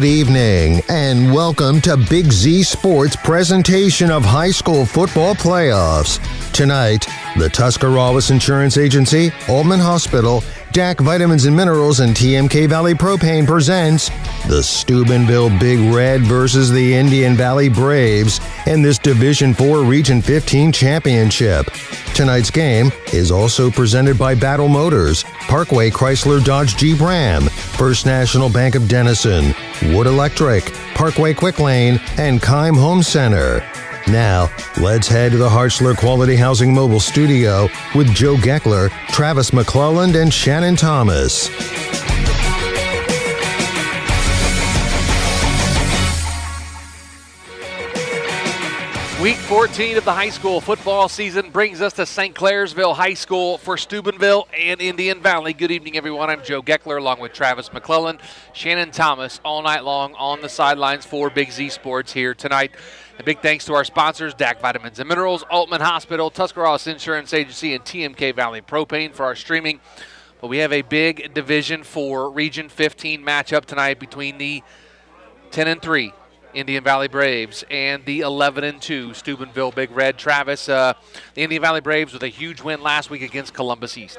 Good evening, and welcome to Big Z Sports presentation of high school football playoffs. Tonight, the Tuscarawas Insurance Agency, Aultman Hospital, DAC Vitamins and Minerals, and TMK Valley Propane presents the Steubenville Big Red versus the Indian Valley Braves in this Division 4 Region 15 championship. Tonight's game is also presented by Battle Motors, Parkway Chrysler Dodge Jeep Ram, First National Bank of Dennison, Wood Electric, Parkway Quick Lane, and Keim Home Center. Now, let's head to the Hartzler Quality Housing Mobile Studio with Joe Geckler, Travis McClelland, and Shannon Thomas. Week 14 of the high school football season brings us to St. Clairsville High School for Steubenville and Indian Valley. Good evening, everyone. I'm Joe Geckler along with Travis McClelland, Shannon Thomas, all night long on the sidelines for Big Z Sports here tonight. A big thanks to our sponsors, DAC Vitamins and Minerals, Aultman Hospital, Tuscarawas Insurance Agency, and TMK Valley Propane for our streaming. But we have a big Division 4 Region 15 matchup tonight between the 10 and 3 Indian Valley Braves and the 11 and 2 Steubenville Big Red. Travis, uh, the Indian Valley Braves with a huge win last week against Columbus East.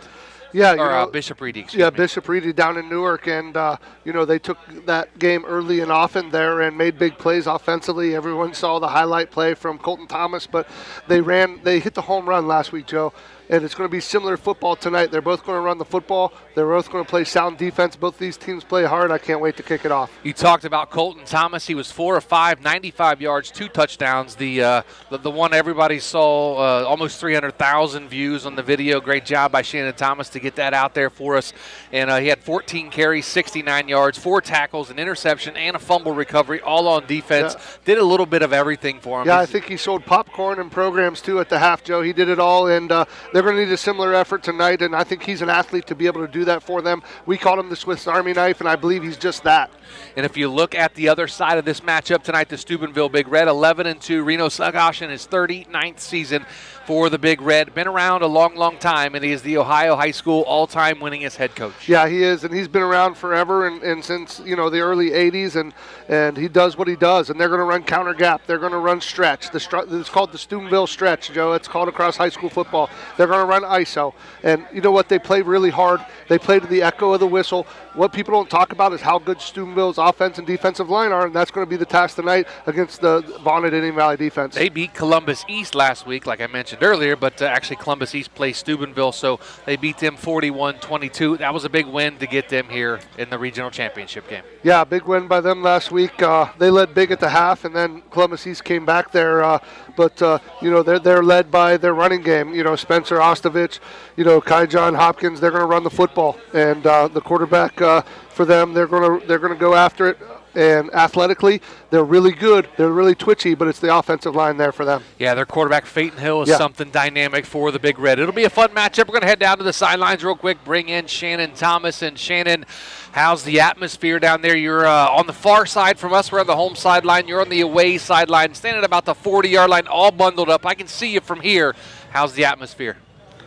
Yeah, or know, uh, Bishop Ready. yeah, me. Bishop Ready down in Newark, and uh, you know they took that game early and often there and made big plays offensively. Everyone saw the highlight play from Colton Thomas, but they ran, they hit the home run last week, Joe and it's going to be similar football tonight. They're both going to run the football. They're both going to play sound defense. Both these teams play hard. I can't wait to kick it off. You talked about Colton Thomas. He was four or five, 95 yards, two touchdowns. The uh, the, the, one everybody saw, uh, almost 300,000 views on the video. Great job by Shannon Thomas to get that out there for us. And uh, he had 14 carries, 69 yards, four tackles, an interception, and a fumble recovery, all on defense. Yeah. Did a little bit of everything for him. Yeah, He's, I think he sold popcorn and programs too at the half, Joe. He did it all, and uh, they're going to need a similar effort tonight, and I think he's an athlete to be able to do that for them. We called him the Swiss Army knife, and I believe he's just that. And if you look at the other side of this matchup tonight, the Steubenville Big Red, 11 and 2, Reno Saccoccia in his 39th season for the Big Red. Been around a long, long time, and he is the Ohio High School all-time winningest head coach. Yeah, he is, and he's been around forever and, and since you know the early '80s, and and he does what he does. And they're going to run counter gap. They're going to run stretch. The str- it's called the Steubenville stretch, Joe. It's called across high school football. They're going to run ISO, and you know what? They play really hard. They play to the echo of the whistle. What people don't talk about is how good Steubenville's offense and defensive line are, and that's going to be the task tonight against the vaunted Indian Valley defense. They beat Columbus East last week, like I mentioned earlier, but uh, actually Columbus East plays Steubenville, so they beat them 41-22. That was a big win to get them here in the regional championship game. Yeah, big win by them last week. Uh, they led big at the half, and then Columbus East came back there. Uh, but uh, you know they're they're led by their running game. You know Spencer Ostovich, you know Kai John Hopkins. They're going to run the football, and uh, the quarterback uh, for them, they're going to they're going to go after it and athletically, they're really good. They're really twitchy, but it's the offensive line there for them. Yeah, their quarterback, Phaeton Hill, is yeah. something dynamic for the Big Red. It'll be a fun matchup. We're going to head down to the sidelines real quick, bring in Shannon Thomas. And Shannon, how's the atmosphere down there? You're uh, on the far side from us. We're on the home sideline. You're on the away sideline, standing about the 40 yard line, all bundled up. I can see you from here. How's the atmosphere?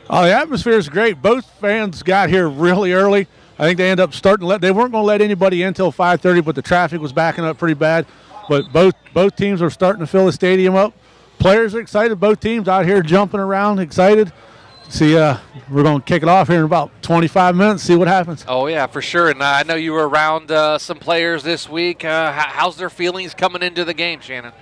Oh, the atmosphere is great. Both fans got here really early. I think they end up starting. Let, they weren't going to let anybody in until 5:30, but the traffic was backing up pretty bad. But both both teams are starting to fill the stadium up. Players are excited. Both teams out here jumping around, excited. See, uh, we're going to kick it off here in about 25 minutes. See what happens. Oh yeah, for sure. And uh, I know you were around uh, some players this week. Uh, how's their feelings coming into the game, Shannon?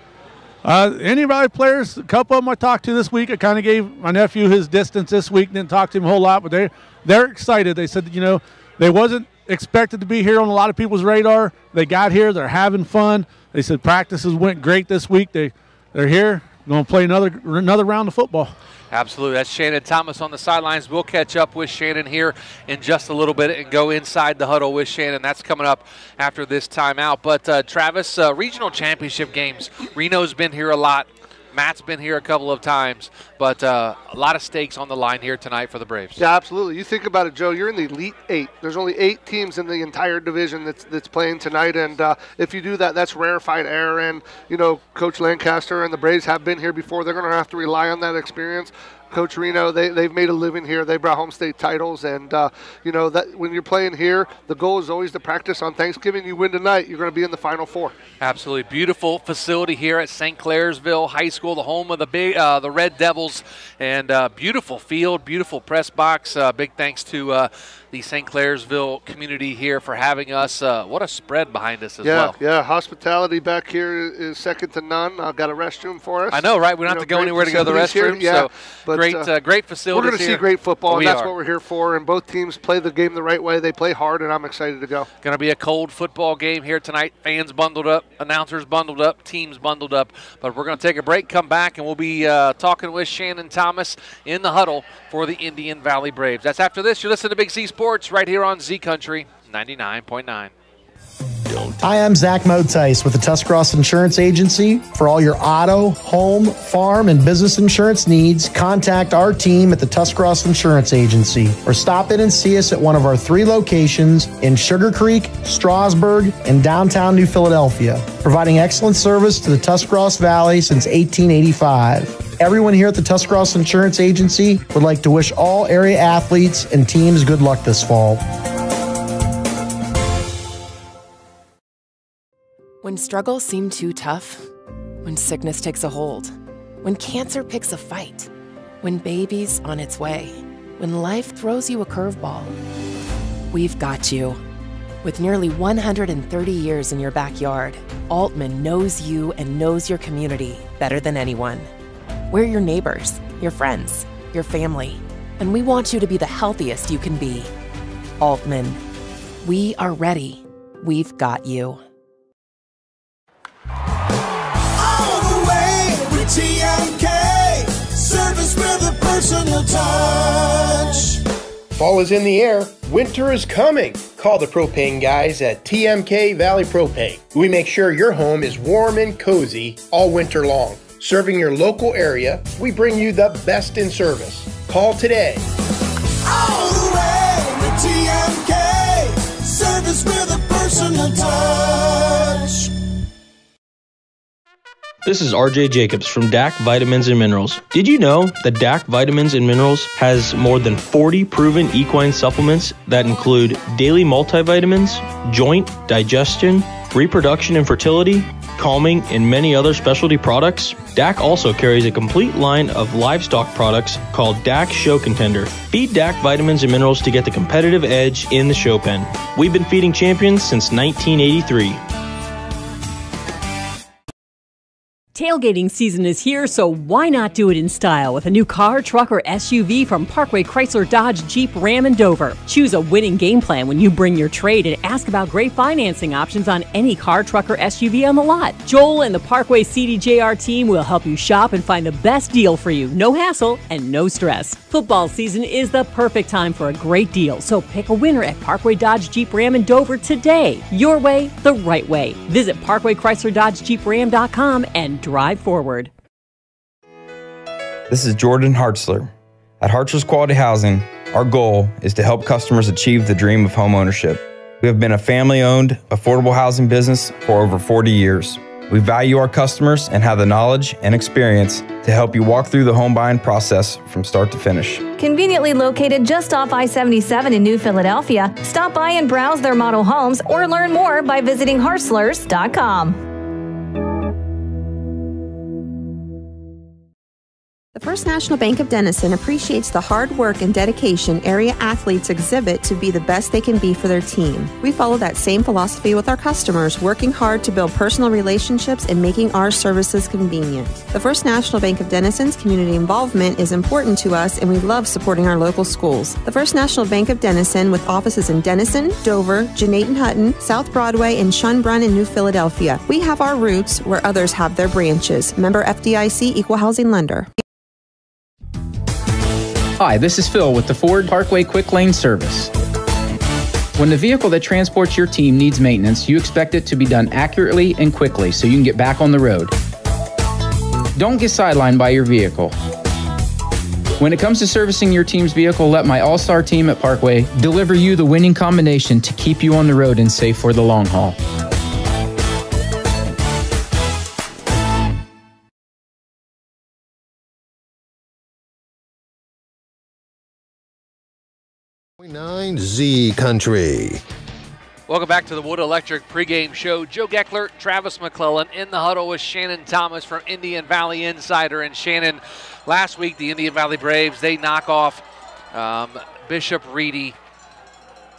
Uh, any Valley players, a couple of them I talked to this week. I kind of gave my nephew his distance this week. Didn't talk to him a whole lot, but they they're excited. They said, you know, they wasn't expected to be here on a lot of people's radar. They got here. They're having fun. They said practices went great this week. They they're here. Going to play another another round of football. Absolutely. That's Shannon Thomas on the sidelines. We'll catch up with Shannon here in just a little bit and go inside the huddle with Shannon. That's coming up after this timeout. But uh, Travis, uh, regional championship games. Reno's been here a lot. Matt's been here a couple of times, but uh, a lot of stakes on the line here tonight for the Braves. Yeah, absolutely. You think about it, Joe. You're in the Elite Eight. There's only eight teams in the entire division that's that's playing tonight, and uh, if you do that, that's rarefied air. And you know, Coach Lancaster and the Braves have been here before. They're going to have to rely on that experience Coach Reno, they, they've made a living here. They brought home state titles, and uh, you know that when you're playing here, the goal is always to practice on Thanksgiving. You win tonight, you're going to be in the Final Four. Absolutely beautiful facility here at St. Clairsville High School, the home of the big uh, the Red Devils, and uh, beautiful field, beautiful press box. Uh, big thanks to uh, the St. Clairsville community here for having us. Uh, what a spread behind us as yeah, well. Yeah, hospitality back here is second to none. I've got a restroom for us. I know, right? We don't you have know, to go anywhere to go to the restroom. Here, yeah, so but, great, uh, great facility. We're going to see great football, and that's are. what we're here for. And both teams play the game the right way. They play hard, and I'm excited to go. Going to be a cold football game here tonight. Fans bundled up, announcers bundled up, teams bundled up. But we're going to take a break, come back, and we'll be uh, talking with Shannon Thomas in the huddle for the Indian Valley Braves. That's after this. You're listening to Big Z Sports right here on Z Country 99.9. Hi, I'm Zach Motice with the Tuscarawas Insurance Agency. For all your auto, home, farm, and business insurance needs, contact our team at the Tuscarawas Insurance Agency or stop in and see us at one of our three locations in Sugarcreek, Strasburg, and downtown New Philadelphia, providing excellent service to the Tuscarawas Valley since 1885. Everyone here at the Tuscarawas Insurance Agency would like to wish all area athletes and teams good luck this fall. When struggles seem too tough, when sickness takes a hold, when cancer picks a fight, when baby's on its way, when life throws you a curveball, we've got you. With nearly 130 years in your backyard, Aultman knows you and knows your community better than anyone. We're your neighbors, your friends, your family, and we want you to be the healthiest you can be. Aultman, we are ready. We've got you. TMK, service with a personal touch. Fall is in the air. Winter is coming. Call the propane guys at TMK Valley Propane. We make sure your home is warm and cozy all winter long. Serving your local area, we bring you the best in service. Call today. All the way with TMK, service with a personal touch. This is RJ Jacobs from DAC Vitamins and Minerals. Did you know that DAC Vitamins and Minerals has more than 40 proven equine supplements that include daily multivitamins, joint, digestion, reproduction and fertility, calming, and many other specialty products? DAC also carries a complete line of livestock products called DAC Show Contender. Feed DAC vitamins and minerals to get the competitive edge in the show pen. We've been feeding champions since 1983. Tailgating season is here, so why not do it in style with a new car, truck, or SUV from Parkway Chrysler Dodge Jeep Ram and Dover? Choose a winning game plan when you bring your trade and ask about great financing options on any car, truck, or SUV on the lot. Joel and the Parkway CDJR team will help you shop and find the best deal for you. No hassle and no stress. Football season is the perfect time for a great deal, so pick a winner at Parkway Dodge Jeep Ram and Dover today. Your way, the right way. Visit Parkway Chrysler Dodge Jeep Ram.com and drive forward. This is Jordan Hartzler. At Hartzler's Quality Housing, our goal is to help customers achieve the dream of home ownership. We have been a family owned, affordable housing business for over 40 years. We value our customers and have the knowledge and experience to help you walk through the home buying process from start to finish. Conveniently located just off I 77 in New Philadelphia, stop by and browse their model homes or learn more by visiting hartzlers.com. First National Bank of Dennison appreciates the hard work and dedication area athletes exhibit to be the best they can be for their team. We follow that same philosophy with our customers, working hard to build personal relationships and making our services convenient. The First National Bank of Dennison's community involvement is important to us and we love supporting our local schools. The First National Bank of Dennison, with offices in Dennison, Dover, Gnadenhutten, South Broadway, and Schoenbrunn in New Philadelphia. We have our roots where others have their branches. Member FDIC Equal Housing Lender. Hi, this is Phil with the Ford Parkway Quick Lane Service. When the vehicle that transports your team needs maintenance, you expect it to be done accurately and quickly so you can get back on the road. Don't get sidelined by your vehicle. When it comes to servicing your team's vehicle, let my all star team at Parkway deliver you the winning combination to keep you on the road and safe for the long haul. Nine Z Country. Welcome back to the Wood Electric pregame show. Joe Geckler, Travis McClelland in the huddle with Shannon Thomas from Indian Valley Insider. And Shannon, last week the Indian Valley Braves they knock off um, Bishop Ready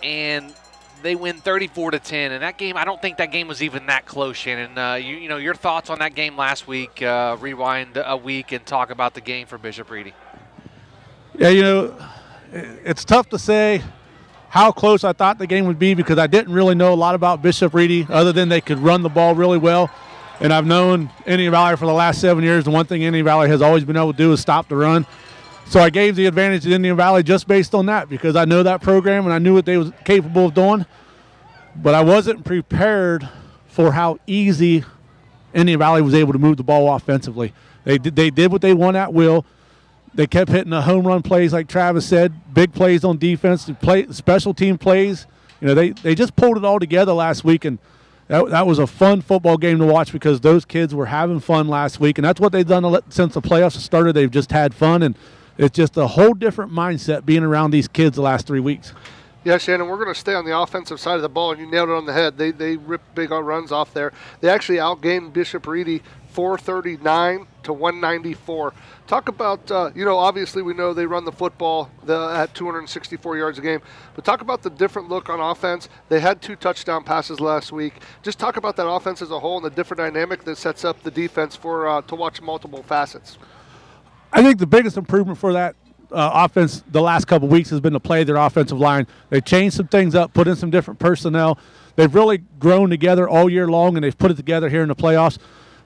and they win 34 to 10. And that game, I don't think that game was even that close. Shannon, uh, you, you know your thoughts on that game last week? Uh, rewind a week and talk about the game for Bishop Ready. Yeah, you know, it's tough to say how close I thought the game would be because I didn't really know a lot about Bishop Ready other than they could run the ball really well. And I've known Indian Valley for the last seven years. The one thing Indian Valley has always been able to do is stop the run. So I gave the advantage to Indian Valley just based on that because I know that program and I knew what they was capable of doing. But I wasn't prepared for how easy Indian Valley was able to move the ball offensively. They did, they did what they want at will. They kept hitting the home run plays, like Travis said, big plays on defense, play, special team plays. You know, they, they just pulled it all together last week, and that, that was a fun football game to watch because those kids were having fun last week, and that's what they've done since the playoffs started. They've just had fun, and it's just a whole different mindset being around these kids the last three weeks. Yeah, Shannon, we're going to stay on the offensive side of the ball, and you nailed it on the head. They they ripped big runs off there. They actually outgained Bishop Ready 439 to 194. Talk about, uh, you know, obviously we know they run the football the, at 264 yards a game, but talk about the different look on offense. They had two touchdown passes last week. Just talk about that offense as a whole and the different dynamic that sets up the defense for uh, to watch multiple facets. I think the biggest improvement for that uh, offense the last couple weeks has been to play their offensive line. They changed some things up, put in some different personnel. They've really grown together all year long, and they've put it together here in the playoffs.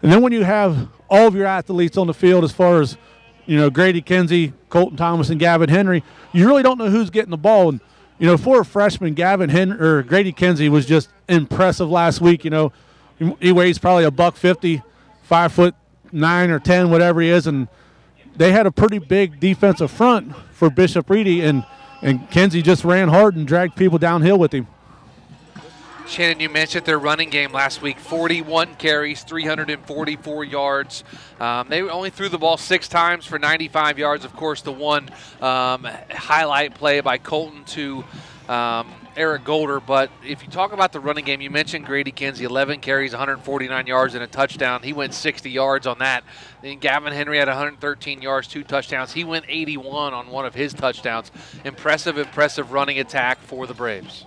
And then when you have all of your athletes on the field, as far as you know, Grady Kenzie, Colton Thomas, and Gavin Henry, you really don't know who's getting the ball. And you know, for a freshman, Gavin Henry or Grady Kenzie was just impressive last week. You know, he, weighs probably a buck fifty, five foot nine or ten, whatever he is, and they had a pretty big defensive front for Bishop Ready, and and Kinsey just ran hard and dragged people downhill with him. Shannon, you mentioned their running game last week 41 carries, 344 yards. Um, they only threw the ball six times for 95 yards. Of course, the one um, highlight play by Colton to um, Eric Golder. But if you talk about the running game, you mentioned Grady Kinsey 11 carries, 149 yards, and a touchdown. He went 60 yards on that. Then Gavin Henry had 113 yards, two touchdowns. He went 81 on one of his touchdowns. Impressive, impressive running attack for the Braves.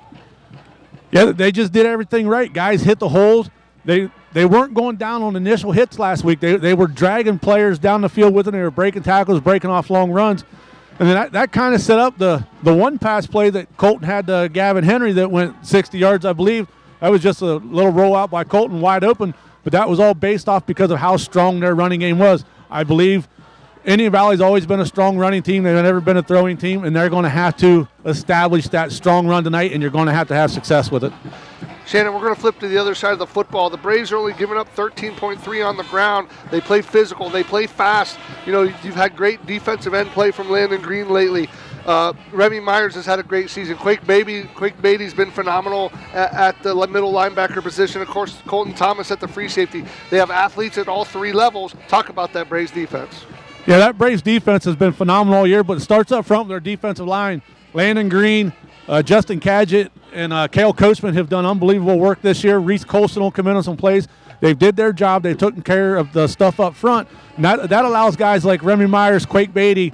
Yeah, they just did everything right. Guys hit the holes. They they weren't going down on initial hits last week. They, they were dragging players down the field with them. They were breaking tackles, breaking off long runs. And then that, that kind of set up the, the one pass play that Colton had to Gavin Henry that went 60 yards, I believe. That was just a little rollout by Colton wide open, but that was all based off because of how strong their running game was. I believe Indian Valley's always been a strong running team. They've never been a throwing team, and they're going to have to establish that strong run tonight, and you're going to have to have success with it. Shannon, we're going to flip to the other side of the football. The Braves are only giving up 13.3 on the ground. They play physical. They play fast. You know, you've had great defensive end play from Landon Green lately. Uh, Remy Myers has had a great season. Quake Baby, Quake Beatty's been phenomenal at, at, the middle linebacker position. Of course, Colton Thomas at the free safety. They have athletes at all three levels. Talk about that Braves defense. Yeah, that Braves defense has been phenomenal all year, but it starts up front with their defensive line. Landon Green, uh, Justin Cadgett, and uh, Kale Coachman have done unbelievable work this year. Reese Colson will come in on some plays. They've did their job. They've taken care of the stuff up front. That, that allows guys like Remy Myers, Quake Beatty,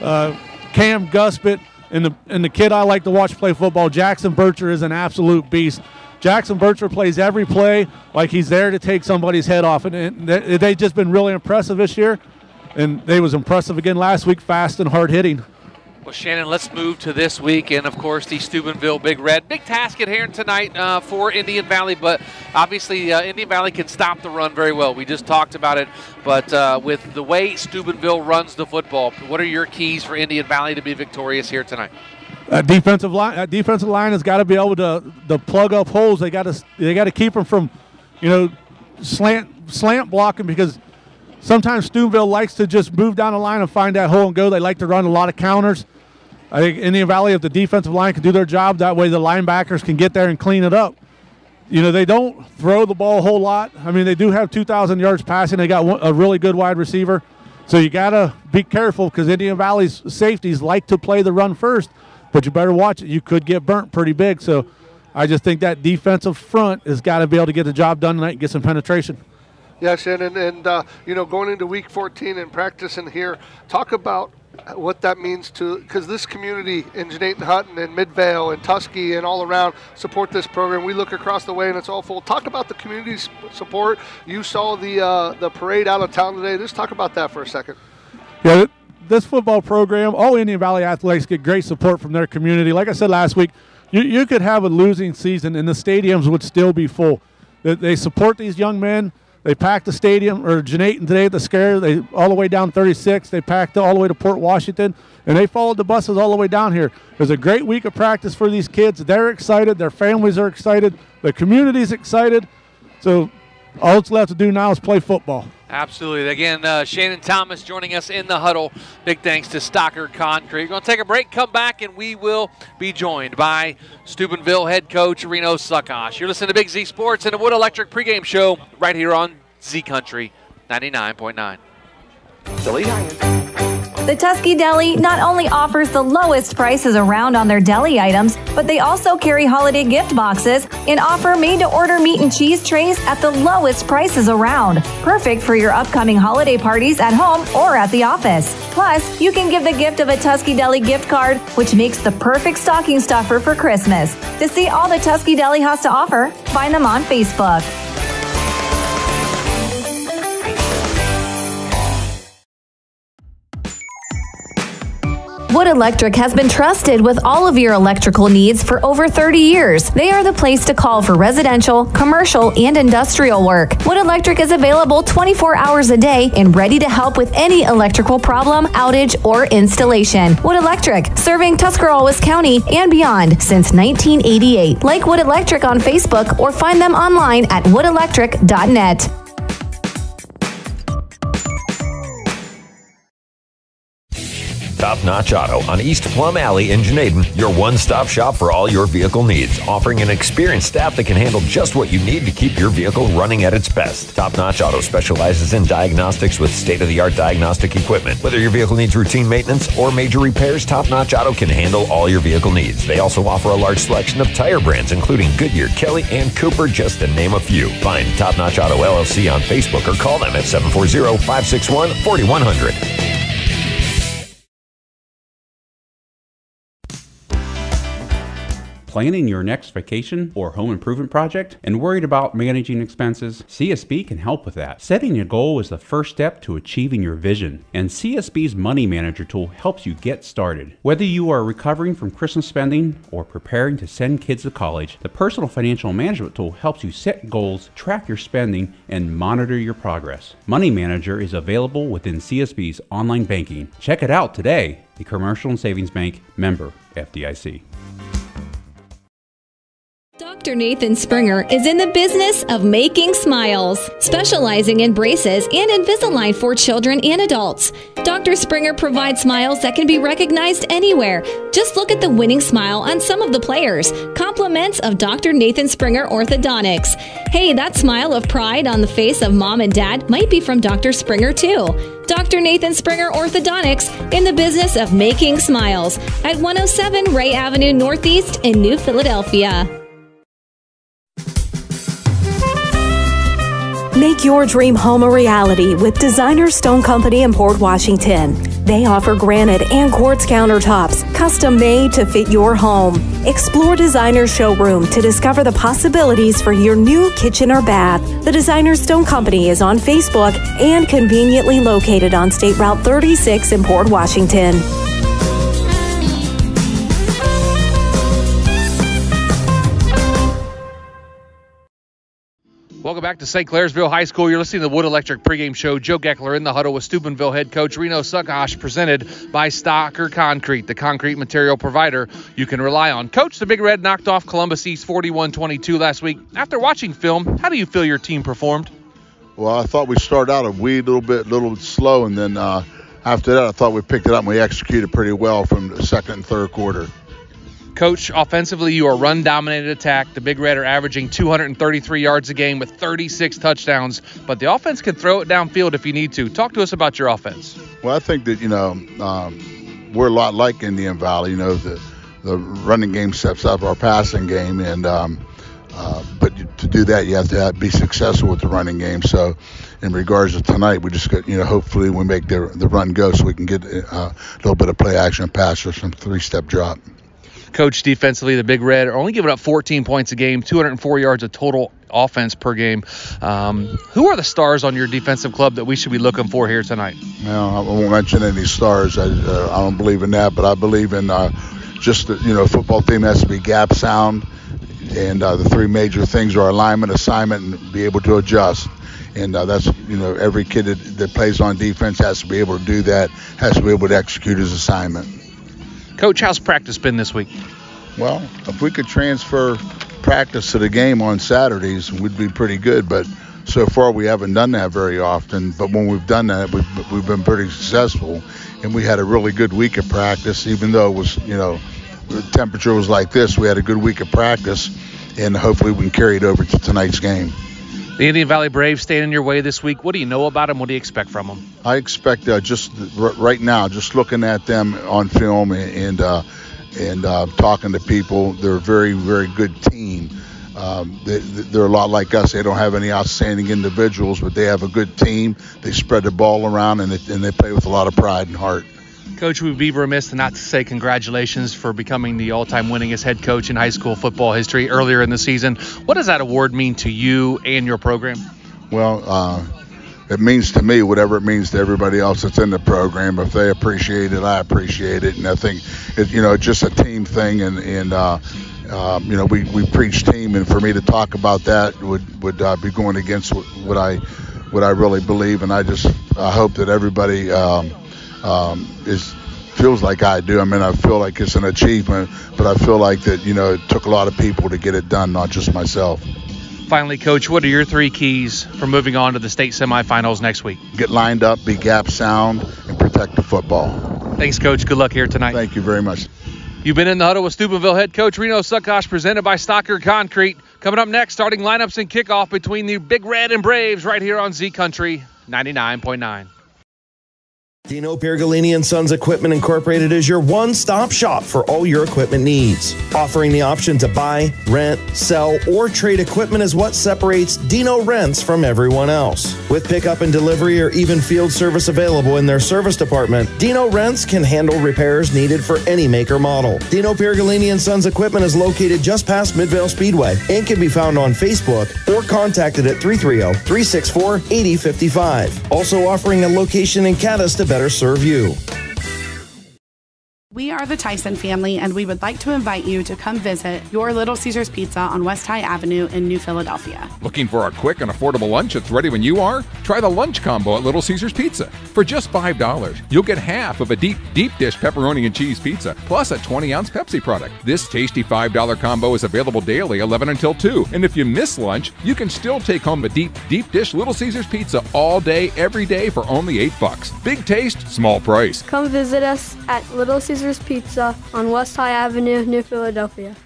uh, Cam Guspit, and the, and the kid I like to watch play football, Jackson Bircher, is an absolute beast. Jackson Bircher plays every play like he's there to take somebody's head off. And, and they've just been really impressive this year and they was impressive again last week, fast and hard hitting. Well, Shannon, let's move to this week, and of course the Steubenville Big Red. Big task at hand tonight uh, for Indian Valley, but obviously uh, Indian Valley can stop the run very well. We just talked about it, but uh, with the way Steubenville runs the football, what are your keys for Indian Valley to be victorious here tonight? That defensive line, that defensive line has got to be able to to plug up holes. They got to they got to keep them from, you know, slant slant blocking because Sometimes Steubenville likes to just move down the line and find that hole and go. They like to run a lot of counters. I think Indian Valley, if the defensive line can do their job, that way the linebackers can get there and clean it up. You know, they don't throw the ball a whole lot. I mean, they do have 2,000 yards passing. They got a really good wide receiver. So you got to be careful because Indian Valley's safeties like to play the run first. but you better watch it. You could get burnt pretty big. So I just think that defensive front has got to be able to get the job done tonight and get some penetration. Yes, and and, uh, you know, going into Week 14 and practicing here, talk about what that means to because this community in Gnadenhutten and Midvale and Tuskegee and all around support this program. We look across the way and it's all full. Talk about the community support. You saw the uh, the parade out of town today. Just talk about that for a second. Yeah, this football program, all Indian Valley athletics get great support from their community. Like I said last week, you, you could have a losing season and the stadiums would still be full. They support these young men. They packed the stadium, or Jeanette today at the scare, they all the way down 36. They packed all the way to Port Washington, and they followed the buses all the way down here. It was a great week of practice for these kids. They're excited. Their families are excited. The community's excited. So all it's left to do now is play football. Absolutely. Again, uh, Shannon Thomas joining us in the huddle. Big thanks to Stocker Concrete. We're going to take a break, come back, and we will be joined by Steubenville head coach Reno Saccoccia. You're listening to Big Z Sports and the Wood Electric pregame show right here on Z Country 99.9. Delete The Tusky Deli not only offers the lowest prices around on their deli items, but they also carry holiday gift boxes and offer made to order meat and cheese trays at the lowest prices around. Perfect for your upcoming holiday parties at home or at the office. Plus, you can give the gift of a Tusky Deli gift card, which makes the perfect stocking stuffer for Christmas. To see all the Tusky Deli has to offer, find them on Facebook. Wood Electric has been trusted with all of your electrical needs for over 30 years. They are the place to call for residential, commercial, and industrial work. Wood Electric is available 24 hours a day and ready to help with any electrical problem, outage, or installation. Wood Electric, serving Tuscarawas County and beyond since 1988. Like Wood Electric on Facebook or find them online at woodelectric.net. Top Notch Auto on East Plum Alley in Janaden, your one stop shop for all your vehicle needs, offering an experienced staff that can handle just what you need to keep your vehicle running at its best. Top Notch Auto specializes in diagnostics with state of the art diagnostic equipment. Whether your vehicle needs routine maintenance or major repairs, Top Notch Auto can handle all your vehicle needs. They also offer a large selection of tire brands, including Goodyear, Kelly, and Cooper, just to name a few. Find Top Notch Auto LLC on Facebook or call them at 740 561 4100. Planning your next vacation or home improvement project and worried about managing expenses? CSB can help with that. Setting a goal is the first step to achieving your vision, and CSB's Money Manager tool helps you get started. Whether you are recovering from Christmas spending or preparing to send kids to college, the Personal Financial Management tool helps you set goals, track your spending, and monitor your progress. Money Manager is available within CSB's online banking. Check it out today. The Commercial and Savings Bank member FDIC. Dr. Nathan Springer is in the business of making smiles, specializing in braces and Invisalign for children and adults. Dr. Springer provides smiles that can be recognized anywhere. Just look at the winning smile on some of the players. Compliments of Dr. Nathan Springer Orthodontics. Hey, that smile of pride on the face of mom and dad might be from Dr. Springer too. Dr. Nathan Springer Orthodontics in the business of making smiles at 107 Ray Avenue Northeast in New Philadelphia. Make your dream home a reality with Designer Stone Company in Port Washington. They offer granite and quartz countertops, custom made to fit your home. Explore Designer Showroom to discover the possibilities for your new kitchen or bath. The Designer Stone Company is on Facebook and conveniently located on State Route 36 in Port Washington. Welcome back to St. Clairsville High School. You're listening to the Wood Electric pregame show. Joe Geckler in the huddle with Steubenville head coach Reno Saccoccia, presented by Stocker Concrete, the concrete material provider you can rely on. Coach, the Big Red knocked off Columbus East 41-22 last week. After watching film, how do you feel your team performed? Well, I thought we started out a wee little bit, a little bit slow, and then uh, after that, I thought we picked it up and we executed pretty well from the second and third quarter. Coach, offensively, you are run dominated attack. The Big Red are averaging 233 yards a game with 36 touchdowns, but the offense can throw it downfield if you need to. Talk to us about your offense. Well, I think that, you know, um, we're a lot like Indian Valley. You know, the, the running game steps up our passing game, and um, uh, but to do that, you have to have, be successful with the running game. So, in regards to tonight, we just got you know hopefully we make the the run go so we can get uh, a little bit of play action pass or some three step drop. Coach defensively, the Big Red are only giving up 14 points a game, 204 yards of total offense per game. Um, who are the stars on your defensive club that we should be looking for here tonight? No, I won't mention any stars. I, uh, I don't believe in that, but I believe in uh, just the, you know football team has to be gap sound, and uh, the three major things are alignment, assignment, and be able to adjust. And uh, that's you know every kid that, that plays on defense has to be able to do that, has to be able to execute his assignment. Coach, how's practice been this week? Well, if we could transfer practice to the game on Saturdays, we'd be pretty good. But so far, we haven't done that very often. But when we've done that, we've, we've been pretty successful. And we had a really good week of practice, even though it was, you know, the temperature was like this. We had a good week of practice, and hopefully we can carry it over to tonight's game. The Indian Valley Braves staying in your way this week. What do you know about them? What do you expect from them? I expect uh, just r- right now, just looking at them on film and and, uh, and uh, talking to people, they're a very very good team. Um, they, they're a lot like us. They don't have any outstanding individuals, but they have a good team. They spread the ball around and they, and they play with a lot of pride and heart. Coach, we'd be remiss not to say congratulations for becoming the all-time winningest head coach in high school football history earlier in the season. What does that award mean to you and your program? Well, uh, it means to me whatever it means to everybody else that's in the program. If they appreciate it, I appreciate it, and I think it, you know it's just a team thing. And and uh, um, you know we, we preach team, and for me to talk about that would would uh, be going against what, what I what I really believe. And I just I hope that everybody um, um, is feels like I do. I mean, I feel like it's an achievement, but I feel like that you know it took a lot of people to get it done, not just myself. Finally, Coach, what are your three keys for moving on to the state semifinals next week? Get lined up, be gap sound, and protect the football. Thanks, Coach. Good luck here tonight. Thank you very much. You've been in the huddle with Steubenville head coach Reno Saccoccia, presented by Stocker Concrete. Coming up next, starting lineups and kickoff between the Big Red and Braves right here on Z Country 99.9. Dino Pergolini and Sons Equipment Incorporated is your one-stop shop for all your equipment needs. Offering the option to buy, rent, sell, or trade equipment is what separates Dino Rents from everyone else. With pickup and delivery or even field service available in their service department, Dino Rents can handle repairs needed for any maker model. Dino Pergolini and Sons Equipment is located just past Midvale Speedway and can be found on Facebook or contacted at 330-364-8055. Also offering a location in Cadiz to better serve you. We are the Tyson family, and we would like to invite you to come visit your Little Caesars Pizza on West High Avenue in New Philadelphia. Looking for a quick and affordable lunch that's ready when you are? Try the lunch combo at Little Caesars Pizza. For just $5, you'll get half of a deep, deep dish pepperoni and cheese pizza, plus a 20 ounce Pepsi product. This tasty $5 combo is available daily, 11 until 2. And if you miss lunch, you can still take home the deep, deep dish Little Caesars Pizza all day, every day for only 8 bucks. Big taste, small price. Come visit us at Little Caesars Pizza on West High Avenue, New Philadelphia.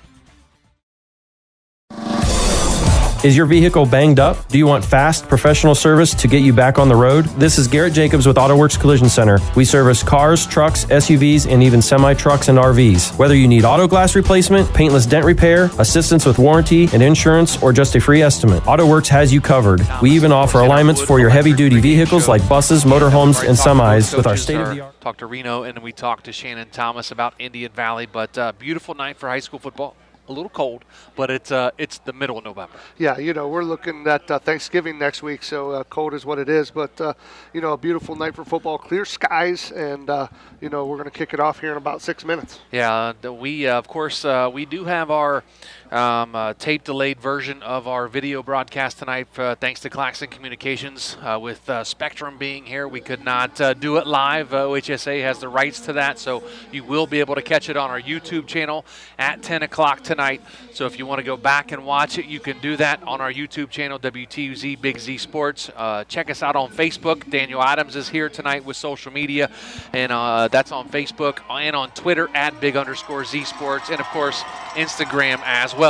Is your vehicle banged up? Do you want fast, professional service to get you back on the road? This is Garrett Jacobs with AutoWorks Collision Center. We service cars, trucks, SUVs, and even semi trucks and RVs. Whether you need auto glass replacement, paintless dent repair, assistance with warranty and insurance, or just a free estimate, AutoWorks has you covered. We even offer alignments for your heavy duty vehicles like buses, motorhomes, and semis with our state of the art. Talked to Reno and we talked to Shannon Thomas about Indian Valley, but uh, beautiful night for high school football. A little cold, but it's uh, it's the middle of November. Yeah, you know, we're looking at uh, Thanksgiving next week, so uh, cold is what it is. But, uh, you know, a beautiful night for football, clear skies, and, uh, you know, we're going to kick it off here in about six minutes. Yeah, we uh, of course uh, we do have our um, tape delayed version of our video broadcast tonight, uh, thanks to Claxon Communications. Uh, with uh, Spectrum being here, we could not uh, do it live. Uh, OHSAA has the rights to that, so you will be able to catch it on our YouTube channel at 10 o'clock tonight. So if you want to go back and watch it, you can do that on our YouTube channel, WTUZ Big Z Sports. Check us out on Facebook. Daniel Adams is here tonight with social media, and that's on Facebook and on Twitter at big underscore Z Sports, and of course Instagram as well.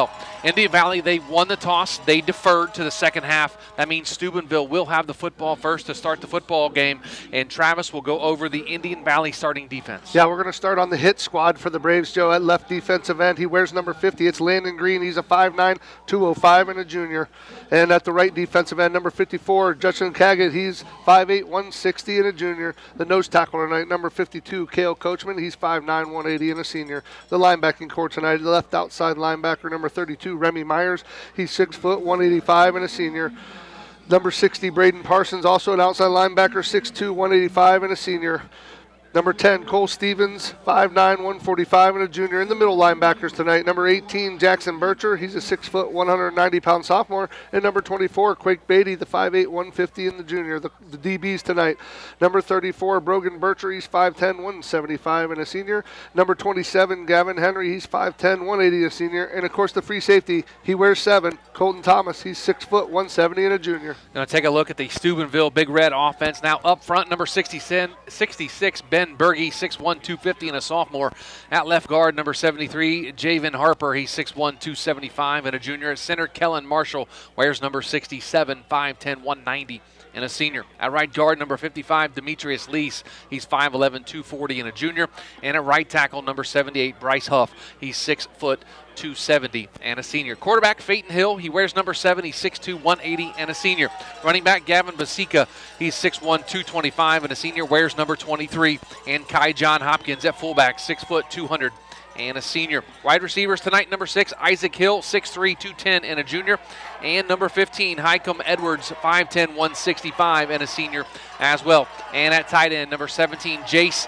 Indian Valley, they won the toss. They deferred to the second half. That means Steubenville will have the football first to start the football game, and Travis will go over the Indian Valley starting defense. Yeah, we're going to start on the hit squad for the Braves, Joe, at left defensive end. He wears number 50. It's Landon Green. He's a 5'9, 205, and a junior. And at the right defensive end, number 54, Justin Caggett. He's 5'8, 160, and a junior. The nose tackle tonight, number 52, Kale Coachman. He's 5'9, 180, and a senior. The linebacking core tonight, the left outside linebacker, number 32, Remy Myers. He's 6 foot, 185, and a senior. Number 60, Braden Parsons, also an outside linebacker, 6'2, 185, and a senior. Number 10, Cole Stevens, 5'9, 145, and a junior in the middle linebackers tonight. Number 18, Jackson Bircher, he's a 6 foot, 190 pound sophomore. And number 24, Quake Beatty, the 5'8, 150, and the junior, the, the DBs tonight. Number 34, Brogan Bircher, he's 5'10, 175, and a senior. Number 27, Gavin Henry, he's 5'10, 180, a senior. And of course, the free safety, he wears 7, Colton Thomas, he's 6 foot, 170, and a junior. Now take a look at the Steubenville Big Red offense. Now up front, number 66, 66 Ben Berge, 6'1", 250, and a sophomore. At left guard, number 73, Javen Harper. He's 6'1", 275, and a junior. At center, Kellen Marshall wears number 67, 5'10", 190 and a senior. At right guard, number 55, Demetrius Lease. He's 5'11, 240, and a junior. And at right tackle, number 78, Bryce Huff. He's 6 foot, 270 and a senior. Quarterback Phaeton Hill, he wears number 7, he's 6'2, 180 and a senior. Running back Gavin Basika, he's 6'1, 225 and a senior, wears number 23. And Kai John Hopkins at fullback, 6 foot, 200 and a senior. Wide receivers tonight, number 6, Isaac Hill, 6'3, 210 and a junior. And number 15, Highcomb Edwards, 5'10, 165 and a senior as well. And at tight end, number 17, Jace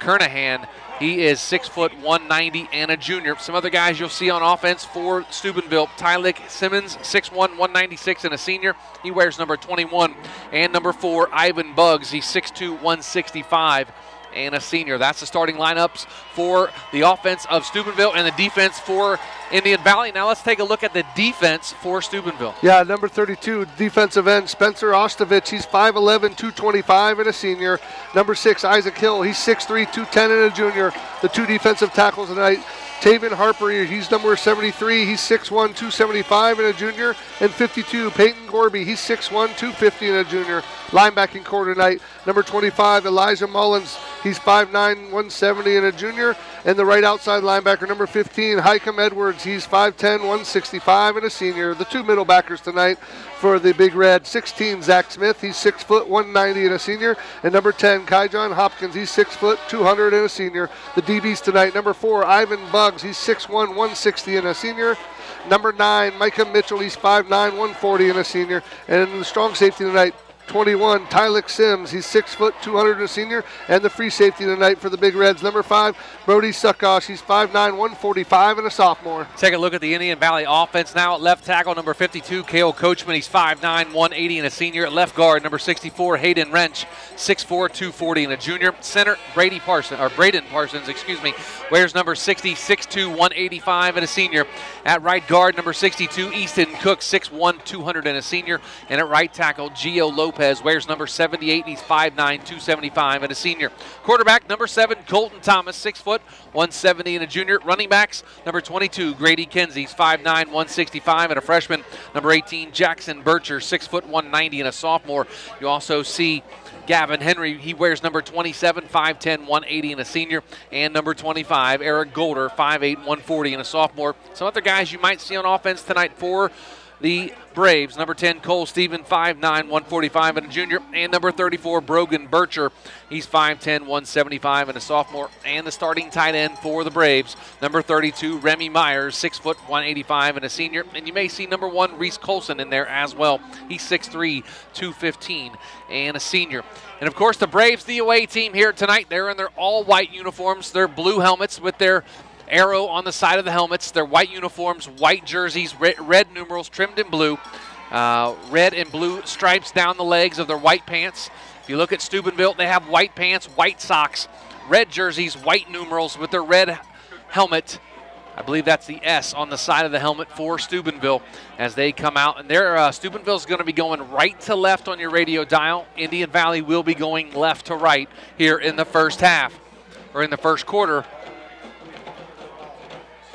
Kernahan, he is six foot 190 and a junior. Some other guys you'll see on offense for Steubenville. Tylik Simmons, 6'1, 196 and a senior. He wears number 21. And number four, Ivan Bugs. He's 6'2, 165 and a senior. That's the starting lineups for the offense of Steubenville and the defense for Indian Valley. Now let's take a look at the defense for Steubenville. Yeah, number 32, defensive end, Spencer Ostovich. He's 5'11, 225, and a senior. Number 6, Isaac Hill. He's 6'3, 210, and a junior. The two defensive tackles tonight. Taven Harper, he's number 73. He's 6'1, 275, and a junior. And 52, Peyton Gorby. He's 6'1, 250, and a junior. Linebacking core tonight. Number 25, Elijah Mullins. He's 5'9, 170, and a junior. And the right outside linebacker, number 15, Highcomb Edwards. He's 5'10, 165, and a senior. The two middle backers tonight for the Big Red. 16, Zach Smith. He's 6 foot 190 and a senior. And number 10, Kai John Hopkins. He's 6 foot 200 and a senior. The DBs tonight. Number 4, Ivan Bugs. He's 6'1, 160 and a senior. Number 9, Micah Mitchell. He's 5'9, 140 and a senior. And the strong safety tonight, 21, Tylik Sims. He's 6 foot 200 and a senior. And the free safety tonight for the Big Reds. Number 5, Brody Suckosh. He's 5'9, 145 and a sophomore. Take a look at the Indian Valley offense now at left tackle, number 52, Kale Coachman. He's 5'9, 180 and a senior. At left guard, number 64, Hayden Wrench, 6'4, 240 and a junior. Center, Brady Parsons, or Braden Parsons, excuse me, wears number 60, 6'2, 185 and a senior. At right guard, number 62, Easton Cook, 6'1, 200 and a senior. And at right tackle, Gio Lopez wears number 78, and he's 5'9, 275 and a senior. Quarterback, number 7, Colton Thomas, 6 foot, 170 and a junior. Running backs, number 22, Grady Kinsey, 5'9, 165 and a freshman. Number 18, Jackson Bircher, 6 foot, 190 and a sophomore. You also see Gavin Henry, he wears number 27, 5'10, 180 and a senior. And number 25, Eric Golder, 5'8, 140 and a sophomore. Some other guys you might see on offense tonight for the Braves. Number 10, Cole Stephen, 5'9, 145 and a junior. And number 34, Brogan Bircher. He's 5'10, 175 and a sophomore. And the starting tight end for the Braves, number 32, Remy Myers, 6 foot 185 and a senior. And you may see number one, Reese Colson in there as well. He's 6'3, 215 and a senior. And of course, the Braves, the away team here tonight, they're in their all white uniforms, their blue helmets with their arrow on the side of the helmets, their white uniforms, white jerseys, red, red numerals trimmed in blue, uh, red and blue stripes down the legs of their white pants. If you look at Steubenville, they have white pants, white socks, red jerseys, white numerals with their red helmet. I believe that's the S on the side of the helmet for Steubenville as they come out. And there, uh, is going to be going right to left on your radio dial. Indian Valley will be going left to right here in the first half or in the first quarter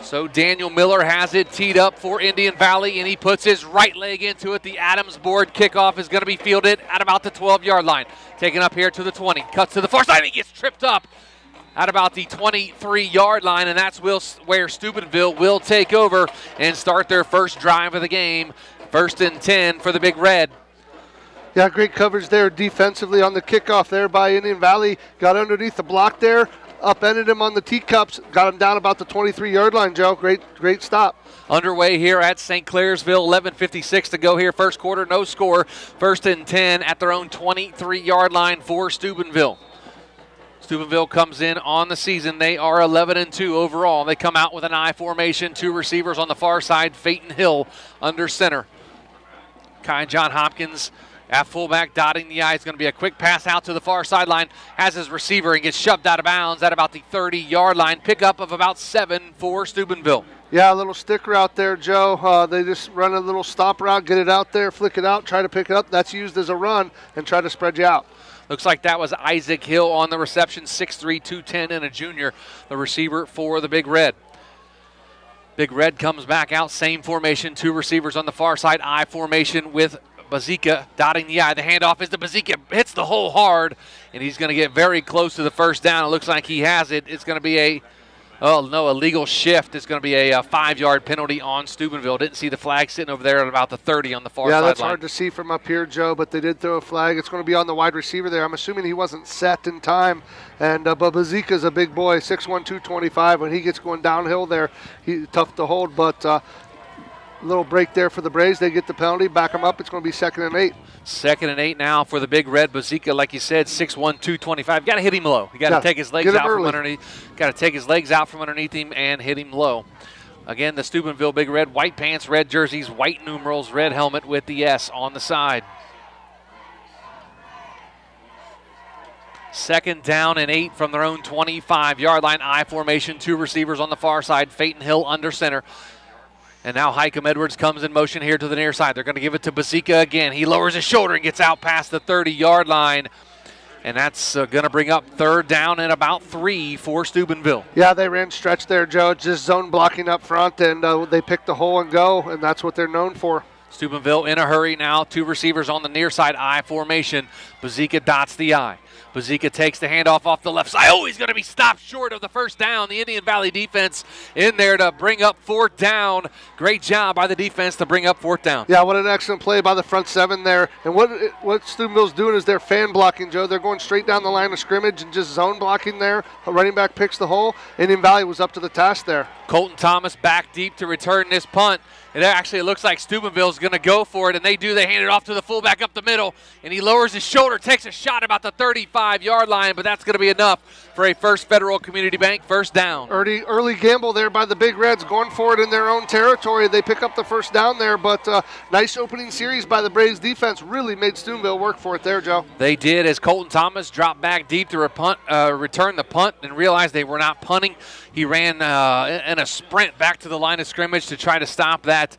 So Daniel Miller has it teed up for Indian Valley, and he puts his right leg into it. The Adams board kickoff is going to be fielded at about the 12 yard line. Taken up here to the 20. Cuts to the far side. He gets tripped up at about the 23 yard line, and that's where Steubenville will take over and start their first drive of the game. First and 10 for the Big Red. Yeah, great coverage there defensively on the kickoff there by Indian Valley. Got underneath the block there, upended him on the teacups, got him down about the 23 yard line, Joe. Great, great stop. Underway here at St. Clairsville, 11.56 to go here. First quarter, no score. First and 10 at their own 23 yard line for Steubenville. Steubenville comes in on the season. They are 11 and 2 overall. They come out with an I formation, two receivers on the far side, Phaeton Hill under center. Kai John Hopkins at fullback, dotting the I. It's going to be a quick pass out to the far sideline. Has his receiver and gets shoved out of bounds at about the 30 yard line. Pickup of about seven for Steubenville. Yeah, a little sticker out there, Joe. Uh, they just run a little stop route, get it out there, flick it out, try to pick it up. That's used as a run and try to spread you out. Looks like that was Isaac Hill on the reception, 6'3, 210, and a junior, the receiver for the Big Red. Big Red comes back out, same formation, two receivers on the far side, I formation with Bazika dotting the I. The handoff is to Bazika, hits the hole hard, and he's going to get very close to the first down. It looks like he has it. It's going to be a Oh, no, a legal shift It's going to be a, a five yard penalty on Steubenville. Didn't see the flag sitting over there at about the 30 on the far side. yeah, that's hard to see from up here, Joe, but they did throw a flag. It's going to be on the wide receiver there. I'm assuming he wasn't set in time. And uh, but Bazika's a big boy, 6'1", 225. When he gets going downhill there, he's tough to hold. But uh, little break there for the Braves. They get the penalty, back them up. It's going to be second and eight. Second and eight now for the big red. Bazika, like you said, 6'1", 225. Got to hit him low. You got to take his legs out from early. underneath. Got to take his legs out from underneath him and hit him low. Again, the Steubenville Big Red, white pants, red jerseys, white numerals, red helmet with the S on the side. Second down and eight from their own 25 yard line. I formation, two receivers on the far side. Phaeton Hill under center. And now Hikem Edwards comes in motion here to the near side. They're going to give it to Basika again. He lowers his shoulder and gets out past the 30 yard line. And that's uh, going to bring up third down and about three for Steubenville. Yeah, they ran stretch there, Joe. Just zone blocking up front, and uh, they picked the hole and go, and that's what they're known for. Steubenville in a hurry now. Two receivers on the near side I formation. Bazika dots the I. Bazika takes the handoff off the left side. Oh, he's going to be stopped short of the first down. The Indian Valley defense in there to bring up fourth down. Great job by the defense to bring up fourth down. Yeah, what an excellent play by the front seven there. And what what Stu doing is they're fan blocking, Joe. They're going straight down the line of scrimmage and just zone blocking there. A running back picks the hole. Indian Valley was up to the task there. Colton Thomas back deep to return this punt. It actually looks like Steubenville's going to go for it, and they do. They hand it off to the fullback up the middle, and he lowers his shoulder, takes a shot about the 30 35-yard line, but that's going to be enough for a First Federal Community Bank first down. Early, early gamble there by the Big Reds going for it in their own territory. They pick up the first down there, but uh, nice opening series by the Braves defense really made Stoonville work for it there, Joe. They did as Colton Thomas dropped back deep to uh, return the punt and realized they were not punting. He ran uh, in a sprint back to the line of scrimmage to try to stop that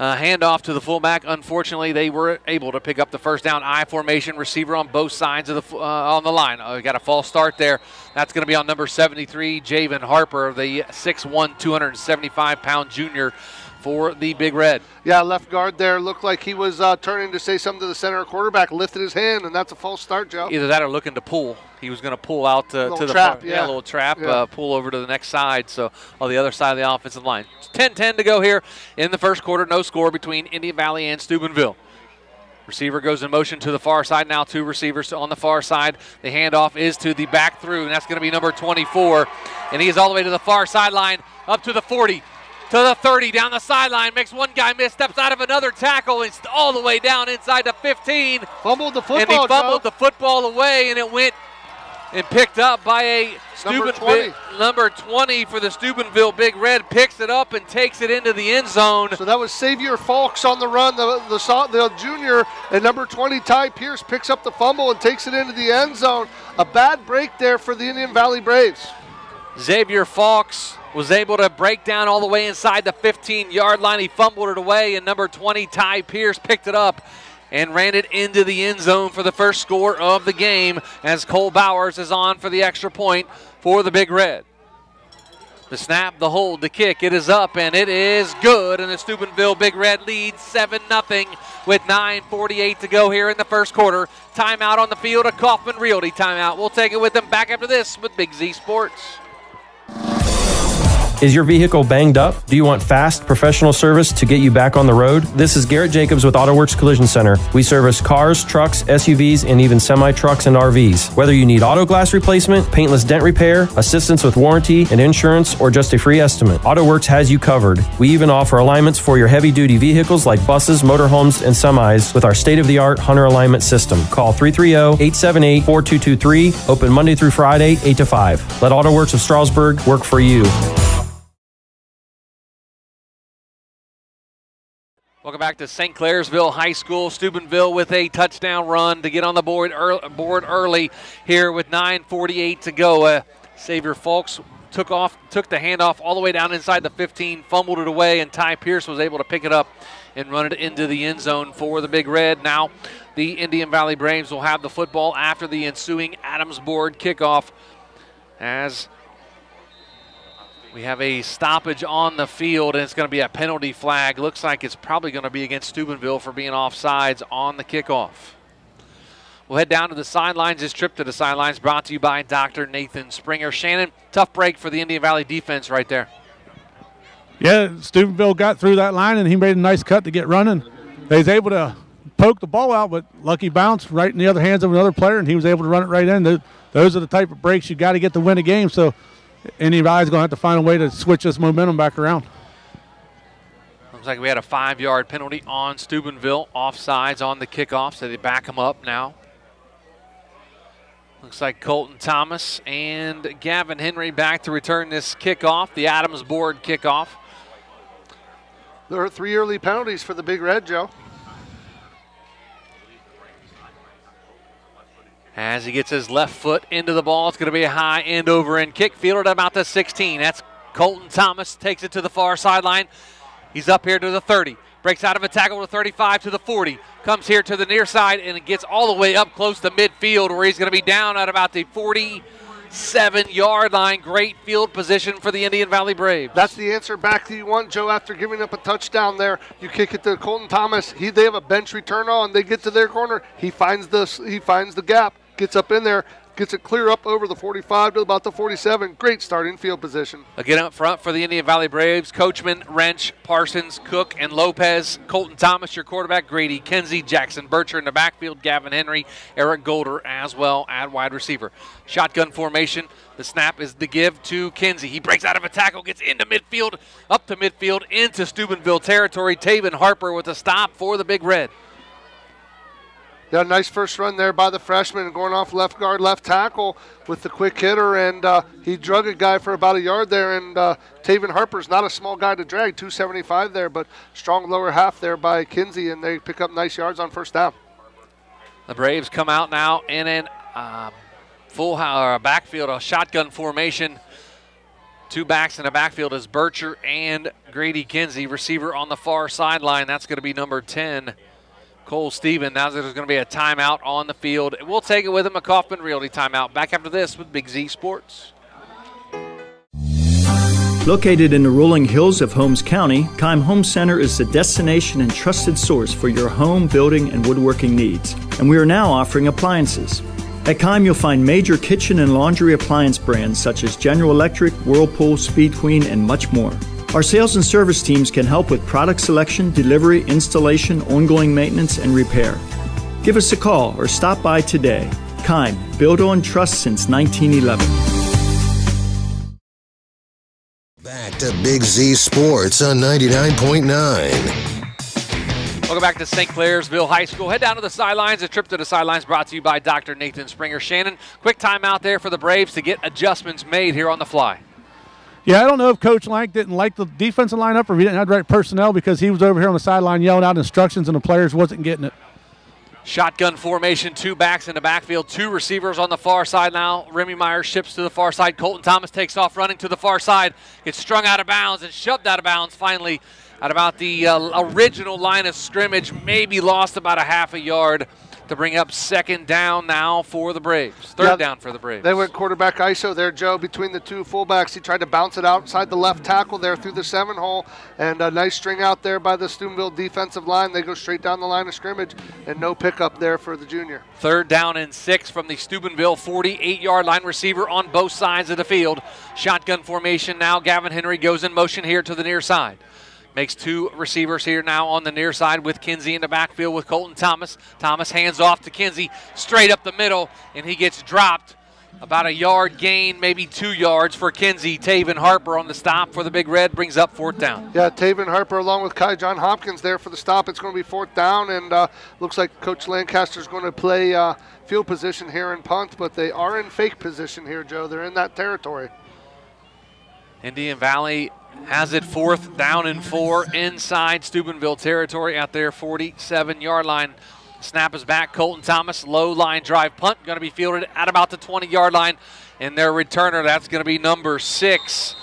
uh, handoff to the fullback. Unfortunately, they were able to pick up the first down. I formation receiver on both sides of the uh, on the line. Uh, got a false start there. That's going to be on number 73, Javen Harper, the 6'1", 275 pound junior for the Big Red. Yeah, left guard there looked like he was uh, turning to say something to the center quarterback, lifted his hand, and that's a false start, Joe. Either that or looking to pull. He was going to pull out to, the trap, yeah. a little trap, Yeah. uh, pull over to the next side. So on the other side of the offensive line. 10-10 to go here in the first quarter. No score between Indian Valley and Steubenville. Receiver goes in motion to the far side. Now two receivers on the far side. The handoff is to the back through, and that's going to be number 24. And he is all the way to the far sideline, up to the 40, to the 30, down the sideline. Makes one guy miss, steps out of another tackle, and all the way down inside the 15. Fumbled the football. And he fumbled Joe. the football away, and it went and picked up by a Number Steubenville 20. number 20 for the Steubenville Big Red. Picks it up and takes it into the end zone. So that was Xavier Falks on the run, the, the the junior, and number 20 Ty Pierce picks up the fumble and takes it into the end zone. A bad break there for the Indian Valley Braves. Xavier Fawkes was able to break down all the way inside the 15 yard line. He fumbled it away, and number 20, Ty Pierce, picked it up and ran it into the end zone for the first score of the game as Cole Bowers is on for the extra point for the Big Red. The snap, the hold, the kick, it is up and it is good. And the Steubenville Big Red leads 7 0 with 9.48 to go here in the first quarter. Timeout on the field, a Kaufman Realty timeout. We'll take it with them back after this with Big Z Sports. Is your vehicle banged up? Do you want fast, professional service to get you back on the road? This is Garrett Jacobs with AutoWorks Collision Center. We service cars, trucks, SUVs, and even semi trucks and RVs. Whether you need auto glass replacement, paintless dent repair, assistance with warranty and insurance, or just a free estimate, AutoWorks has you covered. We even offer alignments for your heavy duty vehicles like buses, motorhomes, and semis with our state of the art Hunter alignment system. Call 330 878 4223, open Monday through Friday, 8 to 5. Let AutoWorks of Strasburg work for you. Welcome back to St. Clairsville High School. Steubenville with a touchdown run to get on the board early, board early here with 9:48 to go. Uh, Xavier Folks took off, took the handoff all the way down inside the 15, fumbled it away, and Ty Pierce was able to pick it up and run it into the end zone for the Big Red. Now, the Indian Valley Braves will have the football after the ensuing Adams board kickoff as we have a stoppage on the field, and it's going to be a penalty flag. Looks like it's probably going to be against Steubenville for being offsides on the kickoff. We'll head down to the sidelines. This trip to the sidelines brought to you by Dr. Nathan Springer. Shannon, tough break for the Indian Valley defense right there. Yeah, Steubenville got through that line, and he made a nice cut to get running. Was able to poke the ball out, but lucky bounce right in the other hands of another player, and he was able to run it right in. Those are the type of breaks you got to get to win a game. So anybody's going to have to find a way to switch this momentum back around. Looks like we had a five yard penalty on Steubenville. Offsides on the kickoff, so they back him up now. Looks like Colton Thomas and Gavin Henry back to return this kickoff, the Adams board kickoff. There are three early penalties for the Big Red, Joe. As he gets his left foot into the ball, it's going to be a high end over end kick, fielded about the 16. That's Colton Thomas, takes it to the far sideline. He's up here to the 30. Breaks out of a tackle to 35 to the 40. Comes here to the near side and it gets all the way up close to midfield where he's going to be down at about the 47 yard line. Great field position for the Indian Valley Braves. That's the answer back that you want, Joe. After giving up a touchdown there, you kick it to Colton Thomas. He they have a bench return on. They get to their corner. He finds the he finds the gap, gets up in there, gets it clear up over the 45 to about the 47. Great starting field position. Again up front for the Indian Valley Braves, Coachman, Wrench, Parsons, Cook, and Lopez. Colton Thomas, your quarterback, Grady, Kinsey, Jackson Bircher in the backfield, Gavin Henry, Eric Golder as well at wide receiver. Shotgun formation. The snap is the give to Kinsey. He breaks out of a tackle, gets into midfield, up to midfield, into Steubenville territory. Taven Harper with a stop for the Big Red. Yeah, nice first run there by the freshman, going off left guard, left tackle with the quick hitter, and uh, he drug a guy for about a yard there. And uh, Taven Harper's not a small guy to drag, 275 there, but strong lower half there by Kinsey, and they pick up nice yards on first down. The Braves come out now in an um, full backfield, a shotgun formation. Two backs in the backfield is Bircher and Grady Kinsey, receiver on the far sideline. That's going to be number 10. Cole Steven. Now there's going to be a timeout on the field. We'll take it with him, a Kaufman Realty timeout. Back after this with Big Z Sports. Located in the rolling hills of Holmes County, Keim Home Center is the destination and trusted source for your home, building, and woodworking needs. And we are now offering appliances. At Keim, you'll find major kitchen and laundry appliance brands such as General Electric, Whirlpool, Speed Queen, and much more. Our sales and service teams can help with product selection, delivery, installation, ongoing maintenance, and repair. Give us a call or stop by today. Keim, built on trust since 1911. Back to Big Z Sports on 99.9. Welcome back to St. Clairsville High School. Head down to the sidelines. A trip to the sidelines brought to you by Dr. Nathan Springer. Shannon, quick timeout there for the Braves to get adjustments made here on the fly. Yeah, I don't know if Coach Lank didn't like the defensive lineup or if he didn't have the right personnel because he was over here on the sideline yelling out instructions and the players wasn't getting it. Shotgun formation, two backs in the backfield, two receivers on the far side now. Remy Meyer ships to the far side. Colton Thomas takes off running to the far side, gets strung out of bounds and shoved out of bounds finally at about the uh, original line of scrimmage, maybe lost about a half a yard to bring up second down now for the Braves. Third Yeah, down for the Braves. They went quarterback ISO there, Joe, between the two fullbacks. He tried to bounce it outside the left tackle there through the seven hole, and a nice string out there by the Steubenville defensive line. They go straight down the line of scrimmage, and no pickup there for the junior. Third down and six from the Steubenville 48 yard line receiver on both sides of the field. Shotgun formation now. Gavin Henry goes in motion here to the near side. Makes two receivers here now on the near side with Kinsey in the backfield with Colton Thomas. Thomas hands off to Kinsey straight up the middle, and he gets dropped. About a yard gain, maybe two yards for Kinsey. Taven Harper on the stop for the Big Red brings up fourth down. Yeah, Taven Harper along with Kai John Hopkins there for the stop. It's going to be fourth down, and uh, looks like Coach Lancaster's going to play uh, field position here in punt, but they are in fake position here, Joe. They're in that territory. Indian Valley has it fourth down and four inside Steubenville territory at their 47 yard line. Snap is back. Colton Thomas, low line drive punt, going to be fielded at about the 20 yard line. And their returner, that's going to be number six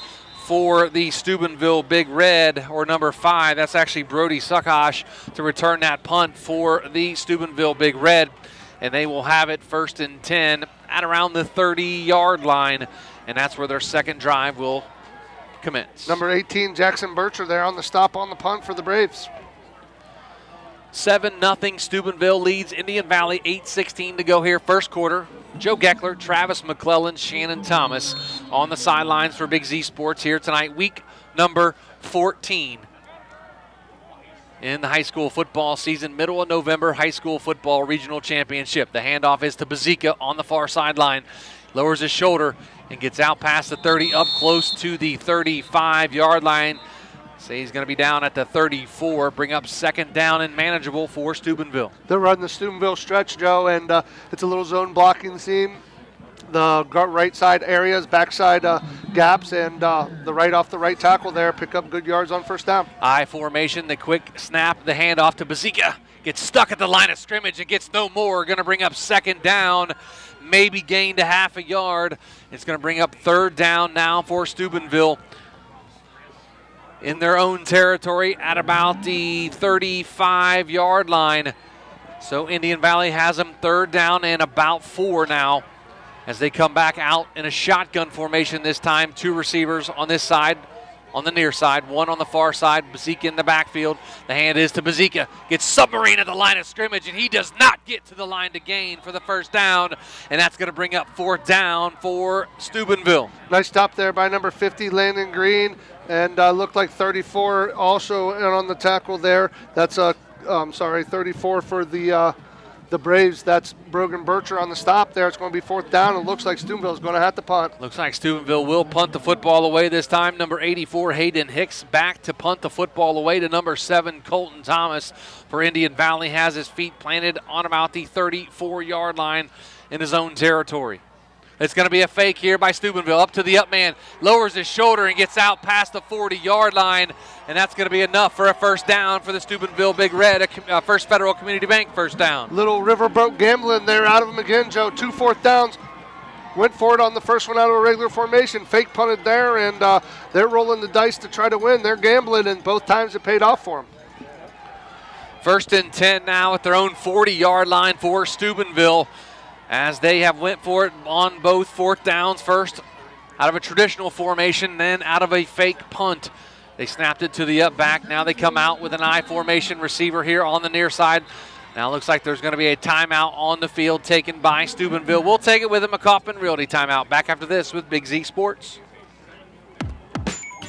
for the Steubenville Big Red, or number five. That's actually Brody Suckosh to return that punt for the Steubenville Big Red. And they will have it first and 10 at around the 30 yard line. And that's where their second drive will Number 18, Jackson Bircher there on the stop on the punt for the Braves. 7 0 Steubenville leads Indian Valley, 8.16 to go here, first quarter. Joe Geckler, Travis McClelland, Shannon Thomas on the sidelines for Big Z Sports here tonight, week number 14 in the high school football season, middle of November, high school football regional championship. The handoff is to Bazika on the far sideline, lowers his shoulder and gets out past the 30, up close to the 35 yard line. Say he's going to be down at the 34, bring up second down and manageable for Steubenville. They're running the Steubenville stretch, Joe, and uh, it's a little zone blocking scheme. The right side areas, backside uh, gaps, and uh, the right off the right tackle there pick up good yards on first down. I formation, the quick snap, the handoff to Bazika. Gets stuck at the line of scrimmage and gets no more. Going to bring up second down, maybe gained a half a yard. It's going to bring up third down now for Steubenville in their own territory at about the 35 yard line. So Indian Valley has them third down and about four now as they come back out in a shotgun formation this time. Two receivers on this side, on the near side, one on the far side. Bazika in the backfield. The hand is to Bazika. Gets submarine at the line of scrimmage, and he does not get to the line to gain for the first down. And that's going to bring up fourth down for Steubenville. Nice stop there by number 50, Landon Green, and uh, looked like 34 also on the tackle there. That's a, um, sorry, 34 for the uh, the Braves. That's Brogan Bircher on the stop there. It's going to be fourth down. It looks like Steubenville's going to have to punt. Looks like Steubenville will punt the football away this time. Number 84, Hayden Hicks, back to punt the football away to number seven, Colton Thomas for Indian Valley. Has his feet planted on about the 34 yard line in his own territory. It's going to be a fake here by Steubenville. Up to the up man, lowers his shoulder and gets out past the 40 yard line. And that's going to be enough for a first down for the Steubenville Big Red, a com- uh, First Federal Community Bank first down. Little riverboat gambling there out of him again, Joe. Two fourth downs. Went for it on the first one out of a regular formation. Fake punted there, and uh, they're rolling the dice to try to win. They're gambling, and both times it paid off for them. First and 10 now at their own 40 yard line for Steubenville as they have went for it on both fourth downs. First out of a traditional formation, then out of a fake punt. They snapped it to the up back. Now they come out with an I formation receiver here on the near side. Now it looks like there's going to be a timeout on the field taken by Steubenville. We'll take it with a McCoffin Realty timeout. Back after this with Big Z Sports.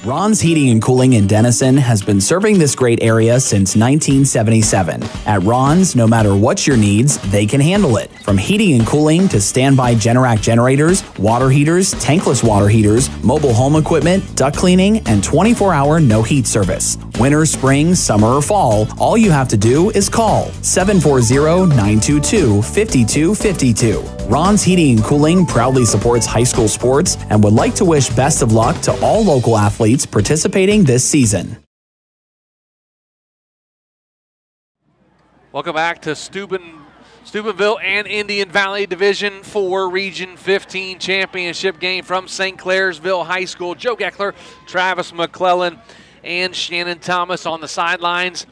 Ron's Heating and Cooling in Dennison has been serving this great area since 1977. At Ron's, no matter what your needs, they can handle it. From heating and cooling to standby Generac generators, water heaters, tankless water heaters, mobile home equipment, duct cleaning, and 24 hour no heat service. Winter, spring, summer, or fall, all you have to do is call 740 922 5252. Ron's Heating and Cooling proudly supports high school sports and would like to wish best of luck to all local athletes participating this season. Welcome back to Steuben, Steubenville and Indian Valley Division 4 Region 15 Championship game from St. Clairsville High School. Joe Geckler, Travis McClelland, and Shannon Thomas on the sidelines.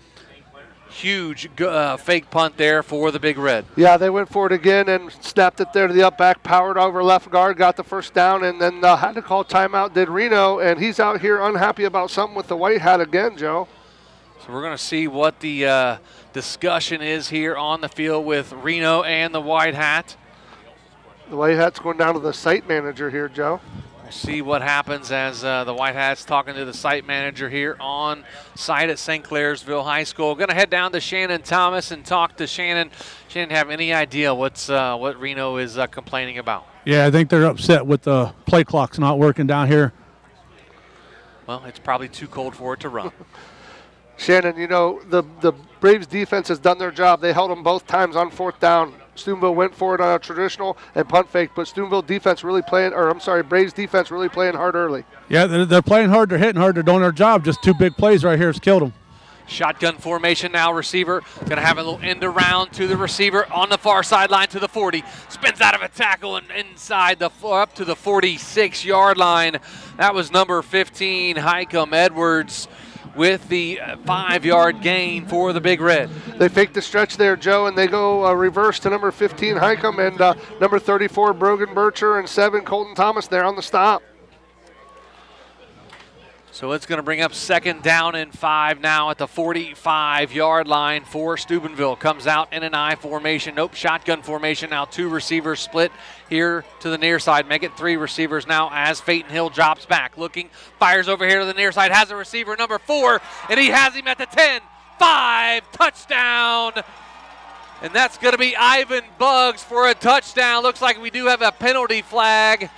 Huge uh, fake punt there for the Big Red. Yeah, they went for it again and snapped it there to the up back, powered over left guard, got the first down, and then uh, had to call timeout. Did Reno, and he's out here unhappy about something with the white hat again, Joe. So we're going to see what the uh, discussion is here on the field with Reno and the white hat. The white hat's going down to the site manager here, Joe. We'll see what happens as uh, the White Hats talking to the site manager here on site at St. Clairsville High School. Going to head down to Shannon Thomas and talk to Shannon. Shannon, have any idea what's uh, what Reno is uh, complaining about? Yeah, I think they're upset with the play clocks not working down here. Well, it's probably too cold for it to run. Shannon, you know the the Braves defense has done their job. They held them both times on fourth down. Steubenville went for it on a traditional and punt fake, but Steubenville defense really playing, or I'm sorry, Braves defense really playing hard early. Yeah, they're, they're playing hard. They're hitting hard. They're doing their job. Just two big plays right here has killed them. Shotgun formation now. Receiver going to have a little end around to the receiver on the far sideline to the 40. Spins out of a tackle and inside the up to the 46 yard line. That was number 15, Highcomb Edwards with the five yard gain for the Big Red. They fake the stretch there, Joe, and they go uh, reverse to number 15, Highcomb, and uh, number 34, Brogan Bircher, and seven, Colton Thomas there on the stop. So it's going to bring up second down and five now at the 45 yard line for Steubenville. Comes out in an I formation. Nope, shotgun formation. Now two receivers split here to the near side. Make it three receivers now as Phaeton Hill drops back. Looking, fires over here to the near side. Has a receiver number four, and he has him at the 10. Five, touchdown. And that's going to be Ivan Bugs for a touchdown. Looks like we do have a penalty flag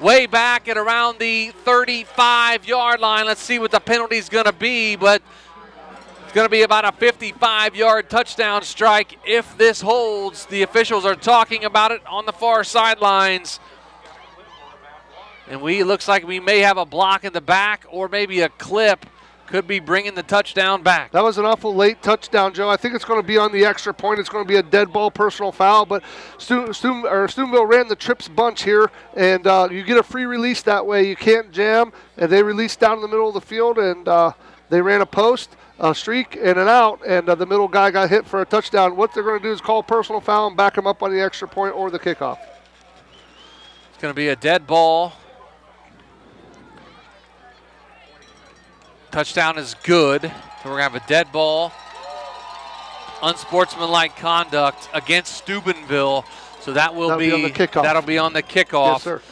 way back at around the 35 yard line. Let's see what the penalty is going to be, but it's going to be about a 55 yard touchdown strike if this holds. The officials are talking about it on the far sidelines. And we looks like we may have a block in the back or maybe a clip could be bringing the touchdown back. That was an awful late touchdown, Joe. I think it's going to be on the extra point. It's going to be a dead ball personal foul, but Stu, Stu, or Steubenville ran the trips bunch here, and uh, you get a free release that way. You can't jam, and they released down in the middle of the field, and uh, they ran a post, a streak, and an out, and uh, the middle guy got hit for a touchdown. What they're going to do is call personal foul and back him up on the extra point or the kickoff. It's going to be a dead ball. Touchdown is good. So we're going to have a dead ball. Unsportsmanlike conduct against Steubenville. So that will That'll be, be on the kickoff. that'll be on the kickoff. Yes, sir.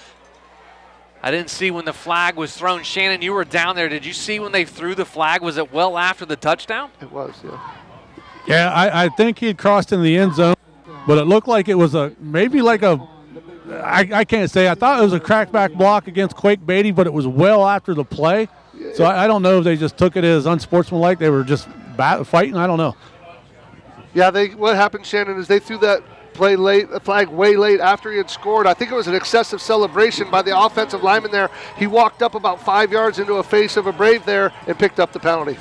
I didn't see when the flag was thrown. Shannon, you were down there. Did you see when they threw the flag? Was it well after the touchdown? It was, yeah. Yeah, I, I think he had crossed in the end zone, but it looked like it was a maybe like a. I, I can't say. I thought it was a crackback block against Quake Beatty, but it was well after the play. So I, I don't know if they just took it as unsportsmanlike. They were just bat, fighting. I don't know. Yeah, they. What happened, Shannon, is they threw that play late, the flag way late after he had scored. I think it was an excessive celebration by the offensive lineman there. He walked up about five yards into a face of a Brave there and picked up the penalty.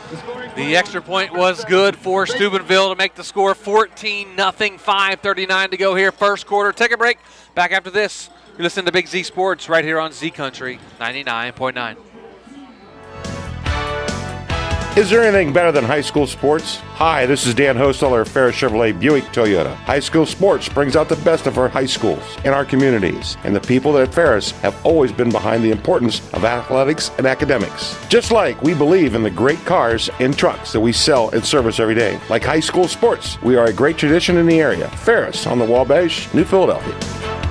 The extra point was good for Steubenville to make the score 14 nothing. 5:39 to go here, first quarter. Take a break. Back after this. You're listening to Big Z Sports right here on Z Country 99.9. Is there anything better than high school sports? Hi, this is Dan Hosteller of Ferris Chevrolet Buick Toyota. High school sports brings out the best of our high schools and our communities, and the people at Ferris have always been behind the importance of athletics and academics. Just like we believe in the great cars and trucks that we sell and service every day. Like high school sports, we are a great tradition in the area. Ferris on the Wabash, New Philadelphia.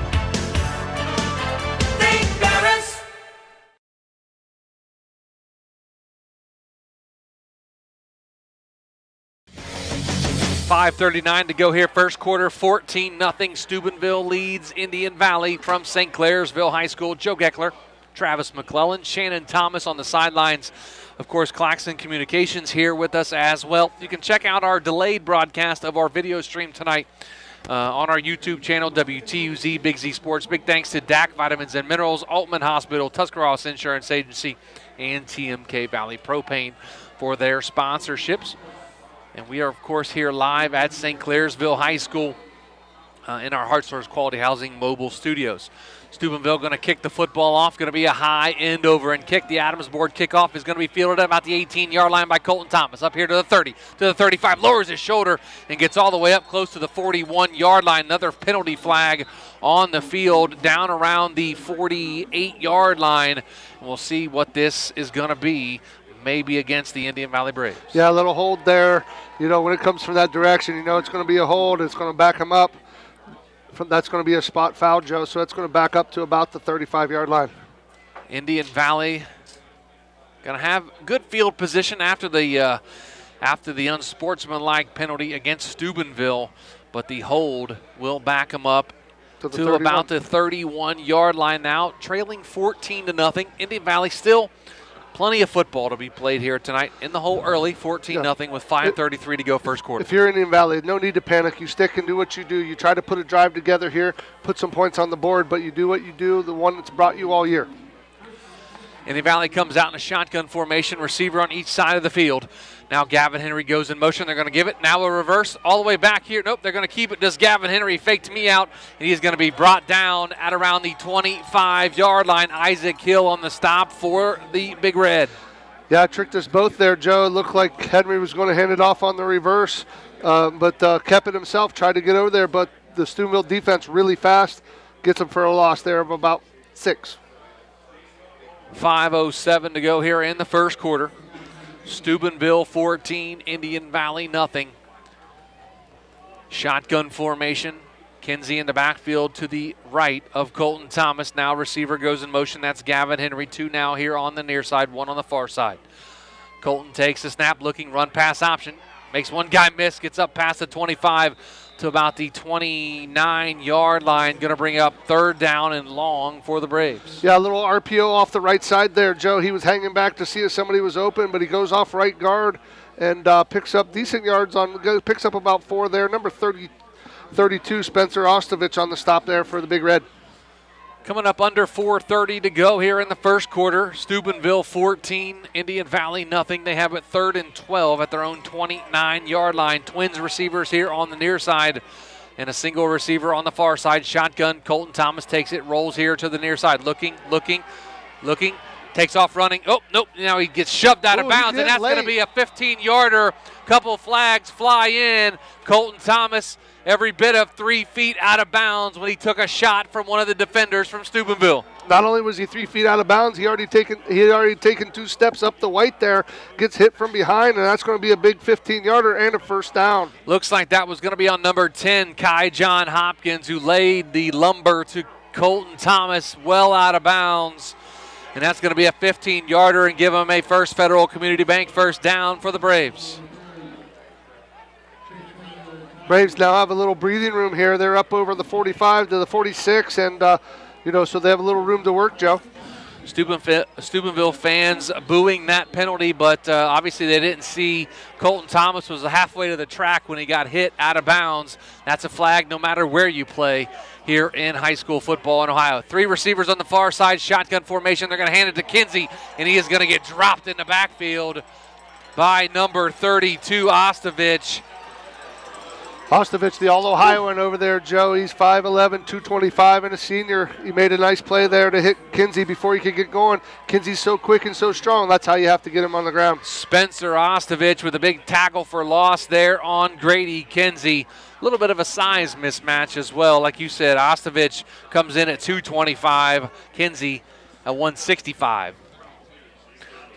Five thirty-nine to go here. First quarter, fourteen nothing. Steubenville leads Indian Valley from St. Clairsville High School. Joe Geckler, Travis McClelland, Shannon Thomas on the sidelines. Of course, Claxon Communications here with us as well. You can check out our delayed broadcast of our video stream tonight uh, on our YouTube channel, WTUZ Big Z Sports. Big thanks to DAC Vitamins and Minerals, Aultman Hospital, Tuscarawas Insurance Agency, and TMK Valley Propane for their sponsorships. And we are, of course, here live at St. Clairsville High School. uh, in our Hartzler's Quality Housing mobile studios. Steubenville going to kick the football off. Going to be a high end over and kick. The Adams board kickoff is going to be fielded at about the 18 yard line by Colton Thomas. Up here to the 30, to the 35, lowers his shoulder and gets all the way up close to the 41 yard line. Another penalty flag on the field down around the 48 yard line. And we'll see what this is going to be. Maybe against the Indian Valley Braves. Yeah, a little hold there. You know, when it comes from that direction, you know it's going to be a hold. It's going to back him up that's going to be a spot foul, Joe. So that's going to back up to about the 35 yard line. Indian Valley going to have good field position after the uh, after the unsportsmanlike penalty against Steubenville, but the hold will back them up to, to about the 31 yard line now, trailing 14 to nothing. Indian Valley still Plenty of football to be played here tonight in the hole early, 14 yeah. nothing with 5:33 to go first quarter. If you're in Indian Valley, no need to panic. You stick and do what you do. You try to put a drive together here, put some points on the board, but you do what you do, the one that's brought you all year. Indian Valley comes out in a shotgun formation, receiver on each side of the field. Now Gavin Henry goes in motion. They're going to give it. Now a reverse all the way back here. Nope, they're going to keep it. Does Gavin Henry faked me out, and he's going to be brought down at around the 25-yard line. Isaac Hill on the stop for the Big Red. Yeah, tricked us both there, Joe. It looked like Henry was going to hand it off on the reverse, uh, but uh, kept it himself, tried to get over there, but the Steubenville defense really fast gets him for a loss there of about six. 5.07 to go here in the first quarter. Steubenville 14, Indian Valley nothing. Shotgun formation. Kinsey in the backfield to the right of Colton Thomas. Now receiver goes in motion. That's Gavin Henry. Two now here on the near side, one on the far side. Colton takes the snap, looking run pass option. Makes one guy miss, gets up past the 25 to about the 29 yard line. Going to bring up third down and long for the Braves. Yeah, a little RPO off the right side there, Joe. He was hanging back to see if somebody was open, but he goes off right guard and uh, picks up decent yards on, picks up about four there. Number 30, 32, Spencer Ostovich on the stop there for the Big Red. Coming up under 4:30 to go here in the first quarter. Steubenville 14, Indian Valley nothing. They have it third and 12 at their own 29-yard line. Twins receivers here on the near side, and a single receiver on the far side. Shotgun. Colton Thomas takes it, rolls here to the near side, looking, looking, looking. Takes off running. Oh, nope. Now he gets shoved out Ooh, of bounds, and that's going to be a 15 yarder. Couple flags fly in. Colton Thomas every bit of three feet out of bounds when he took a shot from one of the defenders from Steubenville. Not only was he three feet out of bounds, he already taken he had already taken two steps up the white there, gets hit from behind, and that's going to be a big 15 yarder and a first down. Looks like that was going to be on number 10, Kai John Hopkins, who laid the lumber to Colton Thomas well out of bounds. And that's going to be a 15 yarder and give them a first Federal Community Bank first down for the Braves. Braves now have a little breathing room here. They're up over the 45 to the 46, and uh, you know, so they have a little room to work, Joe. Steubenville fans booing that penalty, but uh, obviously they didn't see Colton Thomas was halfway to the track when he got hit out of bounds. That's a flag no matter where you play here in high school football in Ohio. Three receivers on the far side, shotgun formation. They're going to hand it to Kinsey, and he is going to get dropped in the backfield by number 32, Ostovich. Ostovich, the All Ohioan over there, Joe. He's 5'11, 225, and a senior. He made a nice play there to hit Kinsey before he could get going. Kinsey's so quick and so strong. That's how you have to get him on the ground. Spencer Ostovich with a big tackle for loss there on Grady Kinsey. A little bit of a size mismatch as well. Like you said, Ostovich comes in at 225, Kinsey at 165.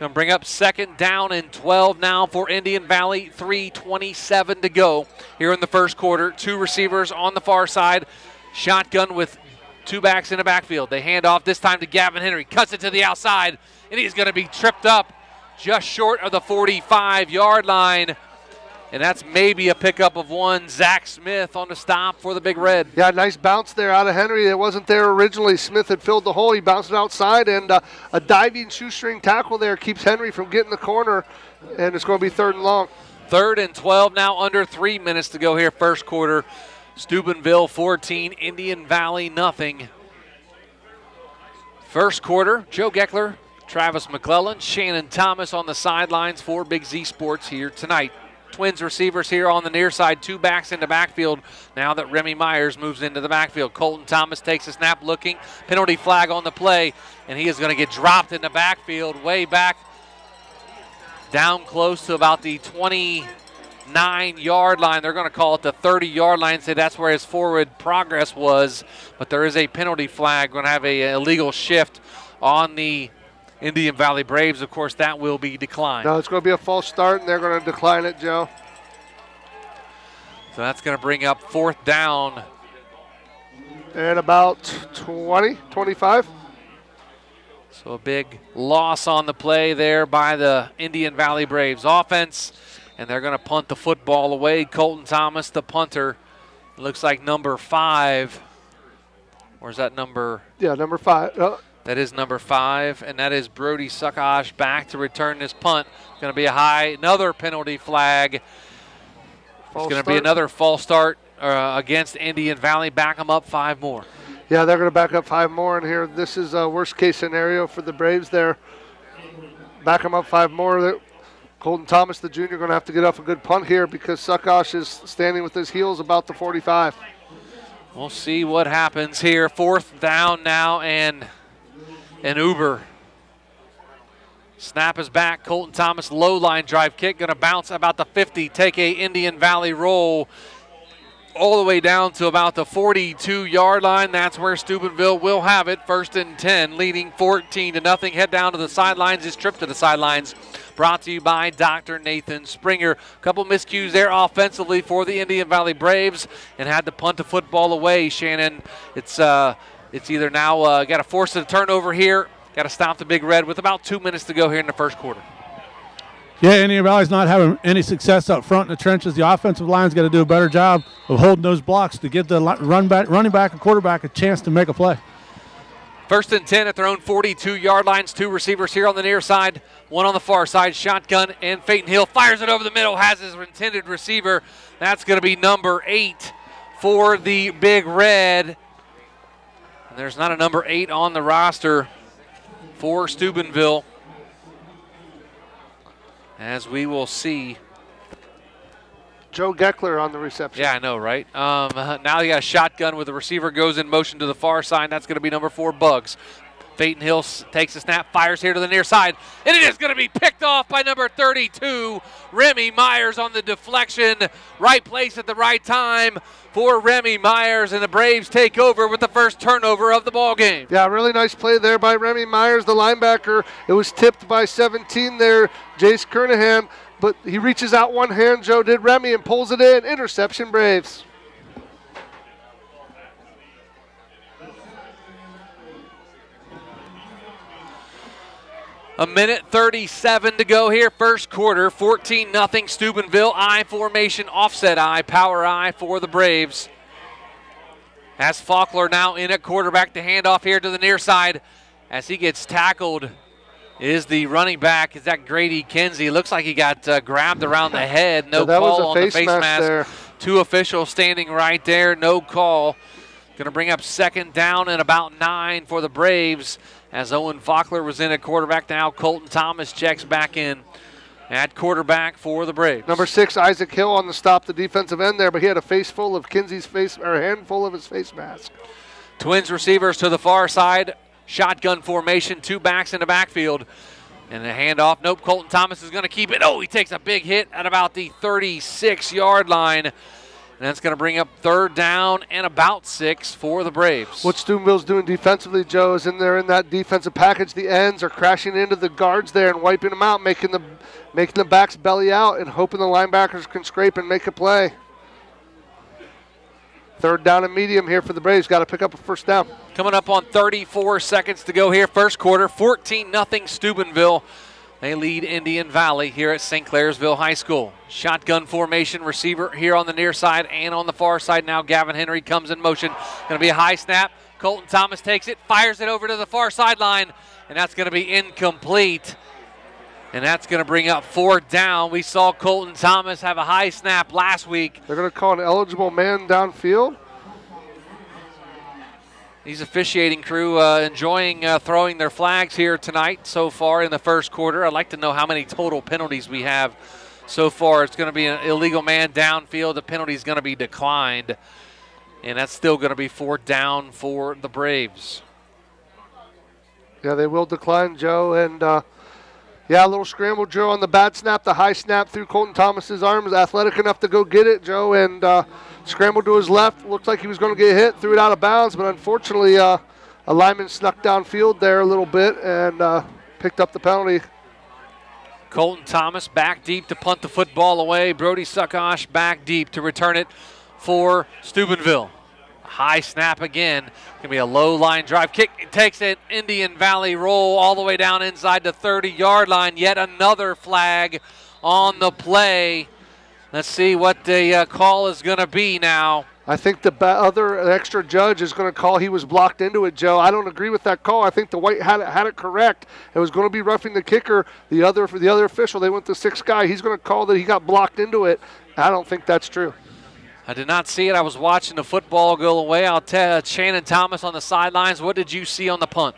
Going to bring up second down and 12 now for Indian Valley. 3.27 to go here in the first quarter. Two receivers on the far side. Shotgun with two backs in the backfield. They hand off this time to Gavin Henry. Cuts it to the outside, and he's going to be tripped up just short of the 45 yard line. And that's maybe a pickup of one. Zach Smith on the stop for the Big Red. Yeah, nice bounce there out of Henry. It wasn't there originally. Smith had filled the hole. He bounced it outside, and uh, a diving shoestring tackle there keeps Henry from getting the corner, and it's going to be third and long. Third and 12 now, under three minutes to go here, first quarter. Steubenville 14, Indian Valley nothing. First quarter, Joe Geckler, Travis McClelland, Shannon Thomas on the sidelines for Big Z Sports here tonight. Twins receivers here on the near side, two backs into backfield now that Remy Myers moves into the backfield. Colton Thomas takes a snap looking, penalty flag on the play, and he is going to get dropped in the backfield way back down close to about the 29 yard line. They're going to call it the 30 yard line, say that's where his forward progress was, but there is a penalty flag. Going to have a illegal shift on the Indian Valley Braves. Of course, that will be declined. No, it's going to be a false start, and they're going to decline it, Joe. So that's going to bring up fourth down. And about 20, 25. So a big loss on the play there by the Indian Valley Braves offense. And they're going to punt the football away. Colton Thomas, the punter. looks like number five. Or is that number? Yeah, number five. Uh, that is number five, and that is Brody Suckosh back to return this punt. Going to be a high, another penalty flag. False it's going to be another false start uh, against Indian Valley. Back them up five more. Yeah, they're going to back up five more in here. This is a worst case scenario for the Braves there. Back them up five more. Colton Thomas, the junior, going to have to get off a good punt here because Suckosh is standing with his heels about the 45. We'll see what happens here. Fourth down now, and an Uber. Snap is back. Colton Thomas, low line drive kick, going to bounce about the 50, take a Indian Valley roll all the way down to about the 42 yard line. That's where Steubenville will have it. First and 10, leading 14 to nothing. Head down to the sidelines. His trip to the sidelines brought to you by Dr. Nathan Springer. A couple miscues there offensively for the Indian Valley Braves and had to punt the football away. Shannon, it's uh, it's either now uh, got to force a turnover here, got to stop the Big Red with about two minutes to go here in the first quarter. Yeah, Indian Valley's not having any success up front in the trenches. The offensive line's got to do a better job of holding those blocks to give the run back, running back and quarterback a chance to make a play. First and 10 at their own 42 yard lines. Two receivers here on the near side, one on the far side. Shotgun and Peyton Hill fires it over the middle, has his intended receiver. That's going to be number eight for the Big Red. And there's not a number eight on the roster for Steubenville as we will see. Joe Geckler on the reception. Yeah, I know, right? Um, now you got a shotgun with the receiver goes in motion to the far side. That's going to be number four, Bugs. Peyton Hill takes a snap, fires here to the near side, and it is going to be picked off by number 32, Remy Myers on the deflection. Right place at the right time for Remy Myers, and the Braves take over with the first turnover of the ball game. Yeah, really nice play there by Remy Myers, the linebacker. It was tipped by 17 there, Jace Kernahan, but he reaches out one hand, Joe did Remy, and pulls it in. Interception, Braves. A minute 37 to go here, first quarter. 14 0 Steubenville. I formation, offset I, power I for the Braves. As Faulkner now in at quarterback, the handoff here to the near side as he gets tackled is the running back. Is that Grady Kinsey? Looks like he got uh, grabbed around the head. No so call on the face mask. mask. There. Two officials standing right there. No call. Going to bring up second down and about nine for the Braves as Owen Faulkner was in at quarterback. Now Colton Thomas checks back in at quarterback for the Braves. Number six, Isaac Hill on the stop, the defensive end there, but he had a face full of Kinsey's face, or a handful of his face mask. Twins receivers to the far side, shotgun formation, two backs in the backfield. And the handoff. Nope, Colton Thomas is going to keep it. Oh, he takes a big hit at about the 36 yard line. And that's going to bring up third down and about six for the Braves. What Steubenville's doing defensively, Joe, is in there in that defensive package. The ends are crashing into the guards there and wiping them out, making the making the backs belly out and hoping the linebackers can scrape and make a play. Third down and medium here for the Braves. Got to pick up a first down. Coming up on 34 seconds to go here, first quarter. 14 0 Steubenville. They lead Indian Valley here at St. Clairsville High School. Shotgun formation receiver here on the near side and on the far side now. Gavin Henry comes in motion. Going to be a high snap. Colton Thomas takes it, fires it over to the far sideline, and that's going to be incomplete. And that's going to bring up four down. We saw Colton Thomas have a high snap last week. They're going to call an eligible man downfield. These officiating crew uh, enjoying uh, throwing their flags here tonight so far in the first quarter. I'd like to know how many total penalties we have so far. It's going to be an illegal man downfield. The penalty is going to be declined, and that's still going to be fourth down for the Braves. Yeah, they will decline, Joe. And uh, yeah, a little scramble, Joe, on the bad snap. The high snap through Colton Thomas's arms, athletic enough to go get it, Joe, and uh, scrambled to his left. Looked like he was going to get hit, threw it out of bounds, but unfortunately, uh, a lineman snuck downfield there a little bit and uh, picked up the penalty. Colton Thomas back deep to punt the football away. Brody Saccoccia back deep to return it for Steubenville. High snap again. Gonna be a low line drive. Kick takes it. Indian Valley roll all the way down inside the 30 yard line. Yet another flag on the play. Let's see what the uh, call is going to be now. I think the ba- other extra judge is going to call he was blocked into it, Joe. I don't agree with that call. I think the white had it, had it correct. It was going to be roughing the kicker. The other for the other official, they went to sixth guy. He's going to call that he got blocked into it. I don't think that's true. I did not see it. I was watching the football go away. I'll tell Shannon Thomas on the sidelines. What did you see on the punt?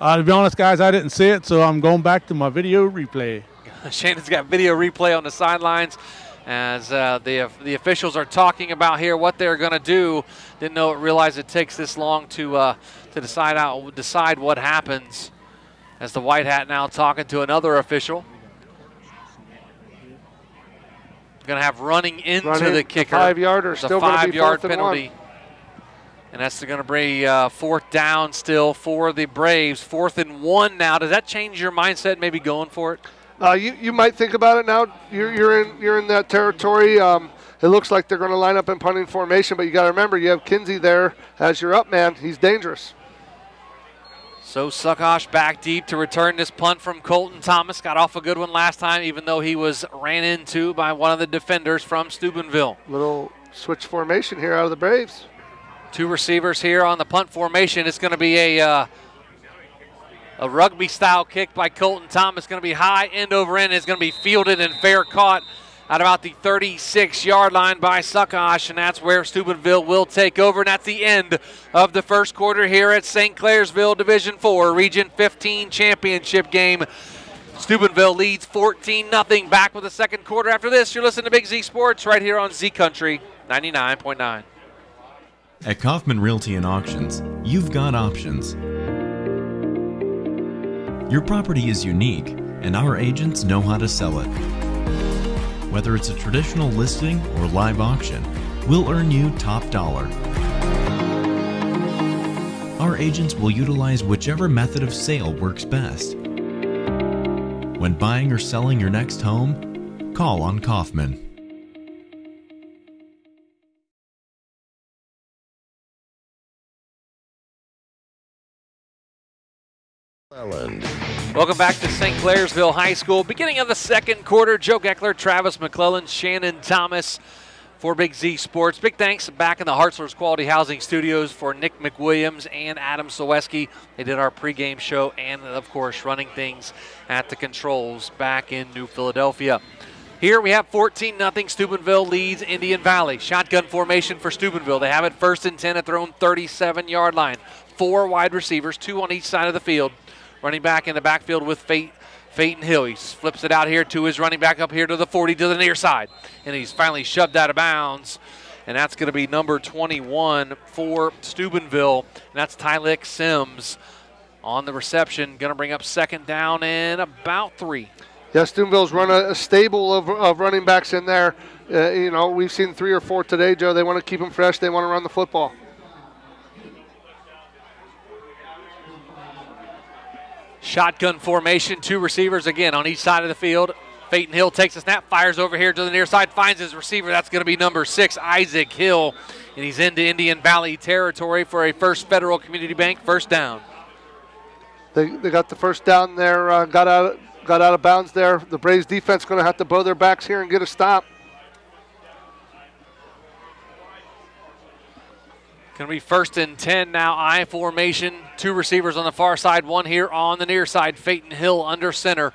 Uh, to be honest, guys, I didn't see it, so I'm going back to my video replay. Shannon's got video replay on the sidelines as uh, the the officials are talking about here what they're going to do. Didn't know realize it takes this long to uh, to decide out decide what happens. As the white hat now talking to another official. Going to have running into running, the kicker. five yarder, still five yard penalty. And that's going to bring uh, fourth down still for the Braves. Fourth and one now. Does that change your mindset? Maybe going for it. Uh, you you might think about it now. You're, you're in you're in that territory. Um, it looks like they're going to line up in punting formation, but you got to remember you have Kinsey there as your up man. He's dangerous. So Saccoccia back deep to return this punt from Colton Thomas. Got off a good one last time, even though he was ran into by one of the defenders from Steubenville. Little switch formation here out of the Braves. Two receivers here on the punt formation. It's going to be a uh, a rugby style kick by Colton Thomas. Going to be high end over end. It's going to be fielded and fair caught at about the 36 yard line by Saccoccia, and that's where Steubenville will take over. And that's the end of the first quarter here at St. Clairsville Division 4 Region 15 championship game. Steubenville leads 14 0 back with the second quarter. After this, you're listening to Big Z Sports right here on Z Country 99.9. At Kaufman Realty and Auctions, you've got options. Your property is unique, and our agents know how to sell it. Whether it's a traditional listing or live auction, we'll earn you top dollar. Our agents will utilize whichever method of sale works best. When buying or selling your next home, call on Kaufman. Welcome back to St. Clairsville High School. Beginning of the second quarter, Joe Geckler, Travis McClelland, Shannon Thomas for Big Z Sports. Big thanks back in the Hartzler's Quality Housing Studios for Nick McWilliams and Adam Soweski. They did our pregame show and, of course, running things at the controls back in New Philadelphia. Here we have 14 0 Steubenville leads Indian Valley. Shotgun formation for Steubenville. They have it first and 10 at their own 37 yard line. Four wide receivers, two on each side of the field. Running back in the backfield with Fate, Phaeton Hill. He flips it out here to his running back up here to the 40 to the near side. And he's finally shoved out of bounds. And that's going to be number 21 for Steubenville. And that's Tylik Sims on the reception. Going to bring up second down and about three. Yeah, Steubenville's run a, a stable of, of running backs in there. Uh, you know, we've seen three or four today, Joe. They want to keep them fresh. They want to run the football. Shotgun formation, two receivers again on each side of the field. Phaeton Hill takes a snap, fires over here to the near side, finds his receiver. That's going to be number six, Isaac Hill. And he's into Indian Valley territory for a first Federal Community Bank first down. They, they got the first down there, uh, got out got out of bounds there. The Braves defense going to have to bow their backs here and get a stop. Going to be first and 10 now. I formation. Two receivers on the far side, one here on the near side. Phaeton Hill under center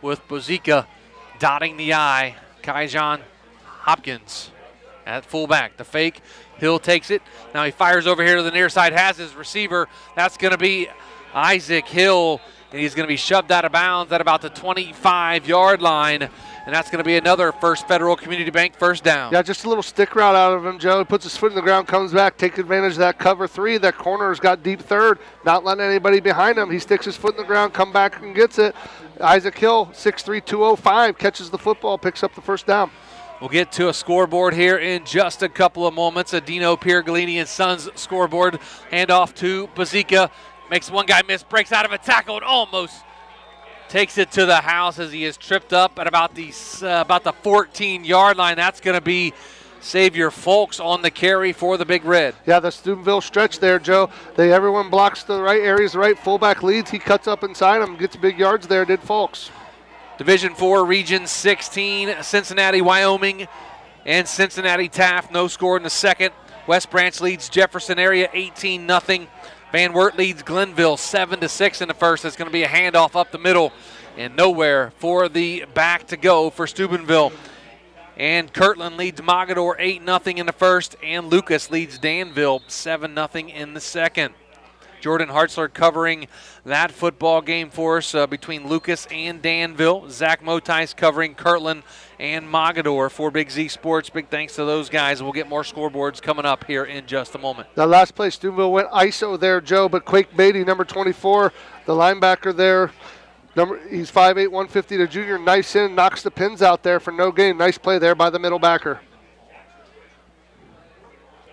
with Bozika dotting the I. Kaijan Hopkins at fullback. The fake. Hill takes it. Now he fires over here to the near side, has his receiver. That's going to be Isaac Hill. And he's going to be shoved out of bounds at about the 25 yard line. And that's going to be another First Federal Community Bank first down. Yeah, just a little stick route out of him, Joe. He puts his foot in the ground, comes back, takes advantage of that cover three. That corner's got deep third, not letting anybody behind him. He sticks his foot in the ground, come back and gets it. Isaac Hill, 6'3", 205, catches the football, picks up the first down. We'll get to a scoreboard here in just a couple of moments. A Dino Piergalini and Sons scoreboard. Handoff to Bazika. Makes one guy miss, breaks out of a tackle, and almost takes it to the house as he is tripped up at about the uh, about the 14 yard line. That's going to be Savior Folks on the carry for the Big Red. Yeah, the Steubenville stretch there, Joe. They everyone blocks the right areas, the right fullback leads. He cuts up inside him, gets big yards there. Did Folks. Division Four, Region 16, Cincinnati, Wyoming, and Cincinnati Taft. No score in the second. West Branch leads Jefferson area 18 0. Van Wert leads Glenville 7 to 6 in the first. It's going to be a handoff up the middle and nowhere for the back to go for Steubenville. And Kirtland leads Mogadore 8 0 in the first, and Lucas leads Danville 7 0 in the second. Jordan Hartzler covering that football game for us uh, between Lucas and Danville. Zach Motais covering Kirtland and Mogadore for Big Z Sports. Big thanks to those guys. We'll get more scoreboards coming up here in just a moment. The last place, Steubenville went ISO there, Joe, but Quake Beatty, number 24, the linebacker there. Number, he's 5'8", 150, the junior. Nice in, knocks the pins out there for no gain. Nice play there by the middle backer.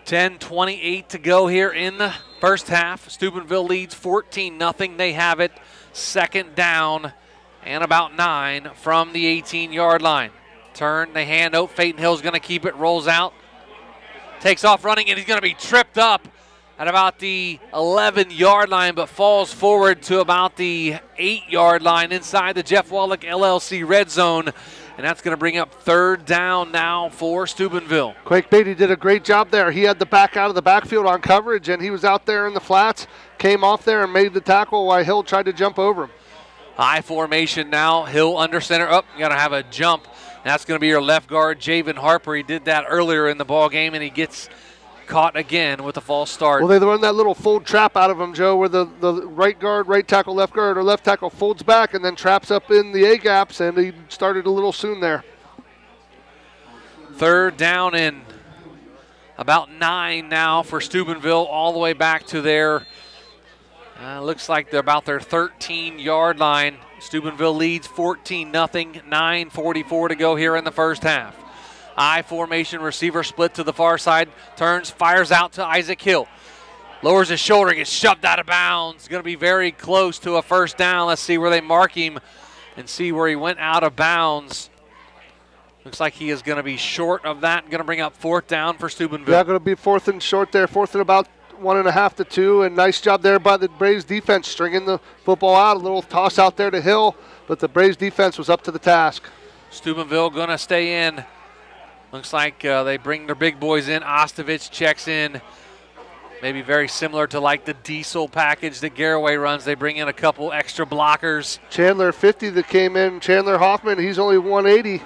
10 28 to go here in the first half. Steubenville leads 14 0. They have it second down and about nine from the 18 yard line. Turn, the hand out. Phaeton Hill's going to keep it, rolls out, takes off running, and he's going to be tripped up at about the 11 yard line, but falls forward to about the 8 yard line inside the Jeff Wallach LLC red zone. And that's going to bring up third down now for Steubenville. Quake Beatty did a great job there. He had the back out of the backfield on coverage, and he was out there in the flats, came off there and made the tackle while Hill tried to jump over him. High formation now. Hill under center. Up, oh, you got to have a jump. That's going to be your left guard, Javen Harper. He did that earlier in the ball game, and he gets caught again with a false start. Well, they run that little fold trap out of him, Joe, where the, the right guard, right tackle, left guard, or left tackle folds back and then traps up in the A gaps, and he started a little soon there. Third down and about nine now for Steubenville, all the way back to their, uh, looks like they're about their 13 yard line. Steubenville leads 14 0, 9.44 to go here in the first half. I formation receiver split to the far side, turns, fires out to Isaac Hill. Lowers his shoulder, gets shoved out of bounds. Going to be very close to a first down. Let's see where they mark him and see where he went out of bounds. Looks like he is going to be short of that. Going to bring up fourth down for Steubenville. Yeah, going to be fourth and short there. Fourth and about one and a half to two. And nice job there by the Braves defense, stringing the football out. A little toss out there to Hill, but the Braves defense was up to the task. Steubenville going to stay in. Looks like uh, they bring their big boys in. Ostovich checks in. Maybe very similar to like the diesel package that Garaway runs. They bring in a couple extra blockers. Chandler 50 that came in. Chandler Hoffman, he's only 180.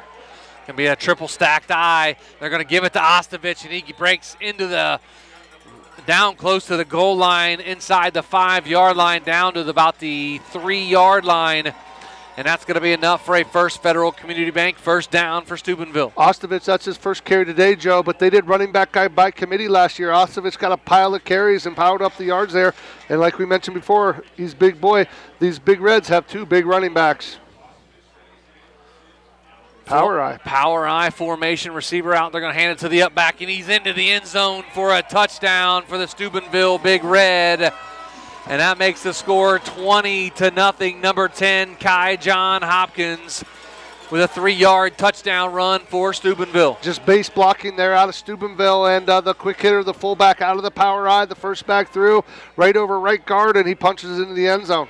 Can be a triple stacked eye. They're going to give it to Ostovich, and he breaks into the down close to the goal line, inside the five yard line, down to the, about the three yard line. And that's going to be enough for a first Federal Community Bank first down for Steubenville. Ostovich, that's his first carry today, Joe, but they did running back guy by committee last year. Ostovich got a pile of carries and powered up the yards there. And like we mentioned before, he's big boy. These big Reds have two big running backs. Power I. Power I formation. Receiver out. They're going to hand it to the up back, and he's into the end zone for a touchdown for the Steubenville Big Red. And that makes the score 20 to nothing. Number 10, Kai John Hopkins with a three-yard touchdown run for Steubenville. Just base blocking there out of Steubenville, and uh, the quick hitter, the fullback out of the power I, the first back through, right over right guard, and he punches into the end zone.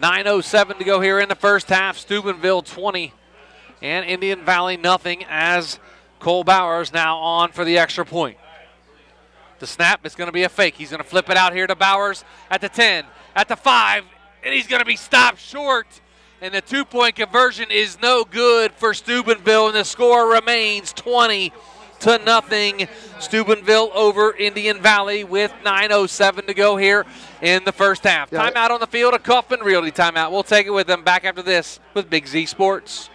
9.07 to go here in the first half. Steubenville 20 and Indian Valley nothing as Cole Bowers now on for the extra point. The snap is going to be a fake. He's going to flip it out here to Bowers at the 10, at the 5, and he's going to be stopped short. And the two point conversion is no good for Steubenville, and the score remains 20 to nothing. Steubenville over Indian Valley with 9.07 to go here in the first half. Timeout on the field, a Kaufman Realty timeout. We'll take it with them back after this with Big Z Sports.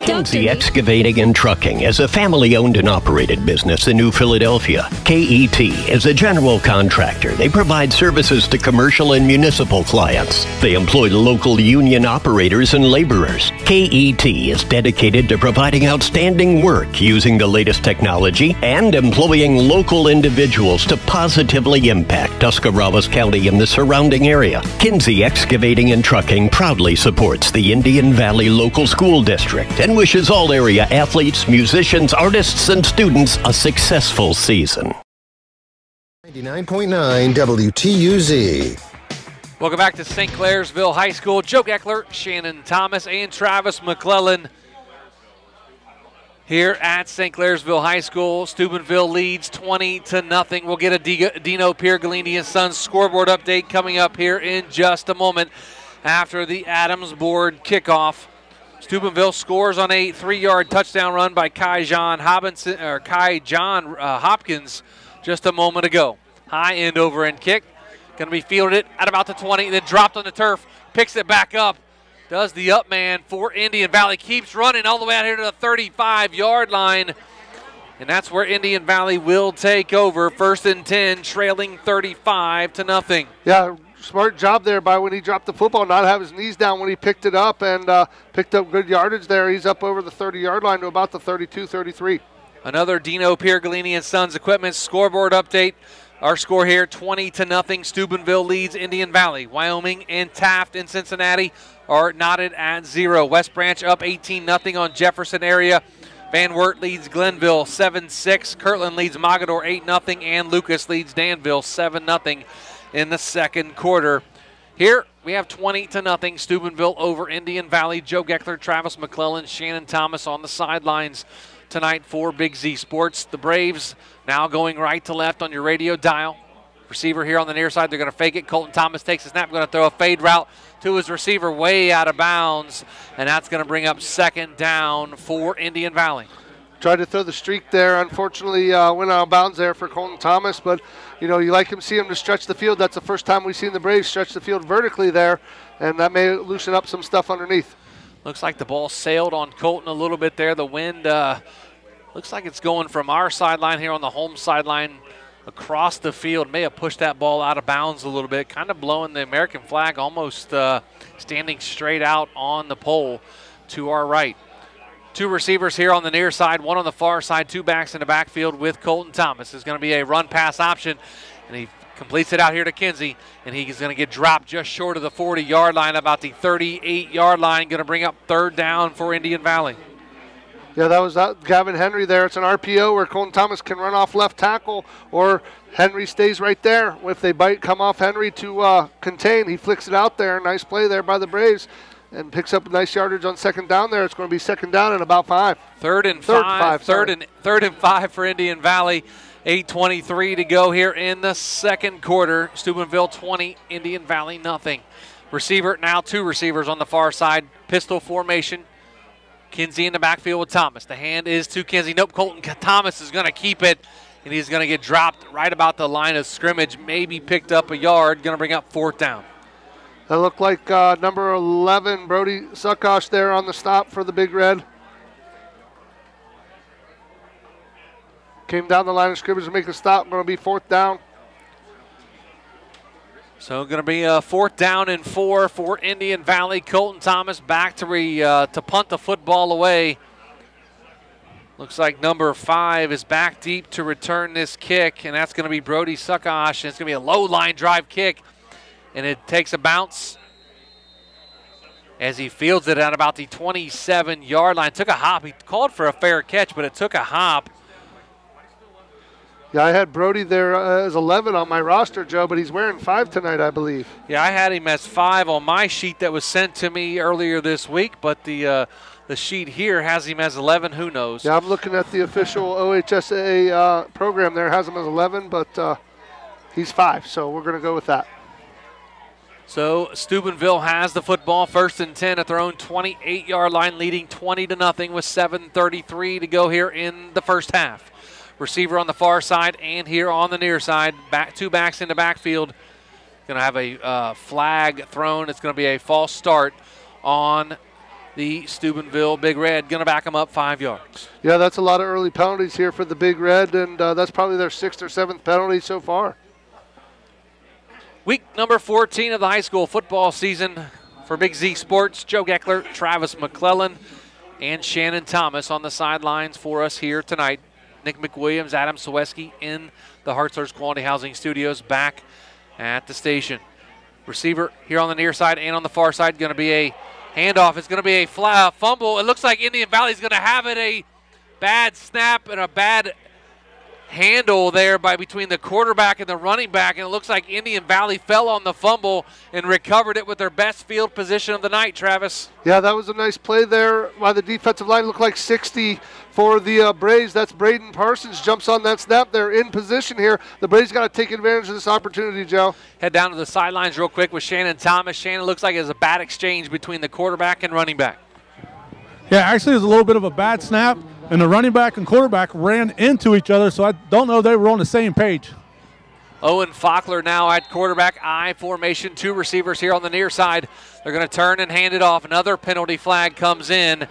Kinsey Excavating and Trucking is a family owned and operated business in New Philadelphia. KET is a general contractor. They provide services to commercial and municipal clients. They employ local union operators and laborers. KET is dedicated to providing outstanding work using the latest technology and employing local individuals to positively impact Tuscarawas County and the surrounding area. Kinsey Excavating and Trucking proudly supports the Indian Valley Local School District and wishes all area athletes, musicians, artists, and students a successful season. 99.9 WTUZ. Welcome back to St. Clairsville High School. Joe Geckler, Shannon Thomas, and Travis McClelland here at St. Clairsville High School. Steubenville leads 20 to nothing. We'll get a Dino Piergalini and Sons scoreboard update coming up here in just a moment after the Adams board kickoff. Steubenville scores on a three-yard touchdown run by Kai John Hobinson or Kai John uh, Hopkins just a moment ago. High end over end kick. Going to be fielded at about the 20, then dropped on the turf, picks it back up, does the up man for Indian Valley, keeps running all the way out here to the 35 yard line. And that's where Indian Valley will take over. First and 10, trailing 35 to nothing. Yeah, smart job there by when he dropped the football, not have his knees down when he picked it up and uh, picked up good yardage there. He's up over the 30 yard line to about the 32 33. Another Dino Piergalini and Sons Equipment scoreboard update. Our score here 20 to nothing. Steubenville leads Indian Valley. Wyoming and Taft in Cincinnati are knotted at zero. West Branch up 18 nothing on Jefferson area. Van Wert leads Glenville 7 6. Kirtland leads Mogadore 8 0. And Lucas leads Danville 7 0 in the second quarter. Here we have 20 to nothing. Steubenville over Indian Valley. Joe Geckler, Travis McClelland, Shannon Thomas on the sidelines tonight for Big Z Sports. The Braves now going right to left on your radio dial. Receiver here on the near side. They're going to fake it. Colton Thomas takes a snap. Going to throw a fade route to his receiver way out of bounds. And that's going to bring up second down for Indian Valley. Tried to throw the streak there. Unfortunately, uh, went out of bounds there for Colton Thomas. But, you know, you like him, see him to stretch the field. That's the first time we've seen the Braves stretch the field vertically there. And that may loosen up some stuff underneath. Looks like the ball sailed on Colton a little bit there. The wind uh, looks like it's going from our sideline here on the home sideline across the field. May have pushed that ball out of bounds a little bit, kind of blowing the American flag almost uh, standing straight out on the pole to our right. Two receivers here on the near side, one on the far side, two backs in the backfield with Colton Thomas. It's going to be a run pass option, and he completes it out here to Kinsey, and he's going to get dropped just short of the 40 yard line, about the 38 yard line, going to bring up third down for Indian Valley. Yeah, that was uh, Gavin Henry there. It's an RPO where Colton Thomas can run off left tackle, or Henry stays right there. If they bite, come off Henry to uh, contain. He flicks it out there. Nice play there by the Braves and picks up a nice yardage on second down there. It's going to be second down and about five. Third and third five. five third and third and five for Indian Valley. 8:23 to go here in the second quarter. Steubenville 20, Indian Valley nothing. Receiver now two receivers on the far side. Pistol formation. Kinsey in the backfield with Thomas. The hand is to Kinsey. Nope, Colton Thomas is going to keep it, and he's going to get dropped right about the line of scrimmage. Maybe picked up a yard. Going to bring up fourth down. That looked like uh, number 11, Brody Saccoccia, there on the stop for the Big Red. Came down the line of scrimmage to make a stop. Going to be fourth down. So going to be a fourth down and four for Indian Valley. Colton Thomas back to re, uh, to punt the football away. Looks like number five is back deep to return this kick, and that's going to be Brody Saccoccia. And it's going to be a low line drive kick and it takes a bounce as he fields it at about the 27 yard line. Took a hop. He called for a fair catch, but it took a hop. Yeah, I had Brody there uh, as 11 on my roster, Joe, but he's wearing five tonight, I believe. Yeah, I had him as five on my sheet that was sent to me earlier this week, but the uh, the sheet here has him as 11. Who knows? Yeah, I'm looking at the official OHSAA uh, program there. Has him as 11, but uh, he's five, so we're going to go with that. So Steubenville has the football first and 10 at their own 28 yard line, leading 20 to nothing with 7.33 to go here in the first half. Receiver on the far side and here on the near side. Back two backs in the backfield. Going to have a uh, flag thrown. It's going to be a false start on the Steubenville Big Red. Going to back them up five yards. Yeah, that's a lot of early penalties here for the Big Red, and uh, that's probably their sixth or seventh penalty so far. Week number 14 of the high school football season for Big Z Sports. Joe Geckler, Travis McClelland, and Shannon Thomas on the sidelines for us here tonight. Nick McWilliams, Adam Saweski in the Hartzler's Quality Housing Studios back at the station. Receiver here on the near side and on the far side going to be a handoff. It's going to be a fly, fumble. It looks like Indian Valley is going to have it a bad snap and a bad handle there by between the quarterback and the running back, and it looks like Indian Valley fell on the fumble and recovered it with their best field position of the night, Travis. Yeah, that was a nice play there by the defensive line. Looked like 60 for the uh, Braves. That's Braden Parsons jumps on that snap. They're in position here. The Braves got to take advantage of this opportunity, Joe. Head down to the sidelines real quick with Shannon Thomas. Shannon looks like it's a bad exchange between the quarterback and running back. Yeah, actually, it was a little bit of a bad snap and the running back and quarterback ran into each other, so I don't know they were on the same page. Owen Faulkner now at quarterback I formation. Two receivers here on the near side. They're going to turn and hand it off. Another penalty flag comes in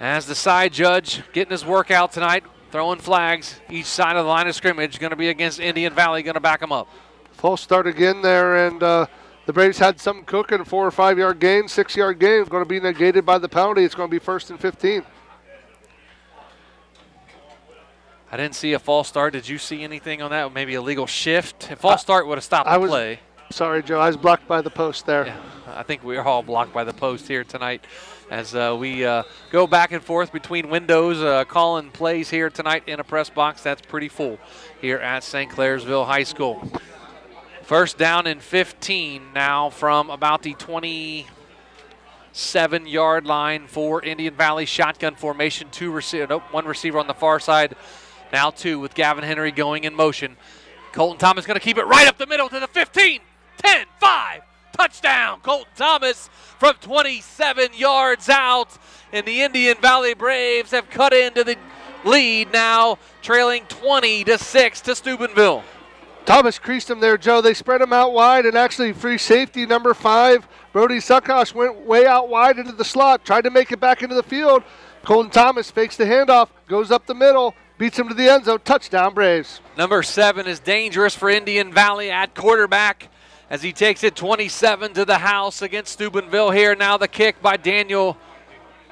as the side judge getting his workout tonight, throwing flags each side of the line of scrimmage. Going to be against Indian Valley. Going to back them up. False start again there, and uh, the Braves had some cooking. Four or five yard gain, six yard gain. Going to be negated by the penalty. It's going to be first and 15. I didn't see a false start. Did you see anything on that? Maybe a legal shift? A false start would have stopped I the was, play. Sorry, Joe. I was blocked by the post there. Yeah, I think we're all blocked by the post here tonight as uh, we uh, go back and forth between windows, uh, calling plays here tonight in a press box that's pretty full here at St. Clairsville High School. First down and 15 now from about the 27 yard line for Indian Valley shotgun formation. Two receiver, nope, one receiver on the far side. Now two with Gavin Henry going in motion. Colton Thomas going to keep it right up the middle to the 15, 10, 5. Touchdown, Colton Thomas from 27 yards out. And the Indian Valley Braves have cut into the lead now, trailing 20 to 6 to Steubenville. Thomas creased him there, Joe. They spread him out wide, and actually, free safety number five, Brody Saccoccia, went way out wide into the slot, tried to make it back into the field. Colton Thomas fakes the handoff, goes up the middle, beats him to the end zone. Touchdown, Braves. Number seven is dangerous for Indian Valley at quarterback as he takes it 27 to the house against Steubenville here. Now the kick by Daniel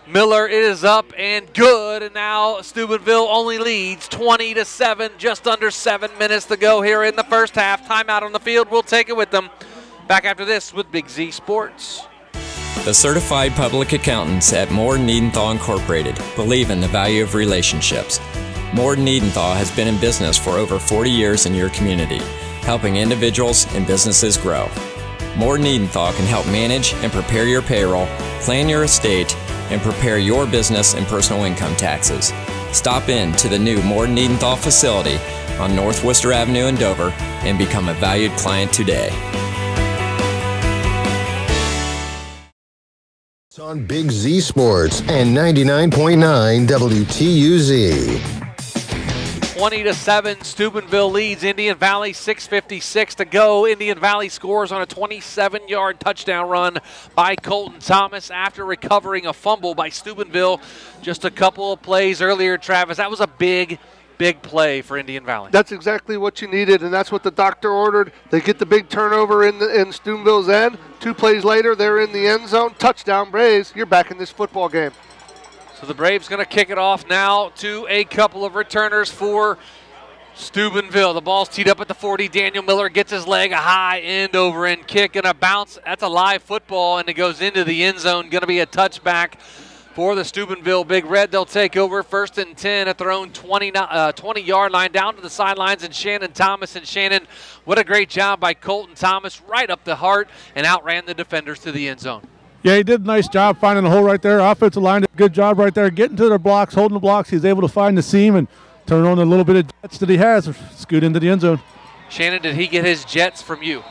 Miller. It is up and good, and now Steubenville only leads 20 to 7, just under seven minutes to go here in the first half. Timeout on the field. We'll take it with them. Back after this with Big Z Sports. The certified public accountants at Moore Niedenthal Incorporated believe in the value of relationships. Moore Niedenthal has been in business for over 40 years in your community, helping individuals and businesses grow. Moore Niedenthal can help manage and prepare your payroll, plan your estate, and prepare your business and personal income taxes. Stop in to the new Moore Niedenthal facility on North Worcester Avenue in Dover and become a valued client today. It's on Big Z Sports and 99.9 WTUZ. 20 to 7 Steubenville leads Indian Valley 656 to go Indian Valley scores on a 27 yard touchdown run by Colton Thomas after recovering a fumble by Steubenville just a couple of plays earlier Travis that was a big big play for Indian Valley That's exactly what you needed, and that's what the doctor ordered. They get the big turnover in, the, in Steubenville's end. Two plays later, they're in the end zone. Touchdown, Braves. You're back in this football game. So the Braves going to kick it off now to a couple of returners for Steubenville. The ball's teed up at the 40. Daniel Miller gets his leg a high end over end kick and a bounce. That's a live football and it goes into the end zone. Going to be a touchback for the Steubenville Big Red. They'll take over first and 10 at their own 20, uh, 20 yard line down to the sidelines and Shannon Thomas. And Shannon, what a great job by Colton Thomas right up the heart and outran the defenders to the end zone. Yeah, he did a nice job finding the hole right there. Offensive line did a good job right there, getting to their blocks, holding the blocks. He's able to find the seam and turn on the little bit of jets that he has, scoot into the end zone. Shannon, did he get his jets from you?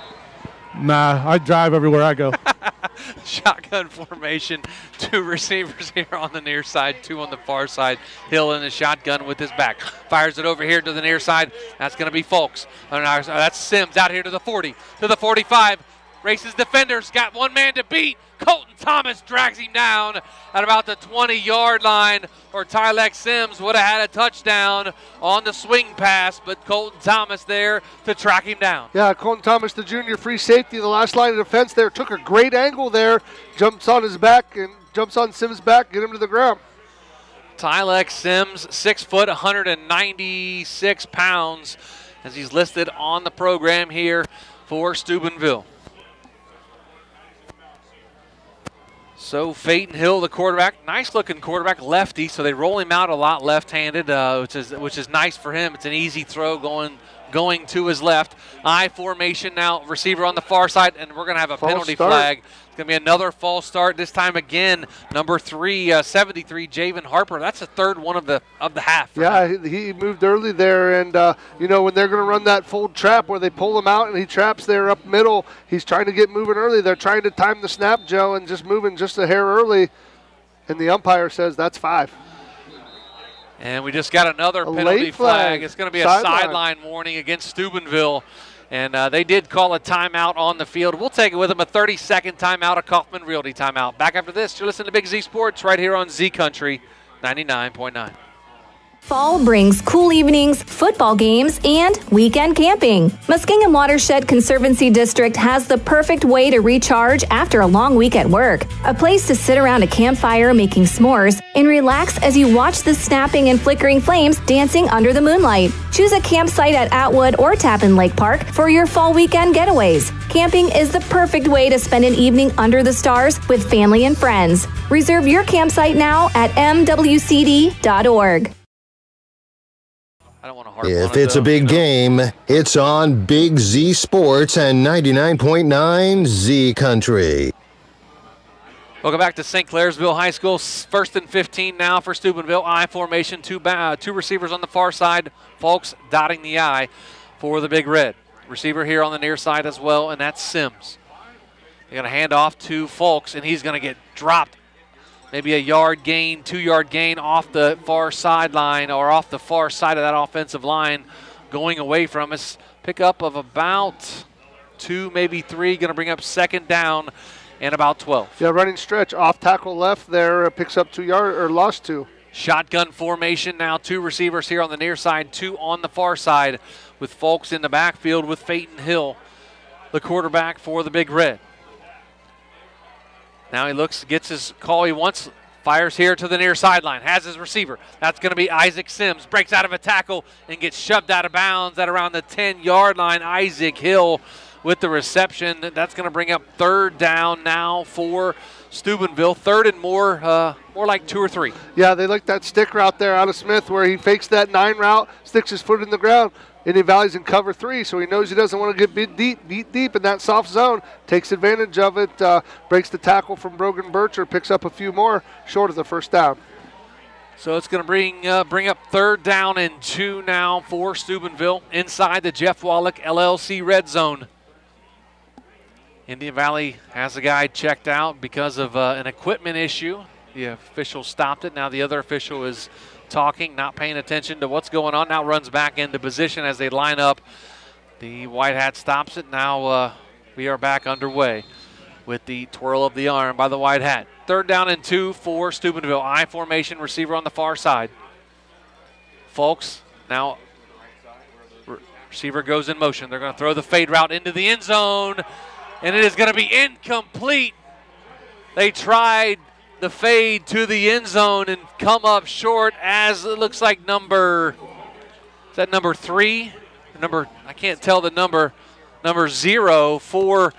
Nah, I drive everywhere I go. Shotgun formation. Two receivers here on the near side, two on the far side. Hill in the shotgun with his back. Fires it over here to the near side. That's going to be Folks. Oh, That's Sims out here to the 40, to the 45. Races defenders, got one man to beat. Colton Thomas drags him down at about the 20 yard line, or Tylex Sims would have had a touchdown on the swing pass, but Colton Thomas there to track him down. Yeah, Colton Thomas, the junior free safety, the last line of defense there, took a great angle there, jumps on his back and jumps on Sims' back, get him to the ground. Tylex Sims, six foot, 196 pounds, as he's listed on the program here for Steubenville. So Peyton Hill, the quarterback, nice looking quarterback, lefty. So they roll him out a lot left-handed, uh, which is which is nice for him. It's an easy throw going going to his left. I formation now, receiver on the far side, and we're going to have a false penalty start. flag. It's going to be another false start. This time again, number three, uh, 73, Javen Harper. That's the third one of the of the half. Yeah, him. he moved early there, and uh, you know when they're going to run that fold trap where they pull him out and he traps there up middle, he's trying to get moving early. They're trying to time the snap, Joe, and just moving just a hair early. And the umpire says that's five. And we just got another a penalty flag. flag. It's going to be a sideline warning against Steubenville. And uh, they did call a timeout on the field. We'll take it with them, a 30-second timeout, a Kaufman Realty timeout. Back after this, you're listening to Big Z Sports right here on Z Country 99.9. Fall brings cool evenings, football games, and weekend camping. Muskingum Watershed Conservancy District has the perfect way to recharge after a long week at work. A place to sit around a campfire making s'mores and relax as you watch the snapping and flickering flames dancing under the moonlight. Choose a campsite at Atwood or Tappan Lake Park for your fall weekend getaways. Camping is the perfect way to spend an evening under the stars with family and friends. Reserve your campsite now at mwcd.org. I don't want to harp If it's a big game, it's on Big Z Sports and 99.9 Z Country. Welcome back to St. Clairsville High School. First and 15 now for Steubenville. I formation, two, uh, two receivers on the far side. Folks dotting the I for the Big Red. Receiver here on the near side as well, and that's Sims. They're going to hand off to Folks, and he's going to get dropped maybe a yard gain, two yard gain off the far sideline or off the far side of that offensive line going away from us. Pickup of about two, maybe three, going to bring up second down and about 12. Yeah, running stretch off tackle left there, uh, picks up two yard or lost two. Shotgun formation now, two receivers here on the near side, two on the far side, with folks in the backfield with Peyton Hill, the quarterback for the Big Red. Now he looks, gets his call he wants, fires here to the near sideline, has his receiver. That's going to be Isaac Sims. Breaks out of a tackle and gets shoved out of bounds at around the 10 yard line. Isaac Hill with the reception. That's going to bring up third down now for Steubenville. Third and more, uh, more like two or three. Yeah, they like that stick route there out of Smith where he fakes that nine route, sticks his foot in the ground. Indian Valley's in cover three, so he knows he doesn't want to get beat deep, beat deep in that soft zone. Takes advantage of it, uh, breaks the tackle from Brogan Bircher, picks up a few more short of the first down. So it's going to bring uh, bring up third down and two now for Steubenville inside the Jeff Wallach LLC red zone. Indian Valley has a guy checked out because of uh, an equipment issue. The official stopped it. Now the other official is talking, not paying attention to what's going on. Now runs back into position as they line up. The white hat stops it. Now uh, we are back underway with the twirl of the arm by the white hat. Third down and two for Steubenville. I formation receiver on the far side. Folks, now receiver goes in motion. They're going to throw the fade route into the end zone, and it is going to be incomplete. They tried the fade to the end zone and come up short as it looks like number is that number three number i can't tell the number number zero for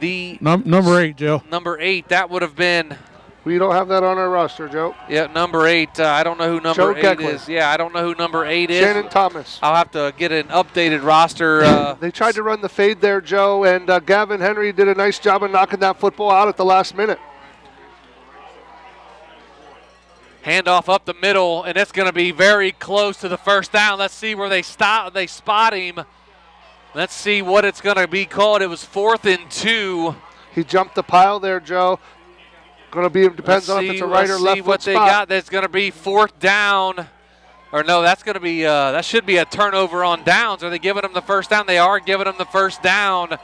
the Num- number eight joe number eight that would have been we don't have that on our roster, Joe. Yeah, number eight. Uh, I don't know who number Joe eight Geckler. is. Yeah, I don't know who number eight is. Shannon Thomas. I'll have to get an updated roster. Uh, they tried to run the fade there, Joe, and uh, Gavin Henry did a nice job of knocking that football out at the last minute. Handoff up the middle, and it's going to be very close to the first down. Let's see where they stop. They spot him. Let's see what it's going to be called. It was fourth and two. He jumped the pile there, Joe. Going to be depends Let's on see, if it's a right or let's left see what they spot. got. That's going to be fourth down. Or no, that's going to be uh, that should be a turnover on downs. Are they giving him the first down? They are giving him the first down.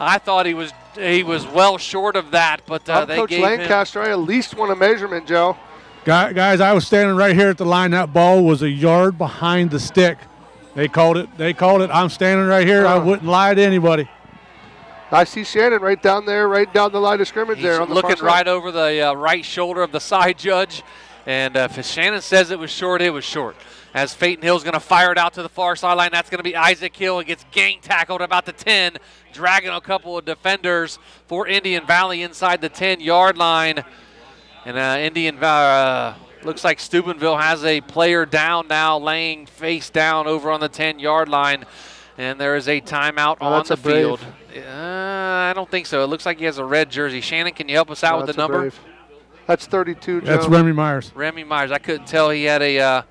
I thought he was he was well short of that, but uh, they Coach gave him. Lancaster, I at least want a measurement, Joe. Guy- Guys, I was standing right here at the line. That ball was a yard behind the stick. They called it. They called it. I'm standing right here. I Oh. wouldn't lie to anybody. I see Shannon right down there, right down the line of scrimmage He's there on the far looking side. right over the uh, right shoulder of the side judge. And uh, if Shannon says it was short, it was short. As Peyton Hill's going to fire it out to the far sideline, that's going to be Isaac Hill. He gets gang tackled about the 10, dragging a couple of defenders for Indian Valley inside the 10 yard line. And uh, Indian uh, looks like Steubenville has a player down now, laying face down over on the 10 yard line. And there is a timeout Oh, on that's the a Brave. field. Uh, I don't think so. It looks like he has a red jersey. Shannon, can you help us out No, with the that's number? Brave. That's 32, Joe. That's Remy Myers. Remy Myers. I couldn't tell he had a uh,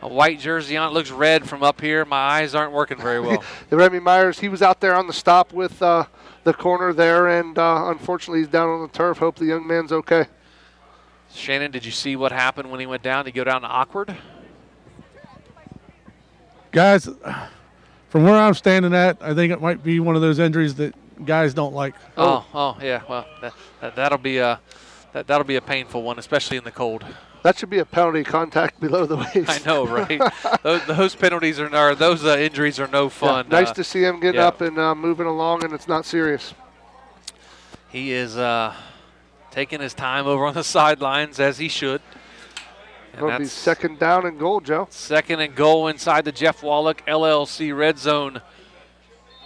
a white jersey on. It looks red from up here. My eyes aren't working very well. The Remy Myers, he was out there on the stop with uh, the corner there, and uh, unfortunately he's down on the turf. Hope the young man's okay. Shannon, did you see what happened when he went down? Did he go down to awkward? Guys, from where I'm standing at, I think it might be one of those injuries that guys don't like. Oh, oh, yeah. Well, that, that that'll be a that that'll be a painful one, especially in the cold. That should be a penalty contact below the waist. I know, right? those, those penalties are, or those uh, injuries are no Yeah, fun. nice Uh, to see him getting yeah. up and uh, moving along, and it's not serious. He is uh, taking his time over on the sidelines as he should. It'll be that's second down and goal, Joe. second and goal inside the Jeff Wallach LLC red zone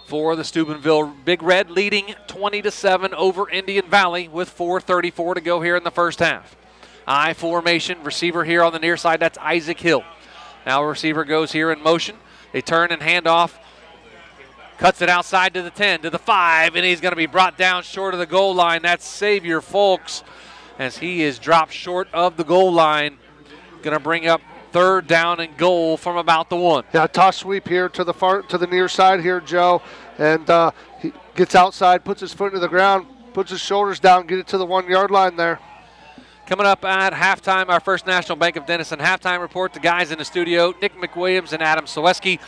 for the Steubenville Big Red, leading 20 to seven over Indian Valley with 4:34 to go here in the first half. I formation receiver here on the near side. That's Isaac Hill. Now a receiver goes here in motion. They turn and hand off. Cuts it outside to the 10, to the 5, and he's going to be brought down short of the goal line. That's Savior Folks as he is dropped short of the goal line. Going to bring up third down and goal from about the one. Yeah, toss sweep here to the far to the near side here, Joe, and uh, he gets outside, puts his foot into the ground, puts his shoulders down, get it to the one yard line there. Coming up at halftime, our First National Bank of Dennison halftime report. The guys in the studio, Nick McWilliams and Adam Soweski,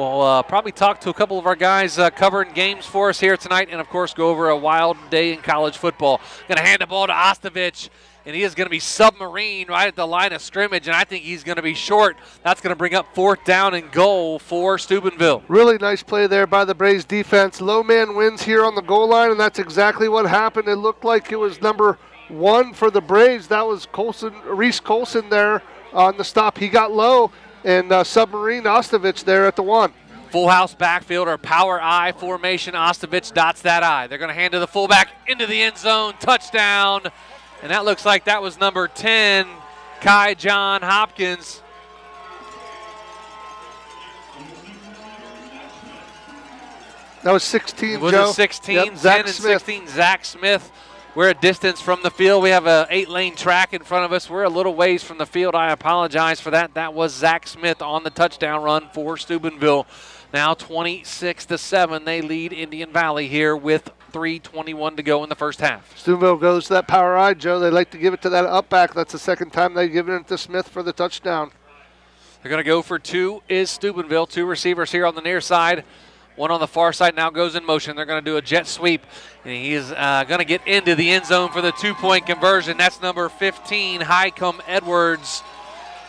will uh, probably talk to a couple of our guys uh, covering games for us here tonight, and of course, go over a wild day in college football. Going to hand the ball to Ostovich, and he is going to be submarine right at the line of scrimmage, and I think he's going to be short. That's going to bring up fourth down and goal for Steubenville. Really nice play there by the Braves defense. Low man wins here on the goal line, and that's exactly what happened. It looked like it was number one for the Braves. That was Colson, Reese Colson there on the stop. He got low, and uh, Submarine Ostovich there at the one. Full house backfield or power I formation. Ostovich dots that I. They're going to hand to the fullback into the end zone. Touchdown. And that looks like that was number 10, Kai John Hopkins. That was 16, Was Joe. it 16? Yep, 10 Zach and Smith. 16. Zach Smith. We're a distance from the field. We have a eight-lane track in front of us. We're a little ways from the field. I apologize for that. That was Zach Smith on the touchdown run for Steubenville. Now 26 to seven, they lead Indian Valley here with 3:21 to go in the first half. Steubenville goes to that power I, Joe. They like to give it to that up back. That's the second time they've given it to Smith for the touchdown. They're going to go for two is Steubenville. Two receivers here on the near side. One on the far side now goes in motion. They're going to do a jet sweep, and he is uh, going to get into the end zone for the two-point conversion. That's number 15, Highcombe Edwards,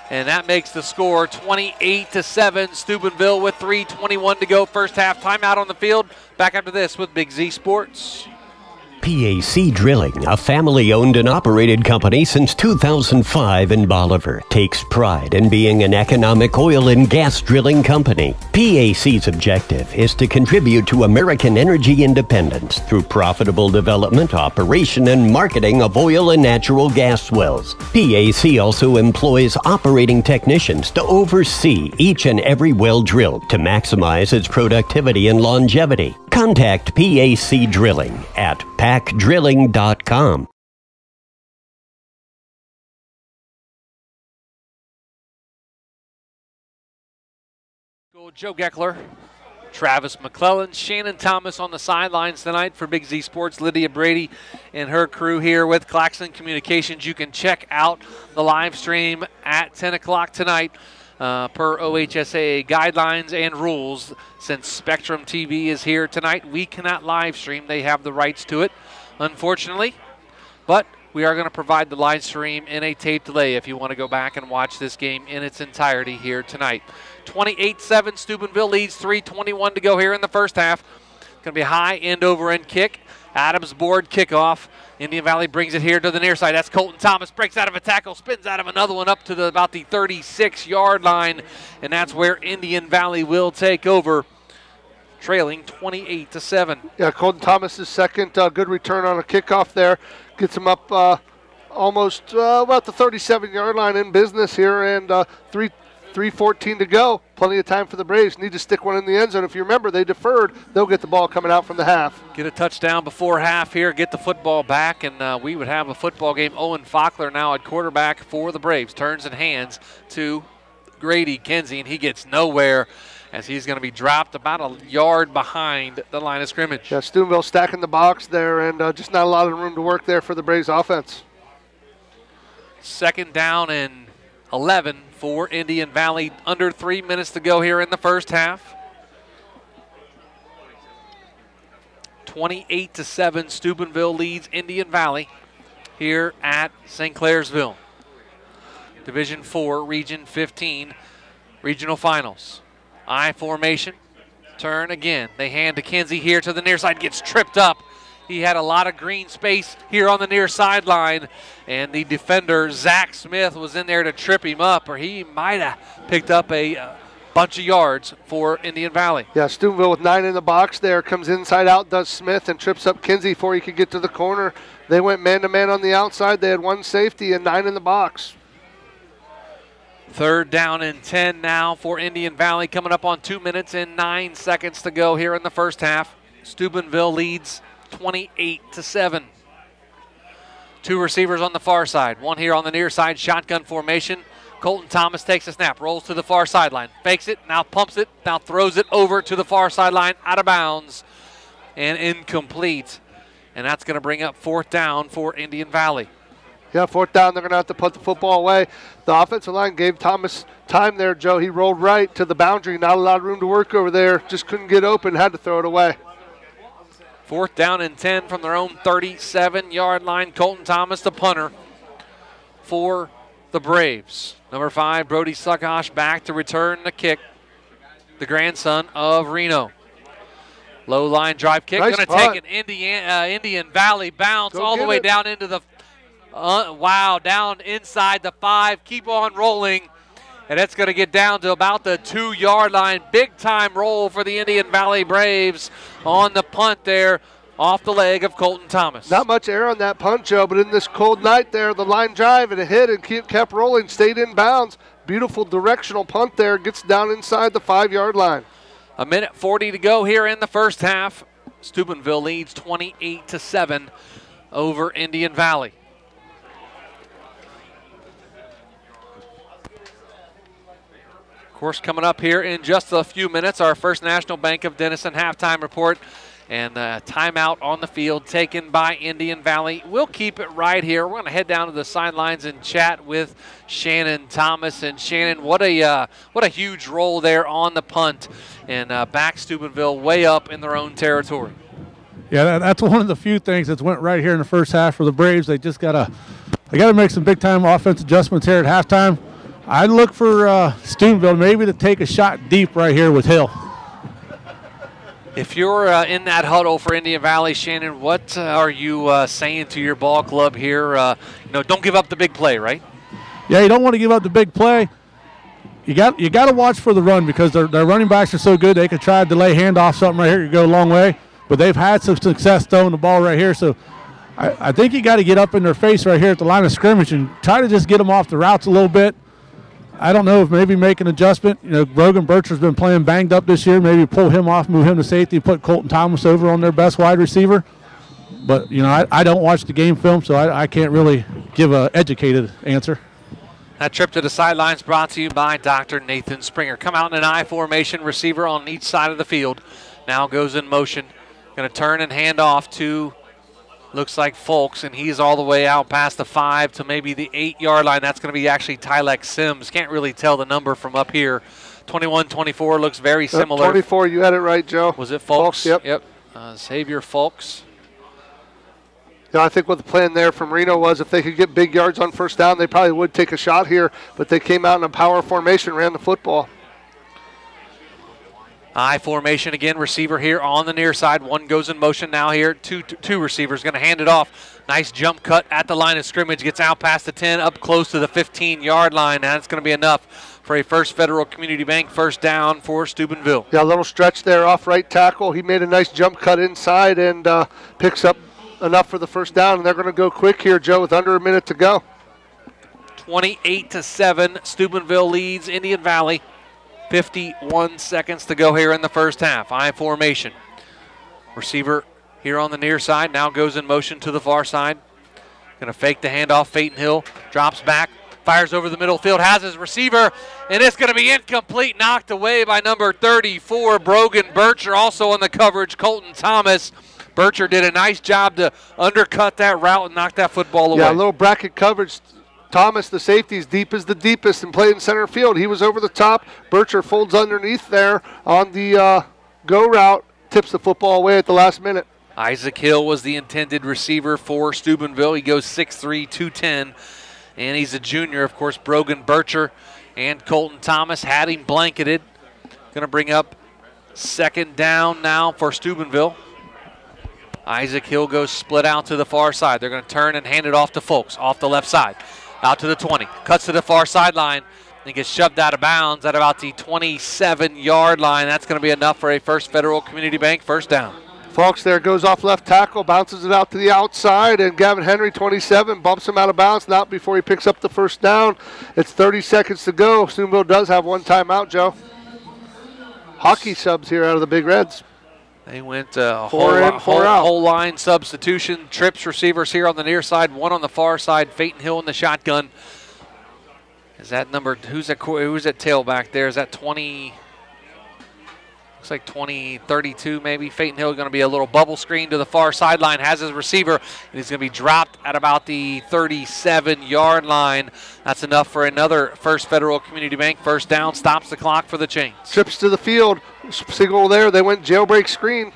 and that makes the score 28 to seven. Steubenville with 3:21 to go, first half. Timeout on the field. Back after this with Big Z Sports. PAC Drilling, a family owned and operated company since 2005 in Bolivar, takes pride in being an economic oil and gas drilling company. PAC's objective is to contribute to American energy independence through profitable development, operation, and marketing of oil and natural gas wells. PAC also employs operating technicians to oversee each and every well drilled to maximize its productivity and longevity. Contact PAC Drilling at pacdrilling.com. Go Joe Geckler Travis McClelland, Shannon Thomas on the sidelines tonight for Big Z Sports. Lydia Brady and her crew here with Claxon Communications. You can check out the live stream at 10 o'clock tonight. Uh, per OHSAA guidelines and rules, since Spectrum TV is here tonight, we cannot live stream. They have the rights to it, unfortunately. But we are going to provide the live stream in a tape delay if you want to go back and watch this game in its entirety here tonight. 28-7, Steubenville leads 3:21 to go here in the first half. Going to be high end over end kick. Adams board kickoff. Indian Valley brings it here to the near side. That's Colton Thomas. Breaks out of a tackle, spins out of another one up to the, about the 36 yard line. And that's where Indian Valley will take over, trailing 28 to 7. Yeah, Colton Thomas' second uh, good return on a kickoff there. Gets him up uh, almost uh, about the 37 yard line in business here, and uh, three 3.14 to go. Plenty of time for the Braves. Need to stick one in the end zone. If you remember, they deferred. They'll get the ball coming out from the half. Get a touchdown before half here, get the football back, and uh, we would have a football game. Owen Fockler now at quarterback for the Braves. Turns and hands to Grady Kinsey, and he gets nowhere as he's going to be dropped about a yard behind the line of scrimmage. Yeah, Steubenville stacking the box there, and uh, just not a lot of room to work there for the Braves offense. Second down and 11 for Indian Valley. Under three minutes to go here in the first half. 28 to 7, Steubenville leads Indian Valley here at St. Clairsville. Division 4, Region 15, regional finals. I formation, turn again. They hand to Kinsey here to the near side, gets tripped up he had a lot of green space here on the near sideline, and the defender, Zach Smith, was in there to trip him up, or he might have picked up a uh, bunch of yards for Indian Valley. Yeah, Steubenville with nine in the box there comes inside out, does Smith, and trips up Kinsey before he could get to the corner. They went man to man on the outside. They had one safety and nine in the box. Third down and 10 now for Indian Valley, coming up on two minutes and nine seconds to go here in the first half. Steubenville leads 28 to 7. Two receivers on the far side. One here on the near side, shotgun formation. Colton Thomas takes a snap, rolls to the far sideline, fakes it, now pumps it, now throws it over to the far sideline, out of bounds, and incomplete. And that's going to bring up fourth down for Indian Valley. Yeah, fourth down, they're going to have to put the football away. The offensive line gave Thomas time there, Joe. He rolled right to the boundary, not a lot of room to work over there, just couldn't get open, had to throw it away. Fourth down and 10 from their own 37 yard line. Colton Thomas, the punter for the Braves. Number five, Brody Saccoccia back to return the kick. The grandson of Reno. Low line drive kick. Nice Going to take an Indian, uh, Indian Valley bounce Go all the way it. down into the. Uh, wow, down inside the five. Keep on rolling. And it's going to get down to about the two yard line. Big time roll for the Indian Valley Braves on the punt there off the leg of Colton Thomas. Not much air on that punt, Joe, but in this cold night there, the line drive and it hit and kept, kept rolling, stayed in bounds. Beautiful directional punt there, gets down inside the five yard line. A minute 40 to go here in the first half. Steubenville leads 28 to 7 over Indian Valley. Course, coming up here in just a few minutes, our First National Bank of Dennison halftime report and a timeout on the field taken by Indian Valley. We'll keep it right here. We're going to head down to the sidelines and chat with Shannon Thomas. And Shannon, what a uh, what a huge role there on the punt, and uh, back Steubenville way up in their own territory. Yeah, that, that's one of the few things that's went right here in the first half for the Braves. They just gotta they gotta make some big time offense adjustments here at halftime. I'd look for uh, Steubenville maybe to take a shot deep right here with Hill. If you're uh, in that huddle for Indian Valley, Shannon, what uh, are you uh, saying to your ball club here? Uh, you know, don't give up the big play, right? Yeah, you don't want to give up the big play. You got you got to watch for the run because their, their running backs are so good. They could try to delay handoff something right here, could go a long way. But they've had some success throwing the ball right here. So I, I think you got to get up in their face right here at the line of scrimmage and try to just get them off the routes a little bit. I don't know if maybe make an adjustment. You know, Brogan Bircher's been playing banged up this year. Maybe pull him off, move him to safety, put Colton Thomas over on their best wide receiver. But you know, I, I don't watch the game film, so I, I can't really give a educated answer. That trip to the sidelines brought to you by Dr. Nathan Springer. Come out in an I formation, receiver on each side of the field. Now goes in motion. Going to turn and hand off to, looks like Folks, and he's all the way out past the five to maybe the eight yard line. That's going to be actually Tylex Sims. Can't really tell the number from up here. 21 24 looks very similar. 24, you had it right, Joe. Was it Folks? Folks, yep. Yep. Uh, Xavier Folks. Yeah, I think what the plan there from Reno was if they could get big yards on first down, they probably would take a shot here, but they came out in a power formation, ran the football. I formation again. Receiver here on the near side. One goes in motion now here. Two, two, two receivers going to hand it off. Nice jump cut at the line of scrimmage. Gets out past the 10, up close to the 15 yard line. And that's going to be enough for a First Federal Community Bank first down for Steubenville. Yeah, a little stretch there off right tackle. He made a nice jump cut inside and uh, picks up enough for the first down. And they're going to go quick here, Joe, with under a minute to go. 28 to 7. Steubenville leads Indian Valley. 51 seconds to go here in the first half. I formation. Receiver here on the near side now goes in motion to the far side. Going to fake the handoff. Phaeton Hill drops back, fires over the middle field, has his receiver, and it's going to be incomplete, knocked away by number 34, Brogan Bircher. Also on the coverage, Colton Thomas. Bircher did a nice job to undercut that route and knock that football away. Yeah, a little bracket coverage. Thomas, the safety, is deep as the deepest and played in center field. He was over the top. Bircher folds underneath there on the uh, go route, tips the football away at the last minute. Isaac Hill was the intended receiver for Steubenville. He goes 6'3, 210, and he's a junior. Of course, Brogan Bircher and Colton Thomas had him blanketed. Going to bring up second down now for Steubenville. Isaac Hill goes split out to the far side. They're going to turn and hand it off to Folks off the left side. Out to the 20. Cuts to the far sideline and gets shoved out of bounds at about the 27 yard line. That's going to be enough for a First Federal Community Bank first down. Folks there goes off left tackle, bounces it out to the outside, and Gavin Henry, 27, bumps him out of bounds. Not before he picks up the first down. It's 30 seconds to go. Steubenville does have one timeout, Joe. Hockey subs here out of the Big Reds. They went uh, Four whole, in, four whole, whole line substitution. Trips receivers here on the near side, one on the far side. Phaeton Hill in the shotgun. Is that number? Who's that? Who's that tailback there? Is that 20? Looks like 20, 32 maybe. Phaeton Hill going to be a little bubble screen to the far sideline. Has his receiver, and he's going to be dropped at about the 37 yard line. That's enough for another First Federal Community Bank first down. Stops the clock for the chains. Trips to the field. Signal there. They went jailbreak screen.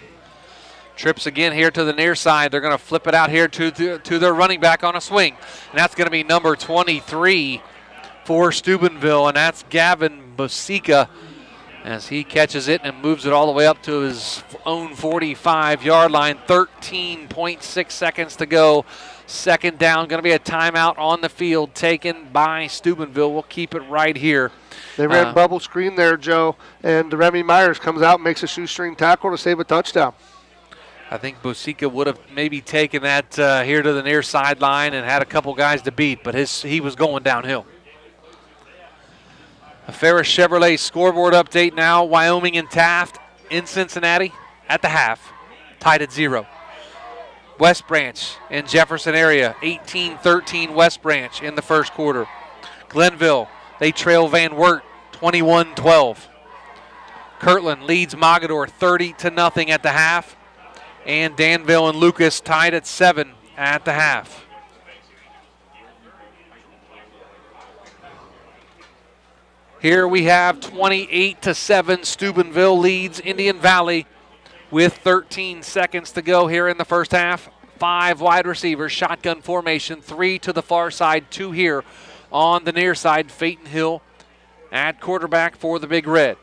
Trips again here to the near side. They're going to flip it out here to, to, to their running back on a swing. And that's going to be number 23 for Steubenville, and that's Gavin Bosica as he catches it and moves it all the way up to his own 45 yard line. 13.6 seconds to go. Second down. Going to be a timeout on the field taken by Steubenville. We'll keep it right here. They ran Uh, bubble screen there, Joe, and Remy Myers comes out and makes a shoestring tackle to save a touchdown. I think Bosica would have maybe taken that uh, here to the near sideline and had a couple guys to beat, but his he was going downhill. A Ferris Chevrolet scoreboard update now. Wyoming and Taft in Cincinnati at the half, tied at zero. West Branch in Jefferson area, 18-13 West Branch in the first quarter. Glenville, they trail Van Wert 21-12. Kirtland leads Mogadore 30 to nothing at the half and Danville and Lucas tied at seven at the half. Here we have 28 to 7. Steubenville leads Indian Valley with 13 seconds to go here in the first half. Five wide receivers, shotgun formation, three to the far side, two here on the near side. Phaeton Hill at quarterback for the Big Red.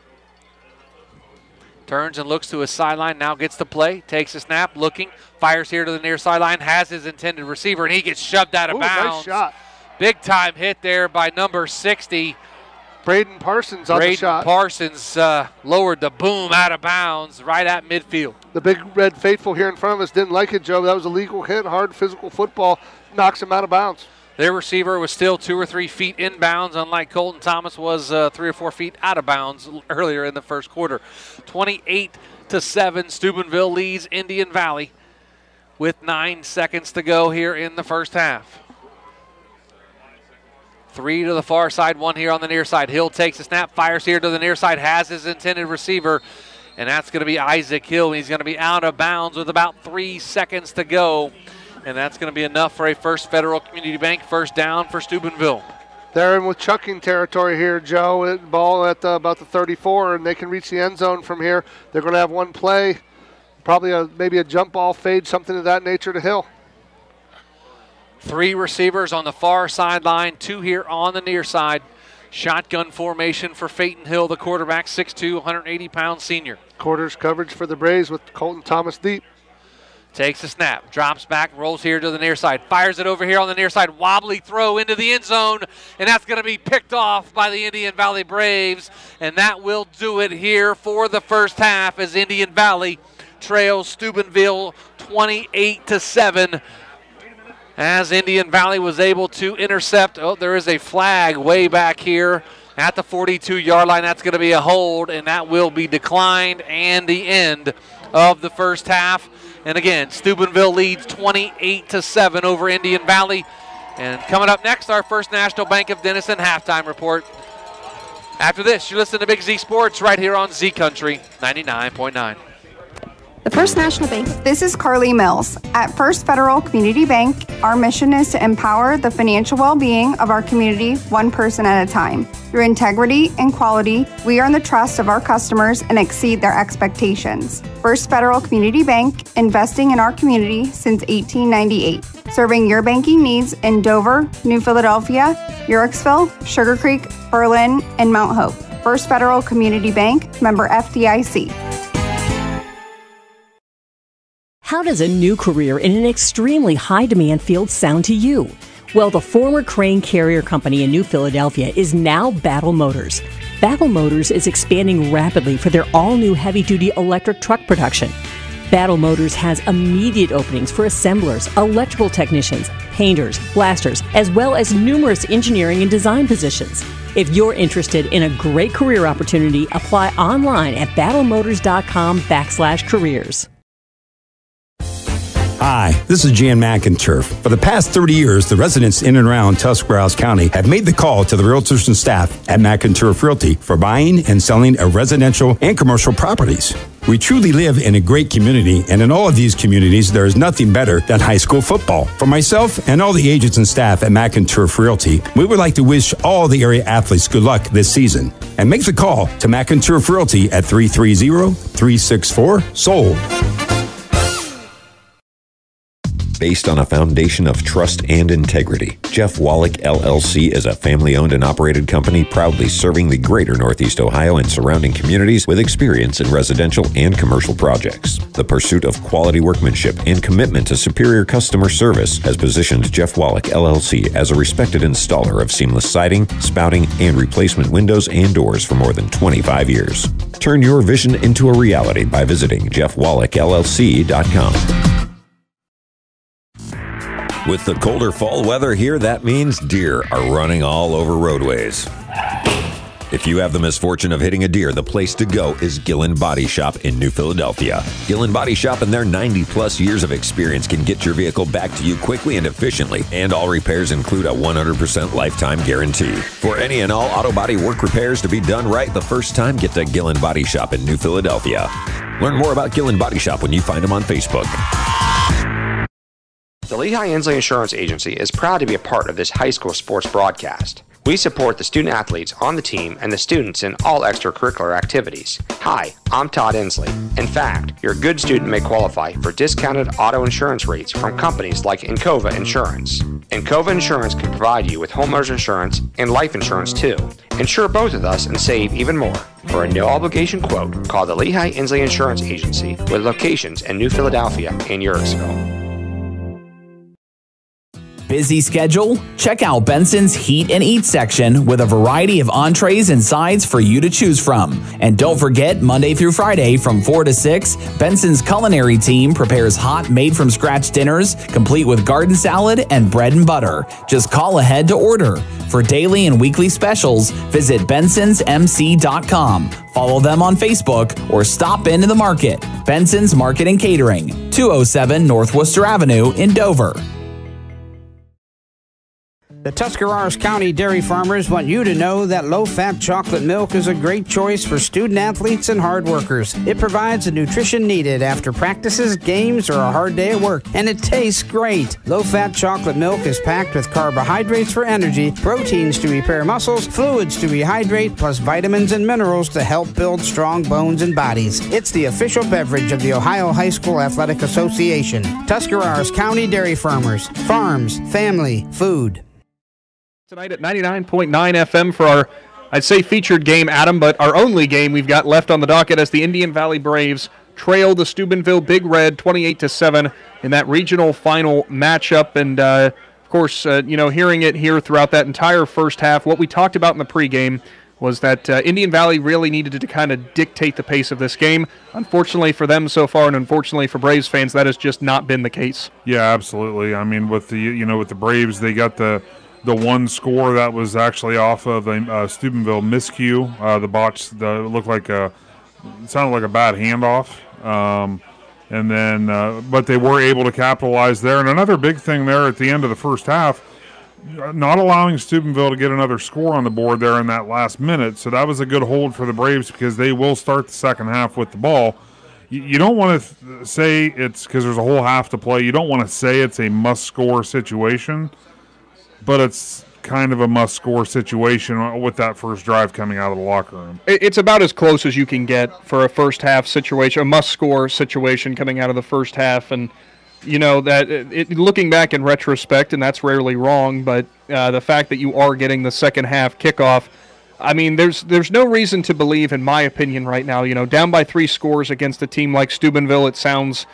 Turns and looks to his sideline, now gets the play, takes a snap, looking, fires here to the near sideline, has his intended receiver, and he gets shoved out of Ooh, nice bounds. shot. Big time hit there by number 60. Braden Parsons on the shot. Parsons uh, lowered the boom out of bounds right at midfield. The big red faithful here in front of us didn't like it, Joe. That was a legal hit, hard physical football, knocks him out of bounds. Their receiver was still two or three feet inbounds, unlike Colton Thomas was uh, three or four feet out of bounds earlier in the first quarter. 28 to 7, Steubenville leads Indian Valley with nine seconds to go here in the first half. Three to the far side, one here on the near side. Hill takes a snap, fires here to the near side, has his intended receiver, and that's going to be Isaac Hill. He's going to be out of bounds with about three seconds to go, and that's going to be enough for a First Federal Community Bank first down for Steubenville. They're in with chucking territory here, Joe. Ball at uh, about the 34, and they can reach the end zone from here. They're going to have one play, probably a, maybe a jump ball fade, something of that nature to Hill. Three receivers on the far sideline, two here on the near side. Shotgun formation for Phaeton Hill, the quarterback, 6'2, 180 pound senior. Quarters coverage for the Braves with Colton Thomas deep. Takes a snap, drops back, rolls here to the near side, fires it over here on the near side. Wobbly throw into the end zone, and that's going to be picked off by the Indian Valley Braves. And that will do it here for the first half as Indian Valley trails Steubenville 28 to 7 as Indian Valley was able to intercept. Oh, there is a flag way back here at the 42 yard line. That's going to be a hold, and that will be declined and the end of the first half. And again, Steubenville leads 28 to 7 over Indian Valley. And coming up next, our first National Bank of Dennison halftime report. After this, you listen to Big Z Sports right here on Z Country 99.9. The First National Bank. This is Carly Mills. At First Federal Community Bank, our mission is to empower the financial well being of our community one person at a time. Through integrity and quality, we earn the trust of our customers and exceed their expectations. First Federal Community Bank, investing in our community since 1898, serving your banking needs in Dover, New Philadelphia, Uhrichsville, Sugarcreek, Berlin, and Mount Hope. First Federal Community Bank, member FDIC. How does a new career in an extremely high demand field sound to you? Well, the former Crane Carrier Company in New Philadelphia is now Battle Motors. Battle Motors is expanding rapidly for their all new heavy duty electric truck production. Battle Motors has immediate openings for assemblers, electrical technicians, painters, blasters, as well as numerous engineering and design positions. If you're interested in a great career opportunity, apply online at battlemotors.com backslash careers. Hi, this is Jan McInturf. For the past 30 years, the residents in and around Tuscarawas County have made the call to the realtors and staff at McInturf Realty for buying and selling of residential and commercial properties. We truly live in a great community, and in all of these communities, there is nothing better than high school football. For myself and all the agents and staff at McInturf Realty, we would like to wish all the area athletes good luck this season. And make the call to McInturf Realty at 330 364 SOLD. Based on a foundation of trust and integrity. Jeff Wallach LLC is a family owned and operated company proudly serving the greater Northeast Ohio and surrounding communities with experience in residential and commercial projects. The pursuit of quality workmanship and commitment to superior customer service has positioned Jeff Wallach LLC as a respected installer of seamless siding, spouting, and replacement windows and doors for more than 25 years. Turn your vision into a reality by visiting jeffwallachllc.com. With the colder fall weather here, that means deer are running all over roadways. If you have the misfortune of hitting a deer, the place to go is Gillen Body Shop in New Philadelphia. Gillen Body Shop and their 90 plus years of experience can get your vehicle back to you quickly and efficiently, and all repairs include a 100% lifetime guarantee. For any and all auto body work repairs to be done right the first time, get to Gillen Body Shop in New Philadelphia. Learn more about Gillen Body Shop when you find them on Facebook. The Lehigh Inslee Insurance Agency is proud to be a part of this high school sports broadcast. We support the student athletes on the team and the students in all extracurricular activities. Hi, I'm Todd Inslee. In fact, your good student may qualify for discounted auto insurance rates from companies like Encova Insurance. Encova Insurance can provide you with homeowners insurance and life insurance too. Insure both of us and save even more. For a no obligation quote, call the Lehigh Inslee Insurance Agency with locations in New Philadelphia and Uhrichsville. Busy schedule? Check out Benson's Heat and Eat section with a variety of entrees and sides for you to choose from. And don't forget, Monday through Friday from 4 to 6, Benson's culinary team prepares hot, made from scratch dinners, complete with garden salad and bread and butter. Just call ahead to order. For daily and weekly specials, visit bensonsmc.com. Follow them on Facebook or stop into the market. Benson's Market and Catering, 207 North Worcester Avenue in Dover. The Tuscarawas County dairy farmers want you to know that low fat chocolate milk is a great choice for student athletes and hard workers. It provides the nutrition needed after practices, games, or a hard day at work, and it tastes great. Low fat chocolate milk is packed with carbohydrates for energy, proteins to repair muscles, fluids to rehydrate, plus vitamins and minerals to help build strong bones and bodies. It's the official beverage of the Ohio High School Athletic Association. Tuscarawas County Dairy Farmers. Farms, family, food tonight at 99.9 FM for our, I'd say, featured game, Adam, but our only game we've got left on the docket as the Indian Valley Braves trail the Steubenville Big Red 28 to 7 in that regional final matchup. And uh, of course, uh, you know, hearing it here throughout that entire first half, what we talked about in the pregame was that uh, Indian Valley really needed to kind of dictate the pace of this game. Unfortunately for them so far, and unfortunately for Braves fans, that has just not been the case. Yeah, absolutely. I mean, with the you know with the Braves, they got the the one score that was actually off of a uh, Steubenville miscue. Uh, the botch the, looked like a sounded like a bad handoff. Um, and then, uh, but they were able to capitalize there. And another big thing there at the end of the first half, not allowing Steubenville to get another score on the board there in that last minute. So that was a good hold for the Braves because they will start the second half with the ball. You, you don't want to th- say it's because there's a whole half to play. You don't want to say it's a must score situation but it's kind of a must score situation with that first drive coming out of the locker room. It's about as close as you can get for a first half situation, a must score situation coming out of the first half. And, you know, that it, looking back in retrospect, and that's rarely wrong, but uh, the fact that you are getting the second half kickoff. I mean, there's there's no reason to believe, in my opinion, right now. You know, down by three scores against a team like Steubenville, it sounds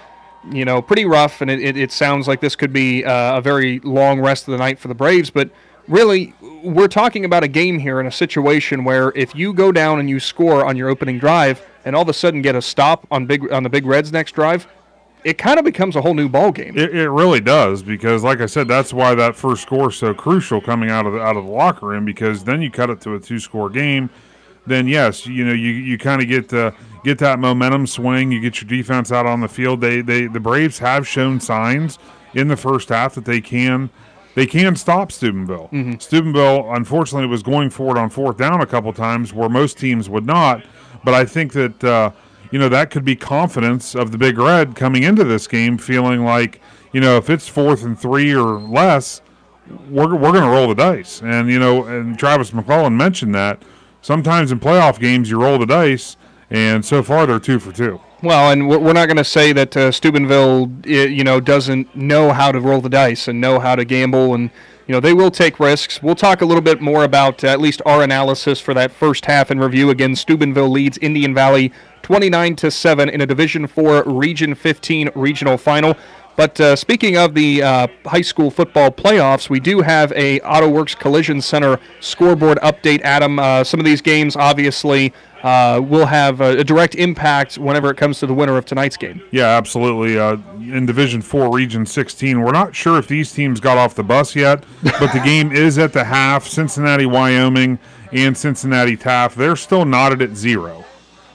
you know, pretty rough, and it, it, it sounds like this could be uh, a very long rest of the night for the Braves. But really, we're talking about a game here in a situation where if you go down and you score on your opening drive, and all of a sudden get a stop on big on the Big Reds next drive, it kind of becomes a whole new ball game. It, it really does because, like I said, that's why that first score is so crucial coming out of the, out of the locker room because then you cut it to a two score game. Then yes, you know you you kind of get get that momentum swing. You get your defense out on the field. They they the Braves have shown signs in the first half that they can they can stop Steubenville. Mm-hmm. Steubenville unfortunately was going forward on fourth down a couple times where most teams would not. But I think that uh, you know that could be confidence of the Big Red coming into this game, feeling like you know if it's fourth and three or less, we're we're going to roll the dice. And you know, and Travis McClelland mentioned that sometimes in playoff games you roll the dice and so far they're two for two. Well, and we're not going to say that uh, Steubenville, you know, doesn't know how to roll the dice and know how to gamble, and you know they will take risks. We'll talk a little bit more about uh, at least our analysis for that first half in review. Again, Steubenville leads Indian Valley 29 to seven in a Division Four Region 15 regional final. But uh, speaking of the uh, high school football playoffs, we do have a AutoWorks Collision Center scoreboard update. Adam, uh, some of these games obviously uh, will have a, a, direct impact whenever it comes to the winner of tonight's game. Yeah, absolutely. Uh, in Division Four, Region 16, we're not sure if these teams got off the bus yet, but the game is at the half. Cincinnati, Wyoming, and Cincinnati Taft, they're still knotted at zero.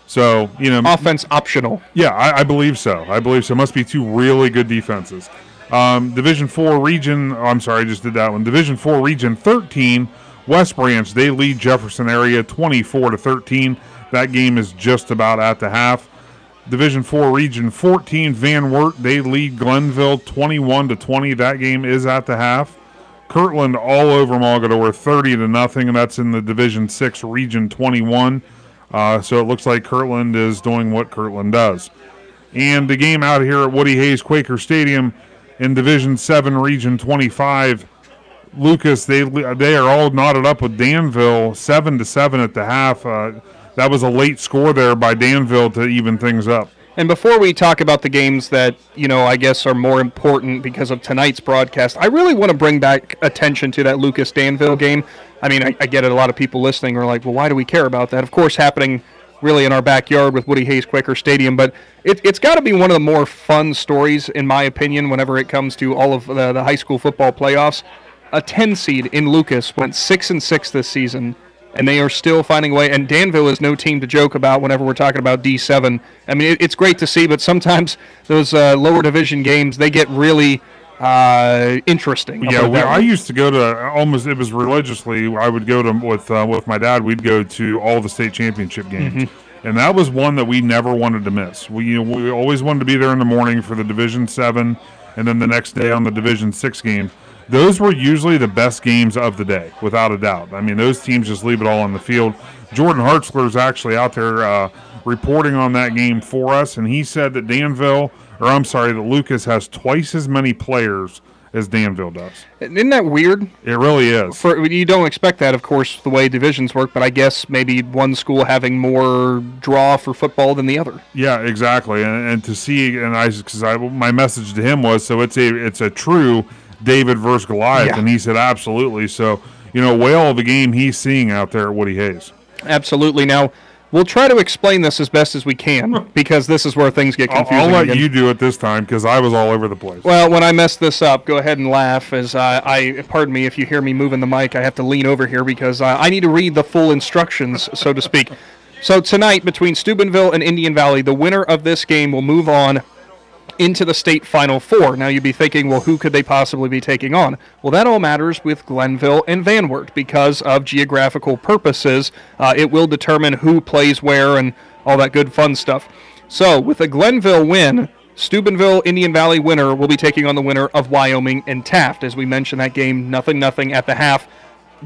So you know, offense optional. Yeah, I, I believe so. I believe so. Must be two really good defenses. Um, Division Four Region. Oh, I'm sorry, I just did that one. Division Four Region 13. West Branch they lead Jefferson area 24 to 13. That game is just about at the half. Division 4 Region 14 Van Wert they lead Glenville 21 to 20. That game is at the half. Kirtland all over Mogadore 30 to nothing and that's in the Division 6 Region 21. Uh, so it looks like Kirtland is doing what Kirtland does. And the game out here at Woody Hayes Quaker Stadium in Division 7 Region 25 Lucas they they are all knotted up with Danville 7 to 7 at the half. Uh, that was a late score there by Danville to even things up. And before we talk about the games that, you know, I guess are more important because of tonight's broadcast, I really want to bring back attention to that Lucas Danville game. I mean, I, I get it, a lot of people listening are like, well, why do we care about that? Of course, happening really in our backyard with Woody Hayes Quaker Stadium, but it, has got to be one of the more fun stories, in my opinion, whenever it comes to all of the, the high school football playoffs. A 10 seed in Lucas went 6 and 6 this season and they are still finding a way. And Danville is no team to joke about whenever we're talking about D7. I mean, it, it's great to see, but sometimes those uh, lower division games they get really uh, interesting. Yeah, I used to go to almost. It was religiously. I would go to with uh, with my dad. We'd go to all the state championship games, Mhm. and that was one that we never wanted to miss. We you know, we always wanted to be there in the morning for the Division Seven, and then the next day on the Division Six game. Those were usually the best games of the day, without a doubt. I mean, those teams just leave it all on the field. Jordan Hartzler is actually out there uh, reporting on that game for us, and he said that Danville, or I'm sorry, that Lucas has twice as many players as Danville does. Isn't that weird? It really is. For you don't expect that, of course, the way divisions work. But I guess maybe one school having more draw for football than the other. Yeah, exactly. And, and to see, and I, because I, my message to him was, so it's a, it's a true David versus Goliath, Yeah. and he said absolutely. So you know, whale of a game he's seeing out there at Woody Hayes. Absolutely. Now we'll try to explain this as best as we can because this is where things get I'll, confusing. I'll let again. you do it this time because I was all over the place. Well, when I mess this up, go ahead and laugh. As I, I pardon me if you hear me moving the mic, I have to lean over here because uh, I need to read the full instructions, so to speak. So tonight, between Steubenville and Indian Valley, the winner of this game will move on into the state final four. Now you'd be thinking, well, who could they possibly be taking on? Well, that all matters with Glenville and Van Wert because of geographical purposes. Uh, it will determine who plays where and all that good fun stuff. So with a Glenville win, Steubenville Indian Valley winner will be taking on the winner of Wyoming and Taft. As we mentioned, that game nothing nothing at the half,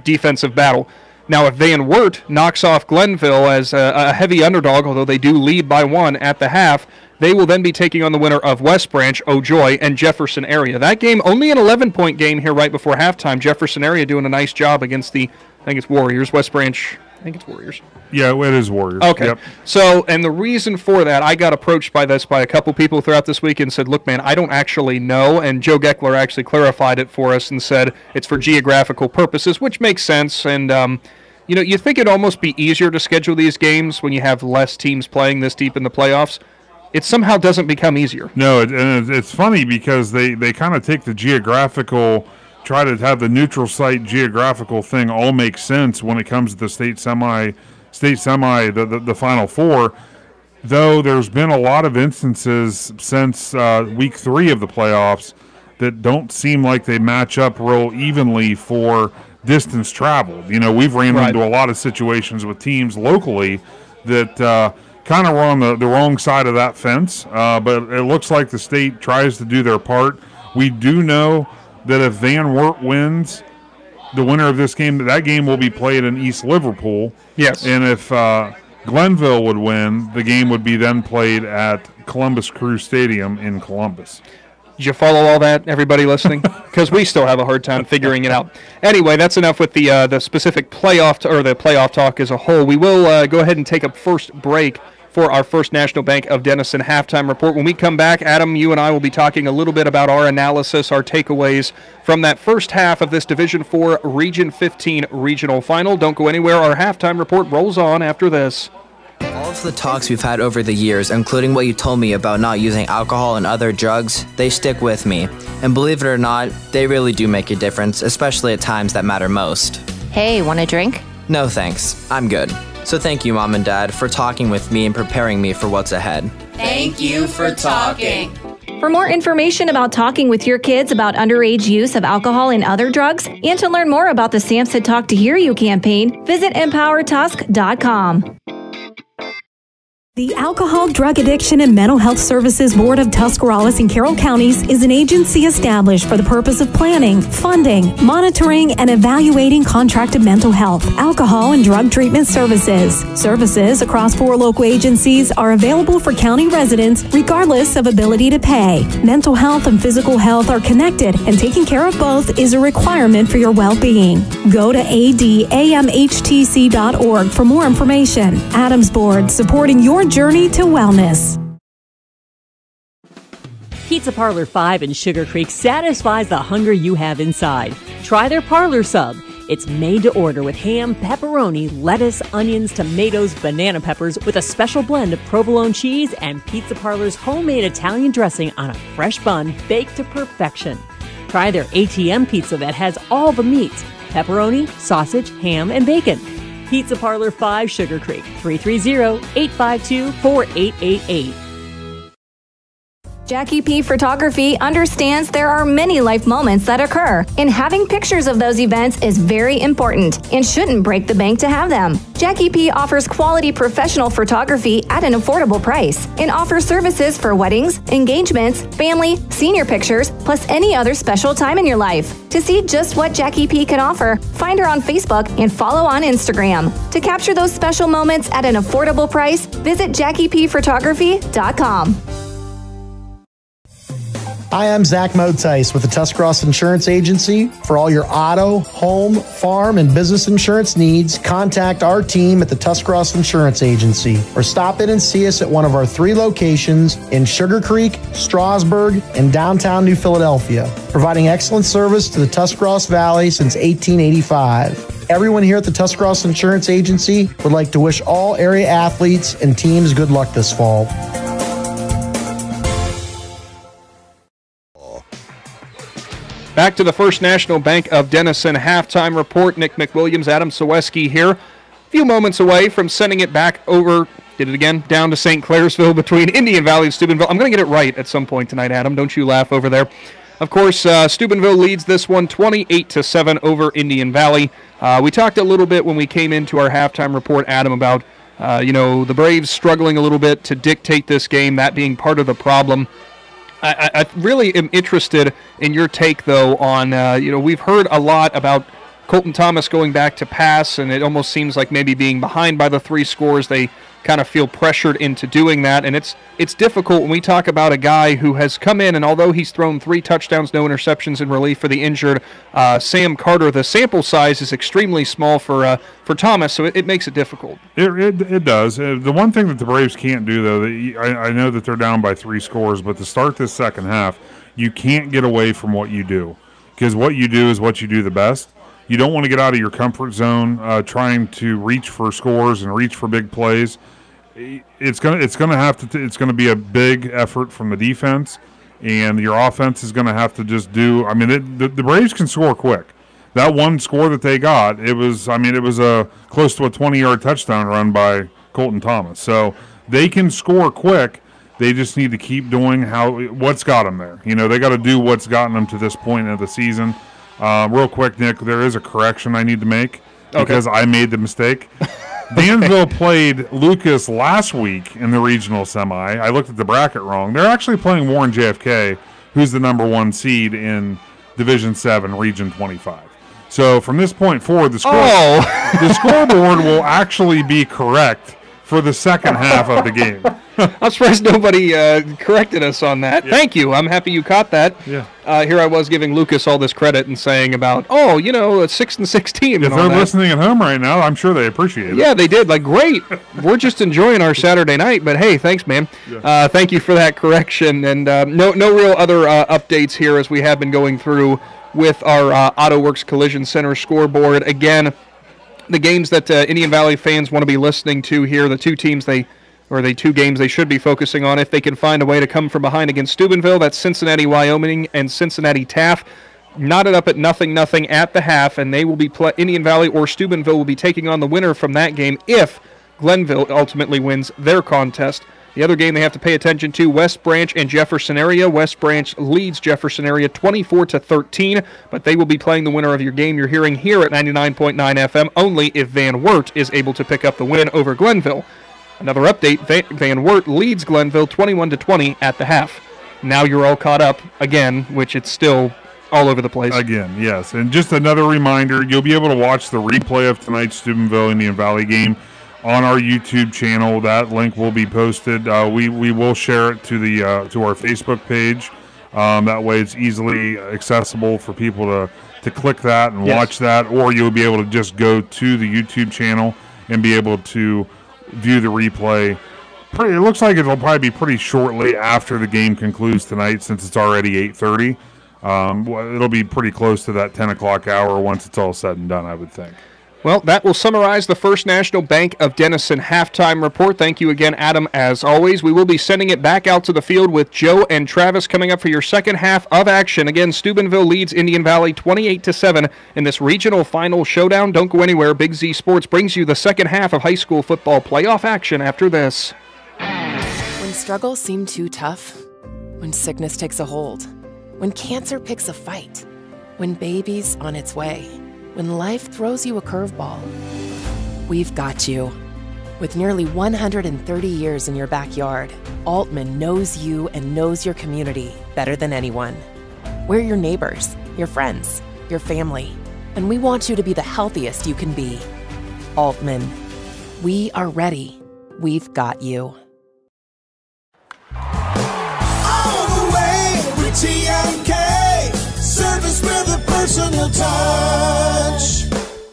defensive battle. Now, if Van Wert knocks off Glenville as a, a heavy underdog, although they do lead by one at the half, they will then be taking on the winner of West Branch, Ojoy, and Jefferson area. That game, only an 11 point game here right before halftime. Jefferson area doing a nice job against the, I think it's Warriors. West Branch, I think it's Warriors. Yeah, it is Warriors. Okay. Yep. So, and the reason for that, I got approached by this by a couple people throughout this week and said, look, man, I don't actually know. And Joe Geckler actually clarified it for us and said it's for geographical purposes, which makes sense. And, um, you know, you think it'd almost be easier to schedule these games when you have less teams playing this deep in the playoffs. It somehow doesn't become easier. No, it, and it's funny because they, they kind of take the geographical, try to have the neutral site geographical thing all make sense when it comes to the state semi, state semi, the, the, the final four. Though there's been a lot of instances since uh, week three of the playoffs that don't seem like they match up real evenly for distance traveled. You know, we've ran Right. into a lot of situations with teams locally that uh, kind of were on the, the wrong side of that fence. Uh, but it looks like the state tries to do their part. We do know that if Van Wert wins, the winner of this game, that game will be played in East Liverpool. Yes. And if uh, Glenville would win, the game would be then played at Columbus Crew Stadium in Columbus. Did you follow all that, everybody listening? Because we still have a hard time figuring it out. Anyway, that's enough with the uh, the specific playoff t- or the playoff talk as a whole. We will uh, go ahead and take a first break for our first National Bank of Dennison halftime report. When we come back, Adam, you and I will be talking a little bit about our analysis, our takeaways from that first half of this Division Four Region 15 regional final. Don't go anywhere. Our halftime report rolls on after this. All of the talks we've had over the years, including what you told me about not using alcohol and other drugs, they stick with me. And believe it or not, they really do make a difference, especially at times that matter most. Hey, want a drink? No thanks, I'm good. So thank you, Mom and Dad, for talking with me and preparing me for what's ahead. Thank you for talking. For more information about talking with your kids about underage use of alcohol and other drugs, and to learn more about the SAMHSA Talk to Hear You campaign, visit empowertusk.com. The Alcohol, Drug Addiction, and Mental Health Services Board of Tuscarawas and Carroll Counties is an agency established for the purpose of planning, funding, monitoring, and evaluating contracted mental health, alcohol, and drug treatment services. Services across four local agencies are available for county residents regardless of ability to pay. Mental health and physical health are connected, and taking care of both is a requirement for your well being. Go to adamhtc.org for more information. Adams Board, supporting your journey to wellness. Pizza Parlor 5 in Sugarcreek satisfies the hunger you have inside. Try their parlor sub. It's made to order with ham, pepperoni, lettuce, onions, tomatoes, banana peppers with a special blend of provolone cheese and Pizza Parlor's homemade Italian dressing on a fresh bun baked to perfection. Try their ATM pizza that has all the meats pepperoni, sausage, ham, and bacon. Pizza Parlor 5 Sugarcreek, 330 852 4888. Jackie P Photography understands there are many life moments that occur, and having pictures of those events is very important and shouldn't break the bank to have them. Jackie P offers quality professional photography at an affordable price and offers services for weddings, engagements, family, senior pictures, plus any other special time in your life. To see just what Jackie P can offer, find her on Facebook and follow on Instagram. To capture those special moments at an affordable price, visit JackiePphotography.com. Hi, I'm Zach Motice with the Tuscross Insurance Agency. For all your auto, home, farm, and business insurance needs, contact our team at the Tuscross Insurance Agency or stop in and see us at one of our three locations in Sugarcreek, Strasburg, and downtown New Philadelphia, providing excellent service to the Tuscross Valley since 1885. Everyone here at the Tuscross Insurance Agency would like to wish all area athletes and teams good luck this fall. Back to the First National Bank of Dennison halftime report. Nick McWilliams, Adam Saweski here. A few moments away from sending it back over, did it again, down to St. Clairsville between Indian Valley and Steubenville. I'm going to get it right at some point tonight, Adam. Don't you laugh over there. Of course, uh, Steubenville leads this one 28 to 7 over Indian Valley. Uh, we talked a little bit when we came into our halftime report, Adam, about uh, you know the Braves struggling a little bit to dictate this game, that being part of the problem. I, I really am interested in your take, though, on uh, you know we've heard a lot about Colton Thomas going back to pass, and it almost seems like maybe being behind by the three scores, they kind of feel pressured into doing that, and it's it's difficult when we talk about a guy who has come in, and although he's thrown three touchdowns, no interceptions in relief for the injured uh, Sam Carter, the sample size is extremely small for uh, for Thomas, so it, it makes it difficult. It, it, it does. Uh, the one thing that the Braves can't do, though, you- I, I know that they're down by three scores, but to start this second half, you can't get away from what you do because what you do is what you do the best. You don't want to get out of your comfort zone uh, trying to reach for scores and reach for big plays. It's gonna it's gonna have to t- it's gonna be a big effort from the defense, and your offense is gonna have to just do. I mean, it, the, the Braves can score quick. That one score that they got, it was I mean, it was a close to a 20 yard touchdown run by Colton Thomas. So they can score quick. They just need to keep doing how what's got them there. You know, they got to do what's gotten them to this point of the season. Uh, real quick, Nick, there is a correction I need to make Okay. because I made the mistake. Danville played Lucas last week in the regional semi. I looked at the bracket wrong. They're actually playing Warren JFK, who's the number one seed in Division Seven, Region 25. So from this point forward, the score, Oh. the scoreboard will actually be correct for the second half of the game. I'm surprised nobody uh, corrected us on that. Thank you. I'm happy you caught that. Yeah. Uh, here I was giving Lucas all this credit and saying about, oh, you know, a six and sixteen. If they're that. listening at home right now, I'm sure they appreciate it. Yeah, they did. Like, great. We're just enjoying our Saturday night, but hey, thanks, man. Uh, thank you for that correction. And uh, no, no real other uh, updates here as we have been going through with our uh, AutoWorks Collision Center scoreboard. Again, the games that uh, Indian Valley fans want to be listening to here, the two teams they or the two games they should be focusing on if they can find a way to come from behind against Steubenville. That's Cincinnati, Wyoming, and Cincinnati Taft. Knotted up at nothing, nothing at the half, and they will be play- Indian Valley or Steubenville will be taking on the winner from that game if Glenville ultimately wins their contest. The other game they have to pay attention to: West Branch and Jefferson area. West Branch leads Jefferson area 24 to 13, but they will be playing the winner of your game. You're hearing here at 99.9 FM only if Van Wert is able to pick up the win over Glenville. Another update: Va- Van Wert leads Glenville 21 to 20 at the half. Now you're all caught up again, which it's still all over the place. Again, yes. And just another reminder you'll be able to watch the replay of tonight's Steubenville Indian Valley game on our YouTube channel. That link will be posted. Uh, we, we will share it to, the, uh, to our Facebook page. Um, that way it's easily accessible for people to, to click that and Yes. watch that, or you'll be able to just go to the YouTube channel and be able to view the replay. Pretty, it looks like it'll probably be pretty shortly after the game concludes tonight, since it's already 8:30. Um, it'll be pretty close to that 10 o'clock hour once it's all said and done, I would think. Well, that will summarize the First National Bank of Dennison halftime report. Thank you again, Adam, as always. We will be sending it back out to the field with Joe and Travis coming up for your second half of action. Again, Steubenville leads Indian Valley 28 to 7 in this regional final showdown. Don't go anywhere. Big Z Sports brings you the second half of high school football playoff action after this. When struggles seem too tough, when sickness takes a hold, when cancer picks a fight, when baby's on its way, when life throws you a curveball. We've got you. With nearly 130 years in your backyard, Aultman knows you and knows your community better than anyone. We're your neighbors, your friends, your family, and we want you to be the healthiest you can be. Aultman, we are ready. We've got you. All the way with TMK. Service with a personal touch.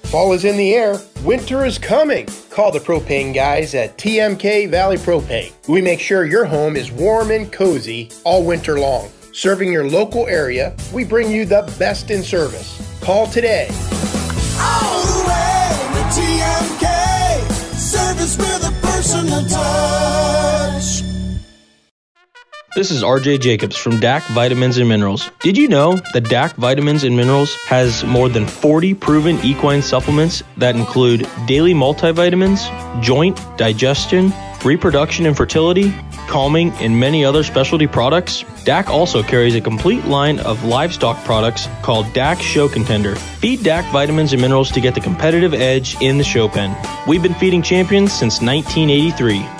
Fall is in the air. Winter is coming. Call the propane guys at TMK Valley Propane. We make sure your home is warm and cozy all winter long. Serving your local area, we bring you the best in service. Call today. All the way TMK. Service with a personal touch. This is RJ Jacobs from DAC Vitamins and Minerals. Did you know that DAC Vitamins and Minerals has more than 40 proven equine supplements that include daily multivitamins, joint, digestion, reproduction and fertility, calming, and many other specialty products? DAC also carries a complete line of livestock products called DAC Show Contender. Feed DAC vitamins and minerals to get the competitive edge in the show pen. We've been feeding champions since 1983.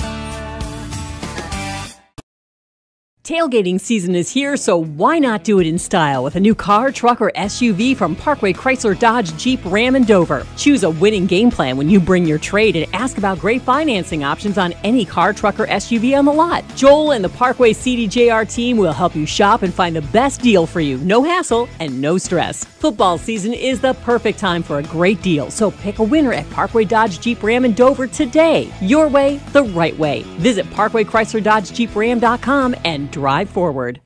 Tailgating season is here, so why not do it in style with a new car, truck, or SUV from Parkway Chrysler Dodge Jeep Ram and Dover? Choose a winning game plan when you bring your trade and ask about great financing options on any car, truck, or SUV on the lot. Joel and the Parkway CDJR team will help you shop and find the best deal for you. No hassle and no stress. Football season is the perfect time for a great deal, so pick a winner at Parkway Dodge Jeep Ram and Dover today. Your way, the right way. Visit Parkway Chrysler Dodge Jeep Ram.com and drive forward.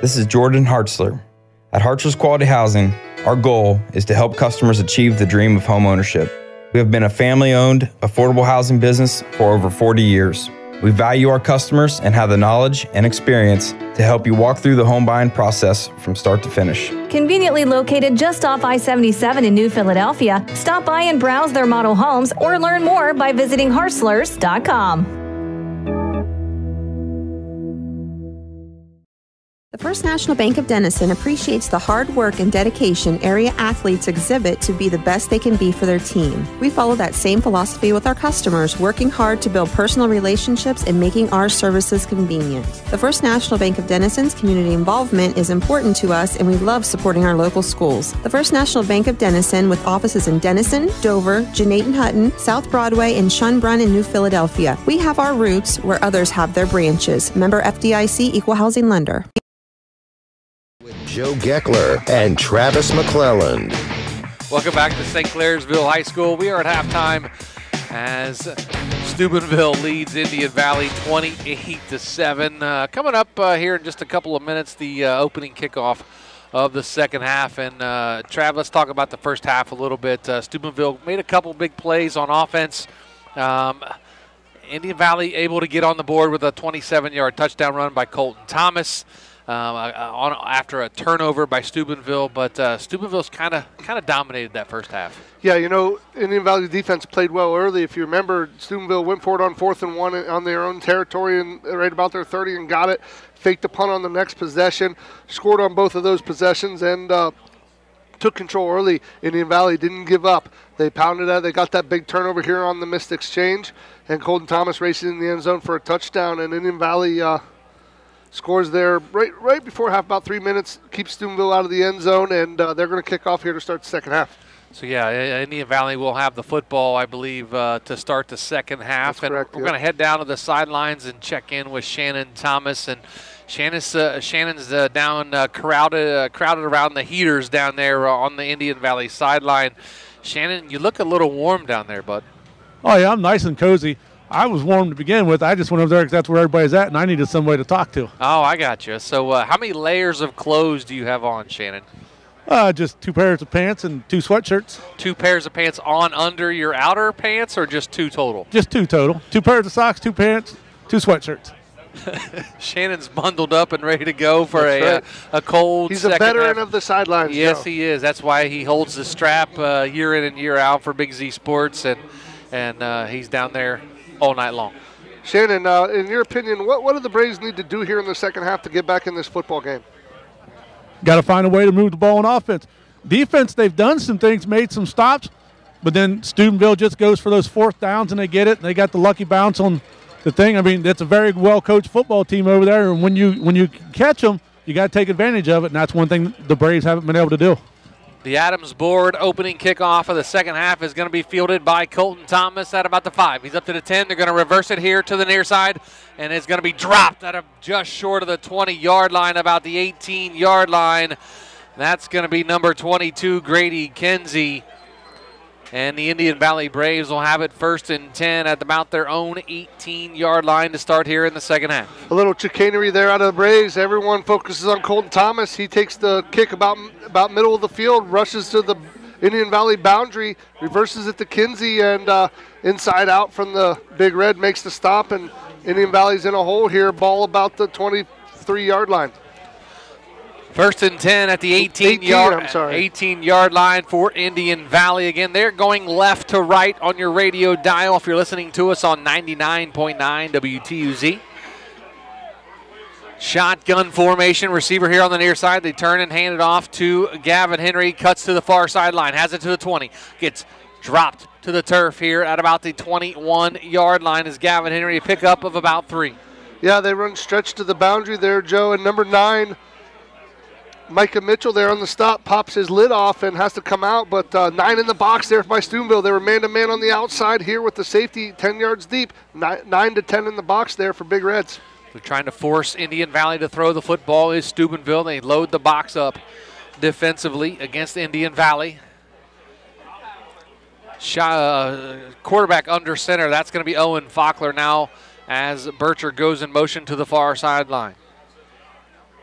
This is Jordan Hartzler. At Hartzler's Quality Housing, our goal is to help customers achieve the dream of home ownership. We have been a family owned, affordable housing business for over 40 years. We value our customers and have the knowledge and experience to help you walk through the home buying process from start to finish. Conveniently located just off I 77 in New Philadelphia, stop by and browse their model homes or learn more by visiting hartzlers.com. First National Bank of Dennison appreciates the hard work and dedication area athletes exhibit to be the best they can be for their team. We follow that same philosophy with our customers, working hard to build personal relationships and making our services convenient. The First National Bank of Dennison's community involvement is important to us and we love supporting our local schools. The First National Bank of Dennison, with offices in Dennison, Dover, Gnadenhutten, South Broadway, and Schoenbrunn in New Philadelphia. We have our roots where others have their branches. Member FDIC Equal Housing Lender. Joe Geckler and Travis McClelland. Welcome back to St. Clairsville High School. We are at halftime as Steubenville leads Indian Valley 28 to 7. Uh, coming up uh, here in just a couple of minutes, the uh, opening kickoff of the second half. And uh, Trav, let's talk about the first half a little bit. Uh, Steubenville made a couple big plays on offense. Um, Indian Valley able to get on the board with a 27-yard touchdown run by Colton Thomas um, uh, on after a turnover by Steubenville, but uh, Steubenville's kind of kind of dominated that first half. Yeah, you know, Indian Valley defense played well early. If you remember, Steubenville went for it on fourth and one on their own territory and right about their 30 and got it. Faked a punt on the next possession, scored on both of those possessions, and uh, took control early. Indian Valley didn't give up. They pounded it. They got that big turnover here on the missed exchange, and Colton Thomas racing in the end zone for a touchdown. And Indian Valley uh, scores there right right before half, about three minutes, keeps Steubenville out of the end zone, and uh, they're going to kick off here to start the second half. So yeah, Indian Valley will have the football, I believe, uh, to start the second half, That's and correct, we're yeah. going to head down to the sidelines and check in with Shannon Thomas and. Shannon's, uh, Shannon's uh, down uh, crowded uh, crowded around the heaters down there uh, on the Indian Valley sideline. Shannon, you look a little warm down there, bud. Oh yeah, I'm nice and cozy. I was warm to begin with. I just went over there because that's where everybody's at, and I needed somebody to talk to. Oh, I got you. So, uh, how many layers of clothes do you have on, Shannon? Uh, just two pairs of pants and two sweatshirts. Two pairs of pants on under your outer pants, or just two total? Just two total. Two pairs of socks, two pants, two sweatshirts. Shannon's bundled up and ready to go for a right. uh, a cold. He's a veteran half. of the sidelines. Yes, Joe. he is. That's why he holds the strap uh, year in and year out for Big Z Sports, and and uh, he's down there all night long. Shannon, uh, in your opinion, what, what do the Braves need to do here in the second half to get back in this football game? Got to find a way to move the ball on offense. Defense, they've done some things, made some stops, but then Steubenville just goes for those fourth downs and they get it. And they got the lucky bounce on the thing. I mean, that's a very well coached football team over there. And when you when you catch them, you got to take advantage of it. And that's one thing the Braves haven't been able to do. The Adams board opening kickoff of the second half is going to be fielded by Colton Thomas at about the five. He's up to the 10. They're going to reverse it here to the near side, and it's going to be dropped at a, just short of the 20 yard line, about the 18 yard line. That's going to be number 22, Grady Kinsey. And the Indian Valley Braves will have it first and 10 at about their own 18 yard line to start here in the second half. A little chicanery there out of the Braves. Everyone focuses on Colton Thomas. He takes the kick about about middle of the field, rushes to the Indian Valley boundary, reverses it to Kinsey, and uh, inside out from the Big Red makes the stop. And Indian Valley's in a hole here. Ball about the 23 yard line. First and 10 at the 18, 18, yard I'm sorry. 18 yard line for Indian Valley. Again, they're going left to right on your radio dial if you're listening to us on 99.9 WTUZ. Shotgun formation, receiver here on the near side. They turn and hand it off to Gavin Henry. Cuts to the far sideline, has it to the 20. Gets dropped to the turf here at about the 21 yard line is Gavin Henry a pickup of about three. Yeah, they run stretch to the boundary there, Joe. And number nine, Micah Mitchell there on the stop pops his lid off and has to come out. But uh, nine in the box there by Steubenville. They were man to man on the outside here with the safety 10 yards deep. Nine, nine to 10 in the box there for Big Reds. They're trying to force Indian Valley to throw the football is Steubenville. They load the box up defensively against Indian Valley. Uh, quarterback under center. That's going to be Owen Faulkner now as Bircher goes in motion to the far sideline.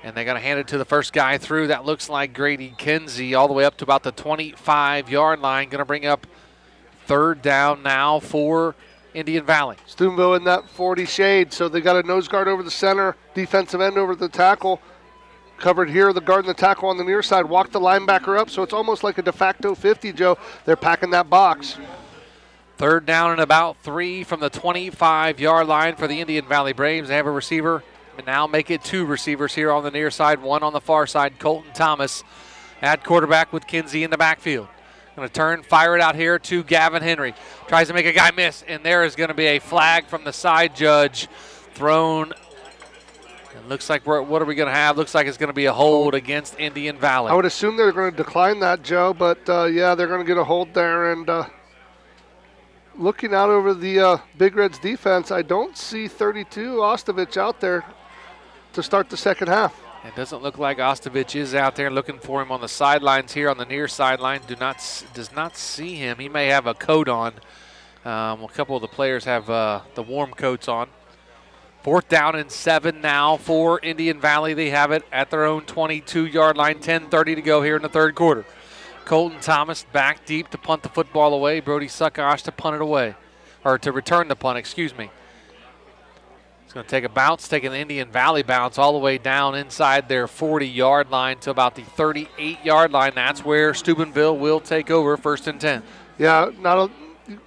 And they're going to hand it to the first guy through. That looks like Grady Kinsey all the way up to about the 25 yard line. Going to bring up third down now for Indian Valley. Steubenville in that 40 shade, so they got a nose guard over the center, defensive end over the tackle. Covered here, the guard and the tackle on the near side. Walk the linebacker up, so it's almost like a de facto 50, Joe. They're packing that box. Third down and about three from the 25 yard line for the Indian Valley Braves. They have a receiver and now make it two receivers here on the near side, one on the far side. Colton Thomas at quarterback with Kinsey in the backfield. Going to turn, fire it out here to Gavin Henry. Tries to make a guy miss, and there is going to be a flag from the side judge thrown. It looks like we're, what are we going to have? Looks like it's going to be a hold against Indian Valley. I would assume they're going to decline that, Joe, but uh, yeah, they're going to get a hold there. And uh, looking out over the uh, Big Reds defense, I don't see 32 Ostovich out there to start the second half. It doesn't look like Ostovich is out there looking for him on the sidelines here on the near sideline. Do not does not see him. He may have a coat on. Um, a couple of the players have uh, the warm coats on. Fourth down and seven now for Indian Valley. They have it at their own 22-yard line. 10:30 to go here in the third quarter. Colton Thomas back deep to punt the football away. Brody Saccoccia to punt it away, or to return the punt. Excuse me. It's going to take a bounce, take an Indian Valley bounce all the way down inside their 40 yard line to about the 38 yard line. That's where Steubenville will take over first and 10. Yeah, not a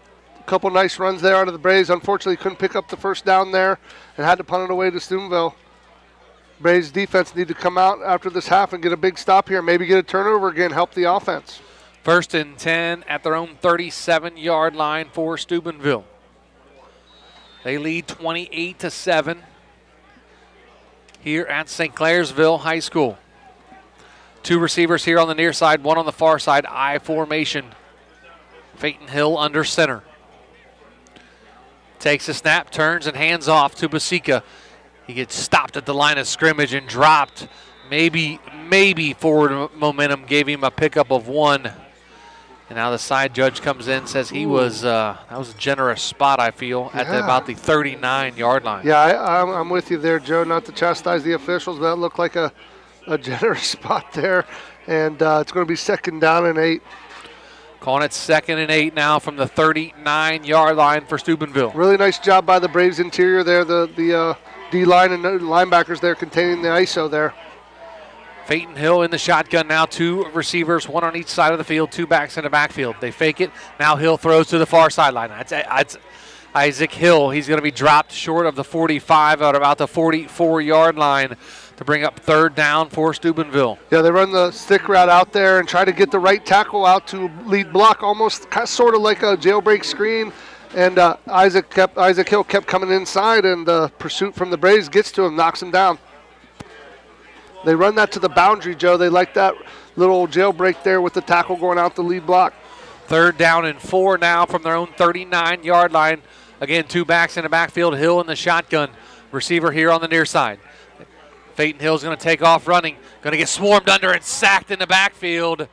couple nice runs there out of the Braves. Unfortunately, couldn't pick up the first down there and had to punt it away to Steubenville. Braves defense need to come out after this half and get a big stop here. Maybe get a turnover again, help the offense. First and 10 at their own 37 yard line for Steubenville. They lead 28 to 7 here at St. Clairsville High School. Two receivers here on the near side, one on the far side, I formation. Peyton Hill under center. Takes a snap, turns, and hands off to Basika. He gets stopped at the line of scrimmage and dropped. Maybe, maybe forward momentum gave him a pickup of one. And now the side judge comes in, says he was uh, that was a generous spot. I feel at the, about the 39 yard line. Yeah, I, I'm, I'm with you there, Joe. Not to chastise the officials, but that looked like a, a generous spot there. And uh, it's going to be second down and eight. Calling it second and eight now from the 39 yard line for Steubenville. Really nice job by the Braves interior there. The the uh, D line and linebackers there containing the ISO there. Peyton Hill in the shotgun now. Two receivers, one on each side of the field, two backs in the backfield. They fake it. Now Hill throws to the far sideline. That's, that's, Isaac Hill. He's going to be dropped short of the 45 at about the 44 yard line to bring up third down for Steubenville. Yeah, they run the stick route out there and try to get the right tackle out to lead block, almost kind of, sort of like a jailbreak screen. And uh, Isaac kept Isaac Hill kept coming inside, and the pursuit from the Braves gets to him, knocks him down. They run that to the boundary, Joe. They like that little jailbreak there with the tackle going out the lead block. Third down and four now from their own 39 yard line. Again, two backs in the backfield. Hill in the shotgun. Receiver here on the near side. Peyton Hill's going to take off running. Going to get swarmed under and sacked in the backfield.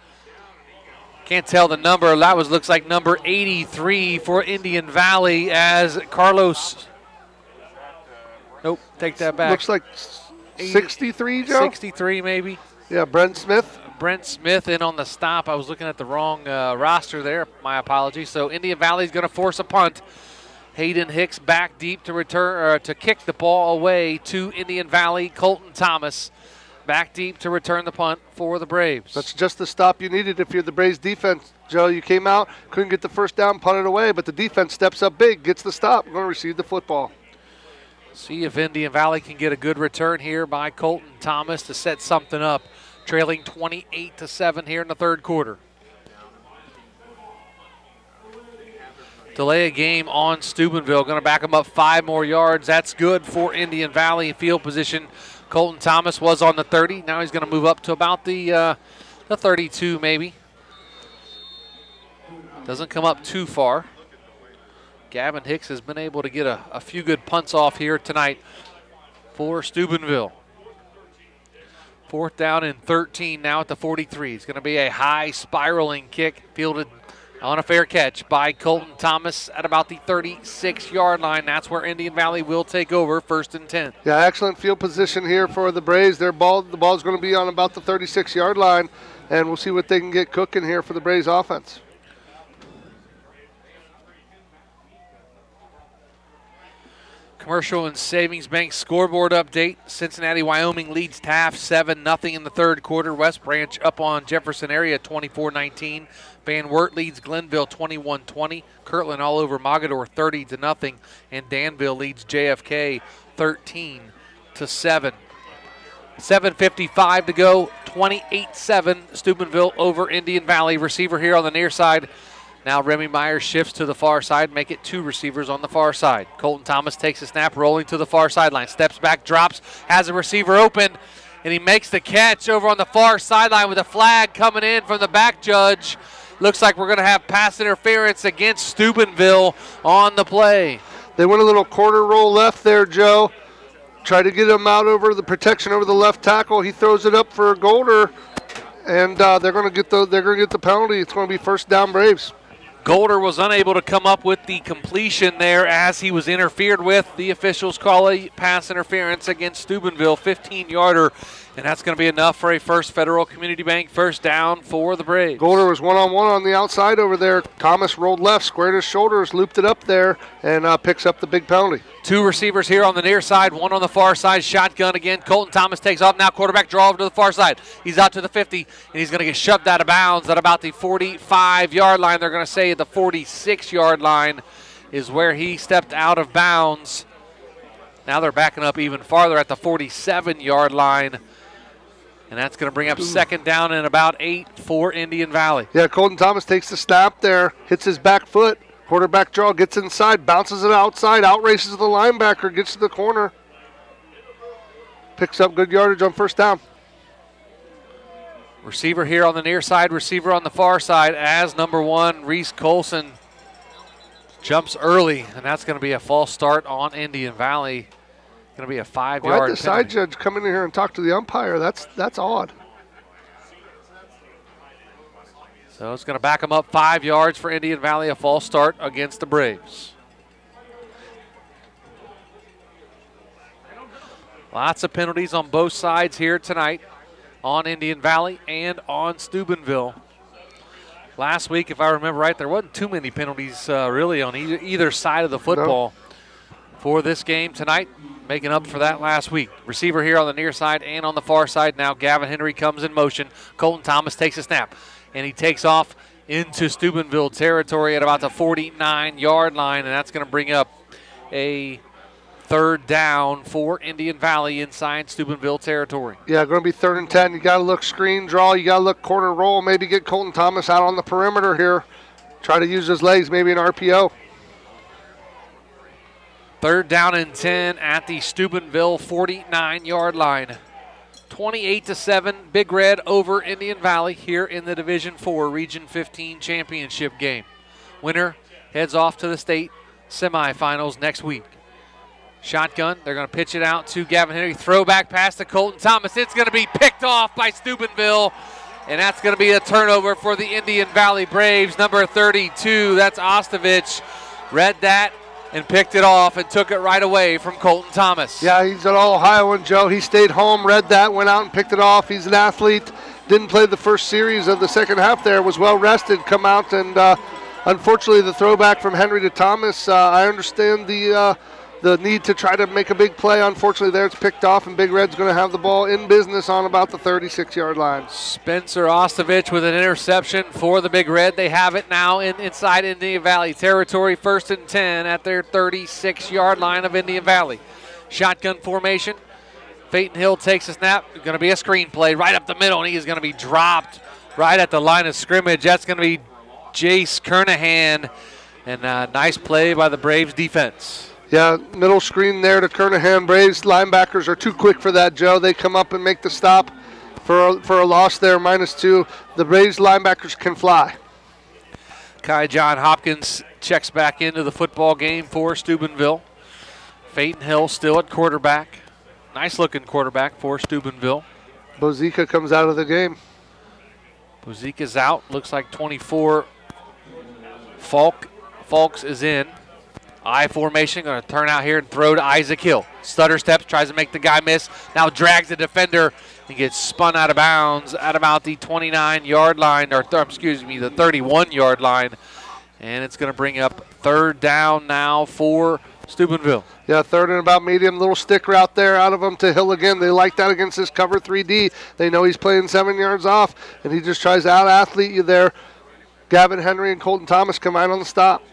Can't tell the number. That was looks like number 83 for Indian Valley as Carlos. Nope, take that back. Looks like 63, Joe. 63 maybe. Yeah, Brent Smith. Brent Smith in on the stop. I was looking at the wrong uh, roster there. My apologies. So Indian Valley is going to force a punt. Hayden Hicks back deep to return uh, to kick the ball away to Indian Valley. Colton Thomas back deep to return the punt for the Braves. That's just the stop you needed if you're the Braves defense. Joe, you came out, couldn't get the first down, punted away, but the defense steps up big, gets the stop, going to receive the football. See if Indian Valley can get a good return here by Colton Thomas to set something up, trailing 28 to 7 here in the third quarter. Delay a game on Steubenville. Going to back them up five more yards. That's good for Indian Valley field position. Colton Thomas was on the 30. Now he's going to move up to about the uh, the 32 maybe. Doesn't come up too far. Gavin Hicks has been able to get a, a few good punts off here tonight for Steubenville. Fourth down and 13 now at the 43. It's going to be a high spiraling kick fielded on a fair catch by Colton Thomas at about the 36 yard line. That's where Indian Valley will take over first and 10. Yeah, excellent field position here for the Braves. Their ball, the ball's going to be on about the 36 yard line, and we'll see what they can get cooking here for the Braves offense. Commercial and Savings Bank scoreboard update. Cincinnati, Wyoming leads Taft 7 0 in the third quarter. West Branch up on Jefferson area 24 19. Van Wert leads Glenville 21 20. Kirtland all over Mogadore 30 to nothing. And Danville leads JFK 13 to 7. 7.55 to go, 28 7. Steubenville over Indian Valley. Receiver here on the near side. Now Remy Myers shifts to the far side, make it two receivers on the far side. Colton Thomas takes a snap, rolling to the far sideline, steps back, drops, has a receiver open, and he makes the catch over on the far sideline with a flag coming in from the back judge. Looks like we're going to have pass interference against Steubenville on the play. They went a little quarter roll left there, Joe. Try to get him out over the protection over the left tackle. He throws it up for Golder, and uh, they're going to get the they're going to get the penalty. It's going to be first down Braves. Golder was unable to come up with the completion there as he was interfered with. The officials call a pass interference against Steubenville, 15 yarder, and that's going to be enough for a first Federal Community Bank first down for the Braves. Golder was one on one on the outside over there. Thomas rolled left, squared his shoulders, looped it up there, and uh, picks up the big penalty. Two receivers here on the near side, one on the far side. Shotgun again. Colton Thomas takes off. Now quarterback draw over to the far side. He's out to the 50, and he's going to get shoved out of bounds at about the 45 yard line. They're going to say the 46 yard line is where he stepped out of bounds. Now they're backing up even farther at the 47 yard line. And that's going to bring up second down and about eight for Indian Valley. Yeah, Colton Thomas takes the snap there, hits his back foot. Quarterback draw gets inside, bounces it outside, outraces the linebacker, gets to the corner. Picks up good yardage on first down. Receiver here on the near side, receiver on the far side as number one, Reese Colson jumps early, and that's going to be a false start on Indian Valley. Going to be a five Why'd yard the side judge come in here and talk to the umpire? That's that's odd. So it's going to back them up five yards for Indian Valley, a false start against the Braves. Lots of penalties on both sides here tonight on Indian Valley and on Steubenville. Last week, if I remember right, there wasn't too many penalties uh, really on either, either side of the football for this game tonight, making up for that last week. Receiver here on the near side and on the far side. Now Gavin Henry comes in motion. Colton Thomas takes a snap and he takes off into Steubenville territory at about the 49 yard line, and that's going to bring up a third down for Indian Valley inside Steubenville territory. Yeah, going to be third and 10. You got to look screen draw. You got to look corner roll. Maybe get Colton Thomas out on the perimeter here. Try to use his legs, maybe an RPO. Third down and 10 at the Steubenville 49 yard line. 28 to 7, Big Red over Indian Valley here in the Division 4 Region 15 championship game. Winner heads off to the state semifinals next week. Shotgun, they're going to pitch it out to Gavin Henry. Throwback pass to Colton Thomas. It's going to be picked off by Steubenville, and that's going to be a turnover for the Indian Valley Braves. Number 32, that's Ostovich. Read that and picked it off and took it right away from Colton Thomas. Yeah, he's an all Ohioan, Joe. He stayed home, read that, went out and picked it off. He's an athlete. Didn't play the first series of the second half there, was well rested, come out, and uh, unfortunately, the throwback from Henry to Thomas, uh, I understand the. Uh, the need to try to make a big play. Unfortunately, there it's picked off, and Big Red's going to have the ball in business on about the 36 yard line. Spencer Ostovich with an interception for the Big Red. They have it now in, inside Indian Valley territory, first and 10 at their 36 yard line of Indian Valley. Shotgun formation. Peyton Hill takes a snap. Going to be a screen play right up the middle, and he is going to be dropped right at the line of scrimmage. That's going to be Jace Kernahan. And a nice play by the Braves defense. Yeah, middle screen there to Kernahan. Braves linebackers are too quick for that, Joe. They come up and make the stop for a, for a loss there, minus two. The Braves linebackers can fly. Kai John Hopkins checks back into the football game for Steubenville. Peyton Hill still at quarterback. Nice looking quarterback for Steubenville. Bozika comes out of the game. Bozika's out. Looks like 24. Falk Falks is in. I formation, going to turn out here and throw to Isaac Hill. Stutter steps, tries to make the guy miss. Now drags the defender and gets spun out of bounds at about the 29 yard line, or excuse me, the 31 yard line. And it's going to bring up third down now for Steubenville. Yeah, third and about medium. Little stick route there out of him to Hill again. They like that against this cover 3D. They know he's playing seven yards off, and he just tries to out athlete you there. Gavin Henry and Colton Thomas come out on the stop.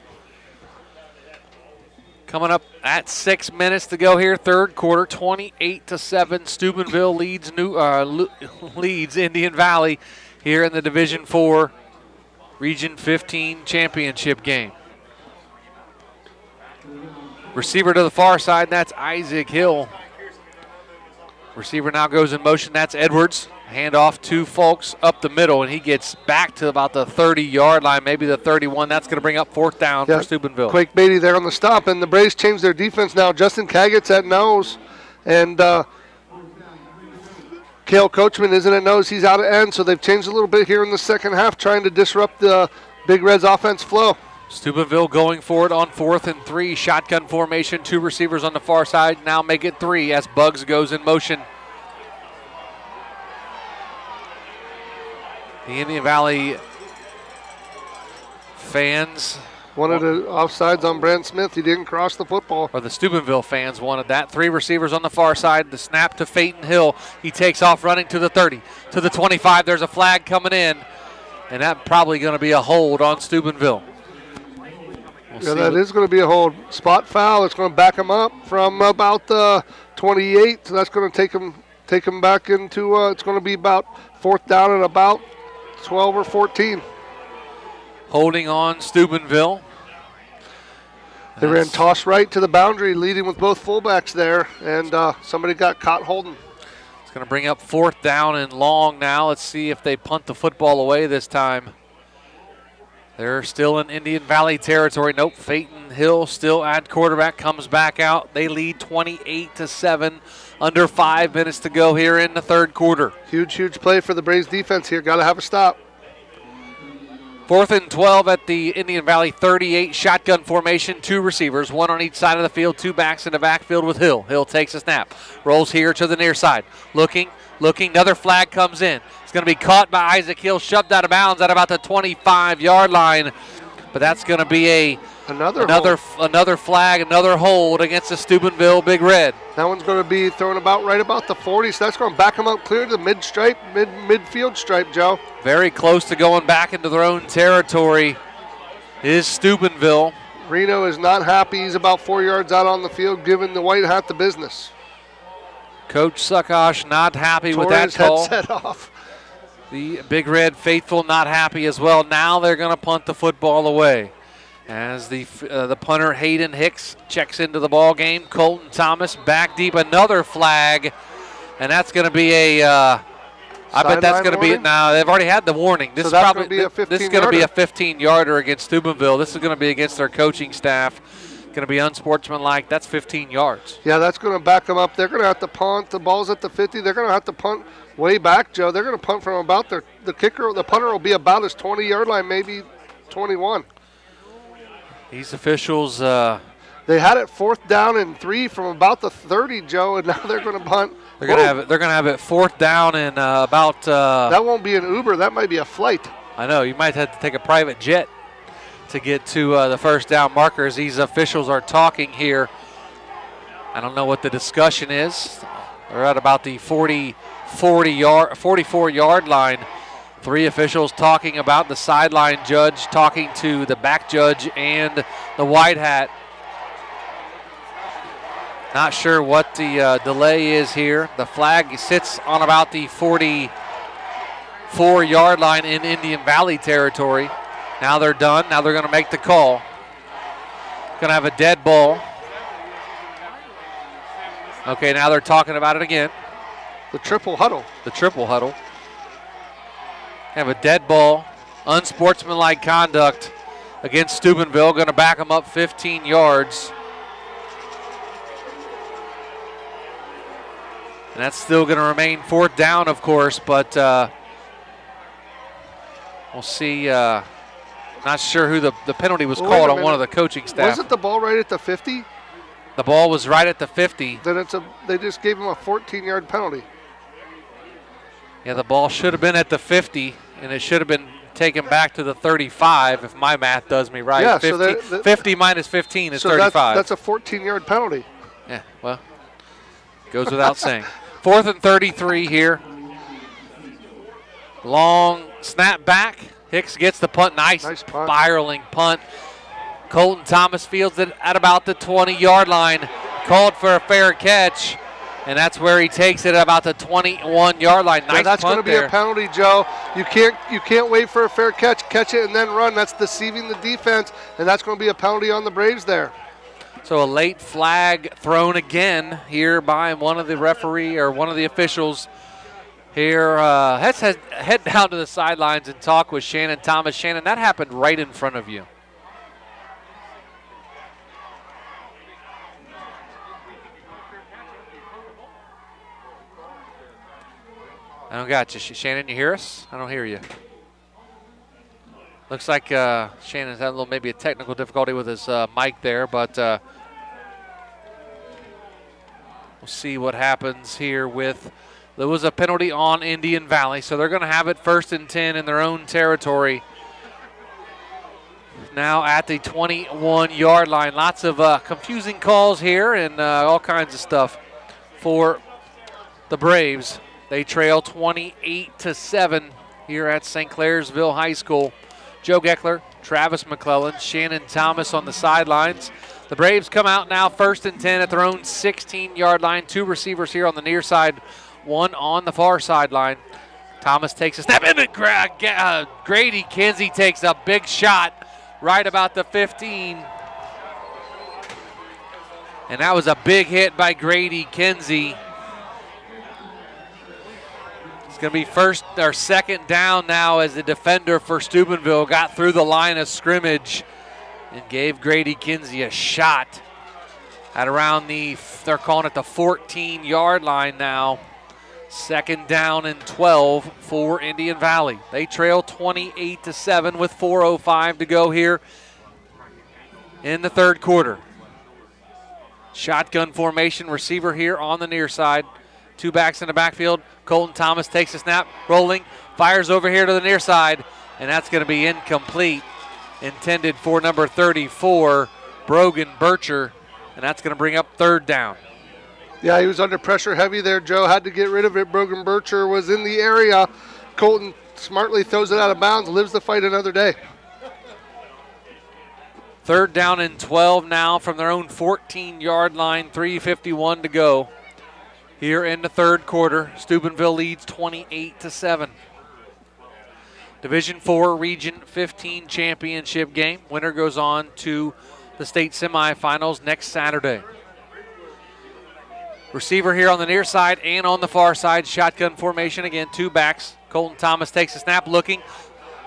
Coming up at six minutes to go here, third quarter, 28 to seven. Steubenville leads New uh, leads Indian Valley here in the Division Four Region 15 championship game. Receiver to the far side, and that's Isaac Hill. Receiver now goes in motion. That's Edwards. Hand off to Folks up the middle, and he gets back to about the 30 yard line, maybe the 31. That's going to bring up fourth down Yeah, for Steubenville. Quake Beatty there on the stop, and the Braves change their defense now. Justin Caggett's at nose, and uh, Kale Coachman isn't at nose. He's out at end, so they've changed a little bit here in the second half, trying to disrupt the Big Red's offense flow. Steubenville going for it on fourth and three. Shotgun formation, two receivers on the far side. Now make it three as Bugs goes in motion. The Indian Valley fans Wanted the offsides on Brent Smith. He didn't cross the football. or the Steubenville fans wanted that. Three receivers on the far side. The snap to Peyton Hill. He takes off running to the 30, to the 25. There's a flag coming in, and that probably going to be a hold on Steubenville. We'll yeah, that is going to be a hold. Spot foul. It's going to back him up from about the 28. So that's going to take him take him back into. Uh, it's going to be about fourth down and about 12 or 14. holding on Steubenville. They ran toss right to the boundary, leading with both fullbacks there, and uh, somebody got caught holding. It's going to bring up fourth down and long now. Let's see if they punt the football away this time. They're still in Indian Valley territory. Nope, Peyton Hill still at quarterback comes back out. They lead 28 to 7. Under 5 minutes to go here in the third quarter. Huge, huge play for the Braves defense here. Got to have a stop. Fourth and 12 at the Indian Valley 38 shotgun formation. Two receivers, one on each side of the field, two backs in the backfield with Hill. Hill takes a snap, rolls here to the near side. Looking, looking, another flag comes in. It's going to be caught by Isaac Hill, shoved out of bounds at about the 25 yard line. but that's going to be a Another another another flag, another hold against the Steubenville Big Red. That one's going to be thrown about right about the 40, so that's going to back them up clear to the mid stripe, mid midfield stripe, Joe. Very close to going back into their own territory is Steubenville. Reno is not happy. He's about four yards out on the field, giving the white hat the business. Coach Saccoccia not happy with that call. headset off. The Big Red faithful not happy as well. Now they're going to punt the football away. As the uh, the punter Hayden Hicks checks into the ball game, Colton Thomas back deep, another flag, and that's going to be a. Uh, I bet that's going to be it. Now they've already had the warning. This So is probably gonna be a this is going to 15 be a yarder. 15 yarder against Steubenville. This is going to be against their coaching staff. Going to be unsportsmanlike. That's 15 yards. Yeah, that's going to back them up. They're going to have to punt. The ball's at the 50. They're going to have to punt way back, Joe. They're going to punt from about their the kicker. The punter will be about his 20 yard line, maybe 21. These officials. Uh, They had it fourth down and three from about the 30, Joe, and now they're going to punt. They're going to have it. They're going to have it fourth down and uh, about. Uh, That won't be an Uber. That might be a flight. I know you might have to take a private jet to get to uh, the first down markers. These officials are talking here. I don't know what the discussion is. They're at about the 40, 40 yard, 44 yard line. Three officials talking about the sideline judge, talking to the back judge and the white hat. Not sure what the uh, delay is here. The flag sits on about the 44 yard line in Indian Valley territory. Now they're done. Now they're going to make the call. Going to have a dead ball. Okay, now they're talking about it again. The triple huddle. The triple huddle. Have a dead ball. Unsportsmanlike conduct against Steubenville. Going to back them up 15 yards. And that's still going to remain fourth down, of course, but uh, we'll see. Uh, not sure who the, the penalty was wait called on one of the coaching staff. Wasn't the ball right at the 50? the ball was right at the 50. Then it's a. They just gave him a 14 yard penalty. Yeah, the ball should have been at the 50, and it should have been taken back to the 35, if my math does me right. Yeah, 50, so they're- they're- 50 minus 15 is so 35. That's, that's a 14 yard penalty. Yeah, well, goes without saying. Fourth and 33 here. Long snap back. Hicks gets the punt. Nice, spiraling punt. Colton Thomas fields it at about the 20 yard line. Called for a fair catch. And that's where he takes it at about the 21 yard line. Nice yeah, that's going to be there. a penalty, Joe. You can't you can't wait for a fair catch, catch it and then run. That's deceiving the defense, and that's going to be a penalty on the Braves there. So a late flag thrown again here by one of the referee or one of the officials here. Uh, let's head, head down to the sidelines and talk with Shannon Thomas. Shannon, that happened right in front of you. I don't got you. Shannon, you hear us? I don't hear you. Looks like uh, Shannon's had a little, maybe a technical difficulty with his uh, mic there, but uh, we'll see what happens here with. There was a penalty on Indian Valley, so they're going to have it first and 10 in their own territory. Now at the 21 yard line. Lots of uh, confusing calls here and uh, all kinds of stuff for the Braves. They trail 28 to 7 here at St. Clairsville High School. Joe Geckler, Travis McClelland, Shannon Thomas on the sidelines. The Braves come out now first and 10 at their own 16 yard line. Two receivers here on the near side, one on the far sideline. Thomas takes a snap and Gra- Ga- uh, Grady Kinsey takes a big shot right about the 15. And that was a big hit by Grady Kinsey. It's going to be first or second down now as the defender for Steubenville got through the line of scrimmage and gave Grady Kinsey a shot at around the, they're calling it the 14 yard line now. Second down and 12 for Indian Valley. They trail 28 to 7 with 4.05 to go here in the third quarter. Shotgun formation receiver here on the near side. Two backs in the backfield. Colton Thomas takes a snap, rolling, fires over here to the near side, and that's going to be incomplete. intended for number 34, Brogan Bircher, and that's going to bring up third down. Yeah, he was under pressure heavy there, Joe. Had to get rid of it. Brogan Bircher was in the area. Colton smartly throws it out of bounds, lives the fight another day. Third down and 12 now from their own 14 yard line, 3.51 to go. Here in the third quarter, Steubenville leads 28 to 7. Division 4 Region 15 championship game. Winner goes on to the state semifinals next Saturday. Receiver here on the near side and on the far side. Shotgun formation again, two backs. Colton Thomas takes a snap looking.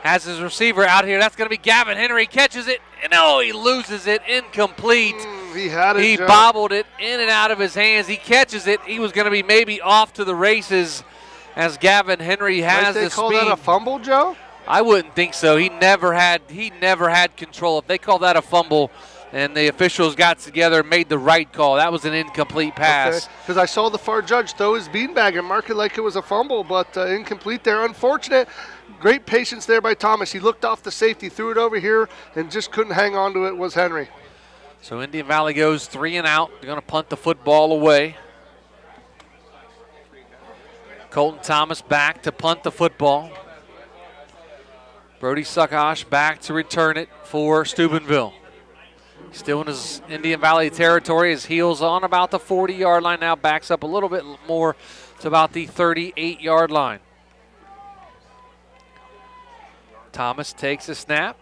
Has his receiver out here. That's going to be Gavin Henry. Catches it. And oh, he loses it. Incomplete. Mm, he had it. He Joe. bobbled it in and out of his hands. He catches it. He was going to be maybe off to the races as Gavin Henry has Might they the call speed. that a fumble, Joe? I wouldn't think so. He never had he never had control. If they call that a fumble and the officials got together and made the right call, that was an incomplete pass. Because I saw the far judge throw his beanbag and mark it like it was a fumble, but uh, incomplete there. Unfortunate. Great patience there by Thomas. He looked off the safety, threw it over here, and just couldn't hang on to it. Was Henry? So Indian Valley goes three and out. They're going to punt the football away. Colton Thomas back to punt the football. Brody Saccoccia back to return it for Steubenville. Still in his Indian Valley territory. His heels on about the 40 yard line. Now backs up a little bit more to about the 38 yard line. Thomas takes a snap,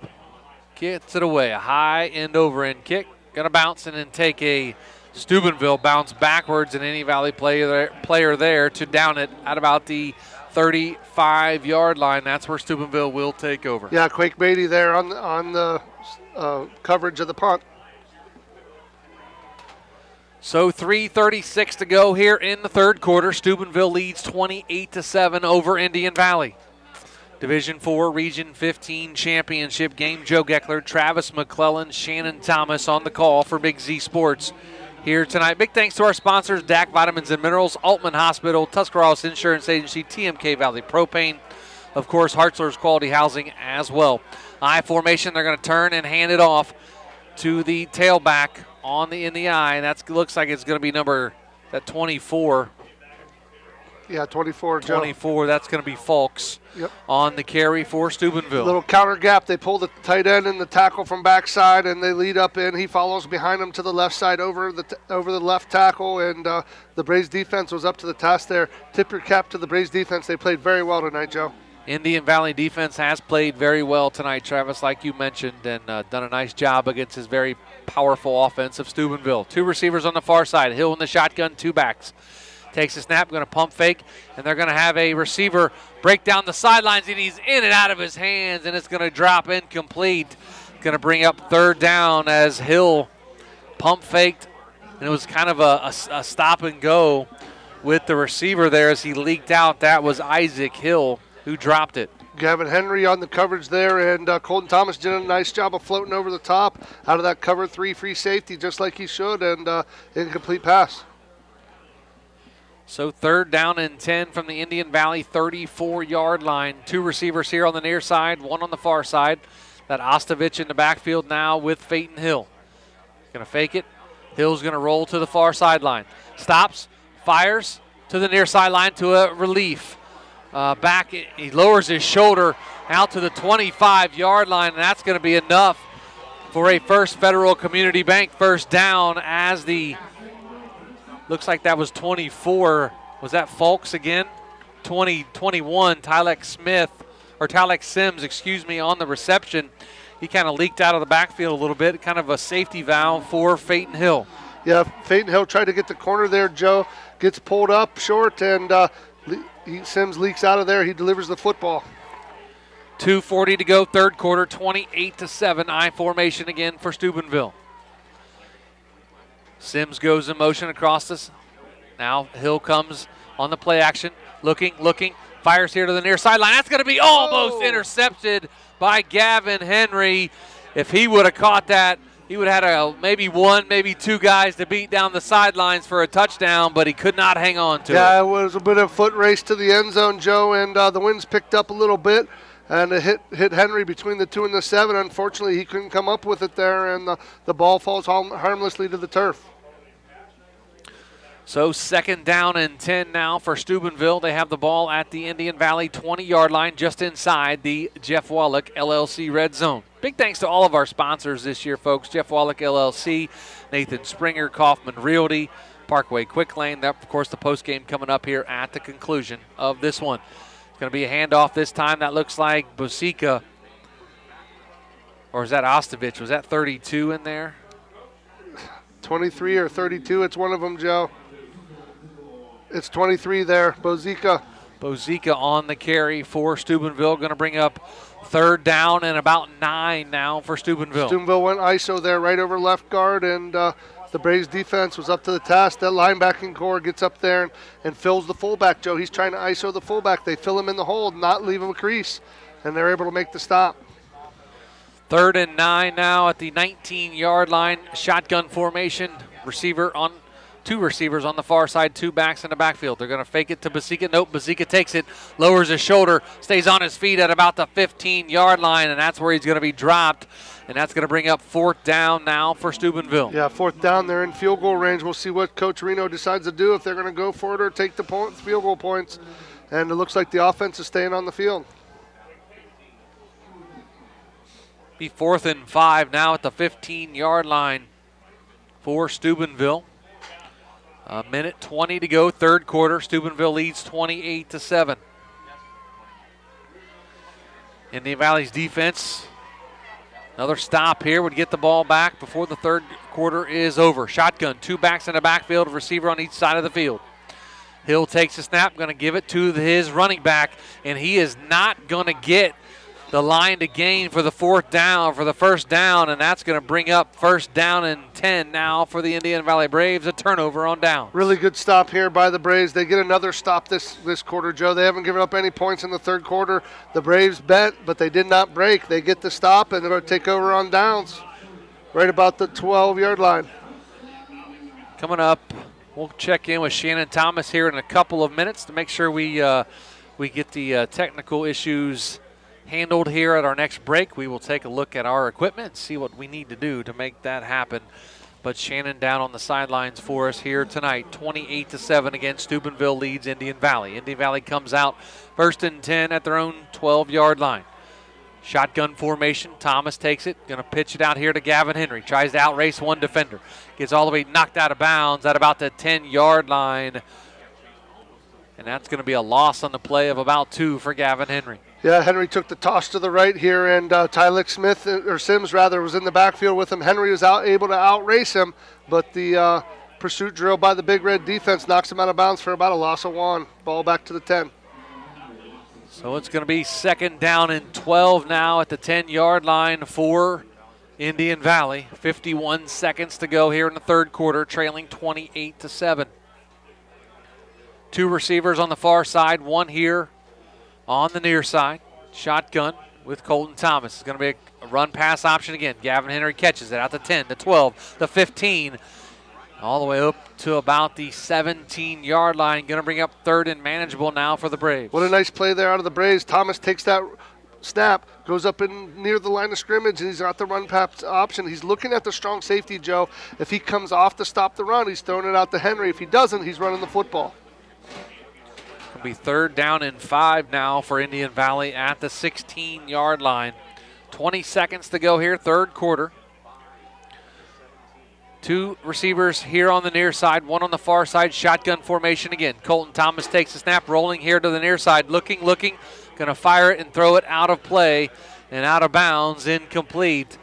gets it away. A high end over end kick. Gonna bounce and then take a Steubenville bounce backwards and any Valley player there, player there to down it at about the 35 yard line. That's where Steubenville will take over. Yeah, Quake Beatty there on the, on the uh, coverage of the punt. So 3:36 to go here in the third quarter. Steubenville leads 28 to 7 over Indian Valley. Division 4 Region 15 championship game. Joe Geckler, Travis McClelland, Shannon Thomas on the call for Big Z Sports here tonight. Big thanks to our sponsors, DAC Vitamins and Minerals, Aultman Hospital, Tuscarawas Insurance Agency, TMK Valley Propane, of course, Hartzler's Quality Housing as well. I formation, they're going to turn and hand it off to the tailback on the in the eye. And that looks like it's going to be number that 24. Yeah, 24, Joe. 24. That's going to be Fulks Yep. on the carry for Steubenville. Little counter gap. They pull the tight end and the tackle from backside, and they lead up in. He follows behind him to the left side over the t- over the left tackle, and uh, the Braves defense was up to the task there. Tip your cap to the Braves defense. They played very well tonight, Joe. Indian Valley defense has played very well tonight, Travis, like you mentioned, and uh, done a nice job against his very powerful offense of Steubenville. Two receivers on the far side. Hill in the shotgun, two backs. Takes a snap, going to pump fake, and they're going to have a receiver break down the sidelines, and he's in and out of his hands, and it's going to drop incomplete. Going to bring up third down as Hill pump faked, and it was kind of a, a- a stop and go with the receiver there as he leaked out. That was Isaac Hill who dropped it. Gavin Henry on the coverage there, and uh, Colton Thomas did a nice job of floating over the top out of that cover three free safety, just like he should, and uh, incomplete pass. So third down and 10 from the Indian Valley 34 yard line. Two receivers here on the near side, one on the far side. That Ostovich in the backfield now with Peyton Hill. Going to fake it. Hill's going to roll to the far sideline. Stops, fires to the near sideline to a relief. Uh, back, he lowers his shoulder out to the 25 yard line, and that's going to be enough for a First Federal Community Bank first down as the Looks like that was 24. Was that Fulks again? 20, 21. Tylex Smith, or Tylex Sims, excuse me, on the reception. He kind of leaked out of the backfield a little bit, kind of a safety valve for Peyton Hill. Yeah, Peyton Hill tried to get the corner there. Joe gets pulled up short, and uh, he, Sims leaks out of there. He delivers the football. 2.40 to go, third quarter, 28 to 7. I formation again for Steubenville. Sims goes in motion across this. Now Hill comes on the play action, looking, looking, fires here to the near sideline. That's going to be almost oh! intercepted by Gavin Henry. If he would have caught that, he would have had a, maybe one, maybe two guys to beat down the sidelines for a touchdown, but he could not hang on to yeah, it. Yeah, it was a bit of a foot race to the end zone, Joe, and uh, the winds picked up a little bit. and it hit hit Henry between the two and the seven. Unfortunately, he couldn't come up with it there, and the, the ball falls harm, harmlessly to the turf. So second down and 10 now for Steubenville. They have the ball at the Indian Valley 20 yard line just inside the Jeff Wallach LLC red zone. Big thanks to all of our sponsors this year, folks. Jeff Wallach LLC, Nathan Springer, Kaufman Realty, Parkway Quick Lane. That, of course, the post game coming up here at the conclusion of this one. It's going to be a handoff this time. That looks like Bosica. Or is that Ostovich? Was that 32 in there? 23 or 32. It's one of them, Joe. It's 23 there. Bozica. Bozica on the carry for Steubenville. Going to bring up third down and about nine now for Steubenville. Steubenville went ISO there right over left guard, and uh, the Braves defense was up to the task. That linebacking core gets up there and, and fills the fullback, Joe. He's trying to ISO the fullback. They fill him in the hole, not leave him a crease, and they're able to make the stop. Third and nine now at the 19 yard line. Shotgun formation. Receiver on two receivers on the far side, two backs in the backfield. They're going to fake it to Bazika. Nope, Bazika takes it, lowers his shoulder, stays on his feet at about the 15 yard line, and that's where he's going to be dropped. And that's going to bring up fourth down now for Steubenville. Yeah, fourth down. They're in field goal range. We'll see what Coach Reno decides to do if they're going to go for it or take the point, field goal points. And it looks like the offense is staying on the field. Be fourth and five now at the 15 yard line for Steubenville. A minute 20 to go, third quarter. Steubenville leads 28 to 7. Indian Valley's defense, another stop here would get the ball back before the third quarter is over. Shotgun, two backs in the backfield, receiver on each side of the field. Hill takes a snap, going to give it to his running back, and he is not going to get the line to gain for the fourth down, for the first down, and that's going to bring up first down and 10 now for the Indian Valley Braves, a turnover on down. Really good stop here by the Braves. They get another stop this, this quarter, Joe. They haven't given up any points in the third quarter. The Braves bent, but they did not break. They get the stop, and they're going to take over on downs right about the 12 yard line. Coming up, we'll check in with Shannon Thomas here in a couple of minutes to make sure we, uh, we get the uh, technical issues handled here at our next break. We will take a look at our equipment see what we need to do to make that happen. But Shannon down on the sidelines for us here tonight. 28 to 7 against Steubenville leads Indian Valley. Indian Valley comes out first and 10 at their own 12 yard line. Shotgun formation. Thomas takes it. Going to pitch it out here to Gavin Henry. Tries to outrace one defender. Gets all the way knocked out of bounds at about the 10 yard line. And that's going to be a loss on the play of about two for Gavin Henry. Yeah, Henry took the toss to the right here, and uh, Smith, uh, or Sims rather, was in the backfield with him. Henry was out able to outrace him, but the uh, pursuit drill by the Big Red defense knocks him out of bounds for about a loss of one. Ball back to the 10. So it's going to be second down and 12 now at the 10 yard line for Indian Valley. 51 seconds to go here in the third quarter, trailing 28 to 7. Two receivers on the far side, one here on the near side. Shotgun with Colton Thomas. It's going to be a run pass option again. Gavin Henry catches it out to 10, to 12, the 15, all the way up to about the 17 yard line. Going to bring up third and manageable now for the Braves. What a nice play there out of the Braves. Thomas takes that snap, goes up in near the line of scrimmage, and he's got the run pass option. He's looking at the strong safety, Joe. If he comes off to stop the run, he's throwing it out to Henry. If he doesn't, he's running the football. It'll be third down and five now for Indian Valley at the 16 yard line. 20 seconds to go here, third quarter. Two receivers here on the near side, one on the far side, shotgun formation again. Colton Thomas takes a snap, rolling here to the near side, looking, looking, going to fire it and throw it out of play and out of bounds, incomplete.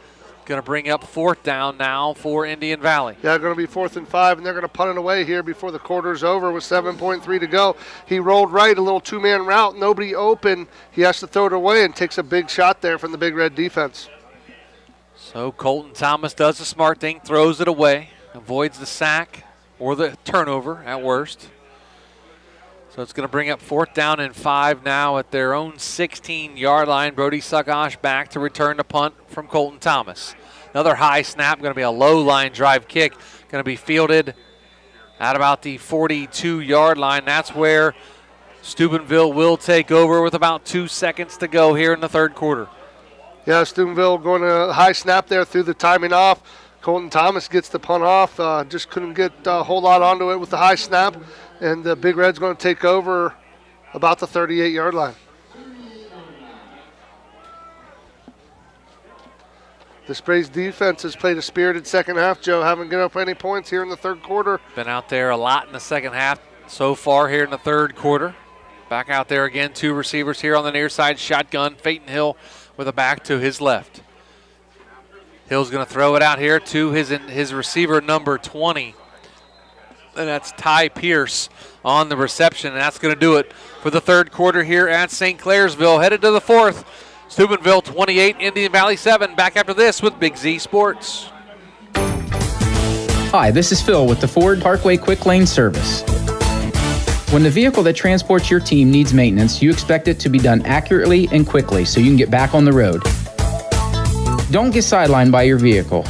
Going to bring up fourth down now for Indian Valley. Yeah, going to be fourth and five, and they're going to punt it away here before the quarter's over with 7.3 to go. He rolled right, a little two man route, nobody open. He has to throw it away and takes a big shot there from the Big Red defense. So Colton Thomas does the smart thing, throws it away, avoids the sack or the turnover at worst. So it's going to bring up fourth down and five now at their own 16 yard line. Brody Saccoccia back to return the punt from Colton Thomas. Another high snap, going to be a low line drive kick, going to be fielded at about the 42 yard line. That's where Steubenville will take over with about two seconds to go here in the third quarter. Yeah, Steubenville going to high snap there through the timing off. Colton Thomas gets the punt off. Uh, just couldn't get a whole lot onto it with the high snap. And the Big Red's going to take over about the 38 yard line. The Braves defense has played a spirited second half, Joe. Haven't given up any points here in the third quarter. Been out there a lot in the second half so far here in the third quarter. Back out there again, two receivers here on the near side. Shotgun, Peyton Hill with a back to his left. Hill's going to throw it out here to his his receiver number 20. And that's Ty Pierce on the reception. And that's going to do it for the third quarter here at St. Clairsville. Headed to the fourth. Steubenville 28, Indian Valley 7. Back after this with Big Z Sports. Hi, this is Phil with the Ford Parkway Quick Lane Service. When the vehicle that transports your team needs maintenance, you expect it to be done accurately and quickly so you can get back on the road. Don't get sidelined by your vehicle.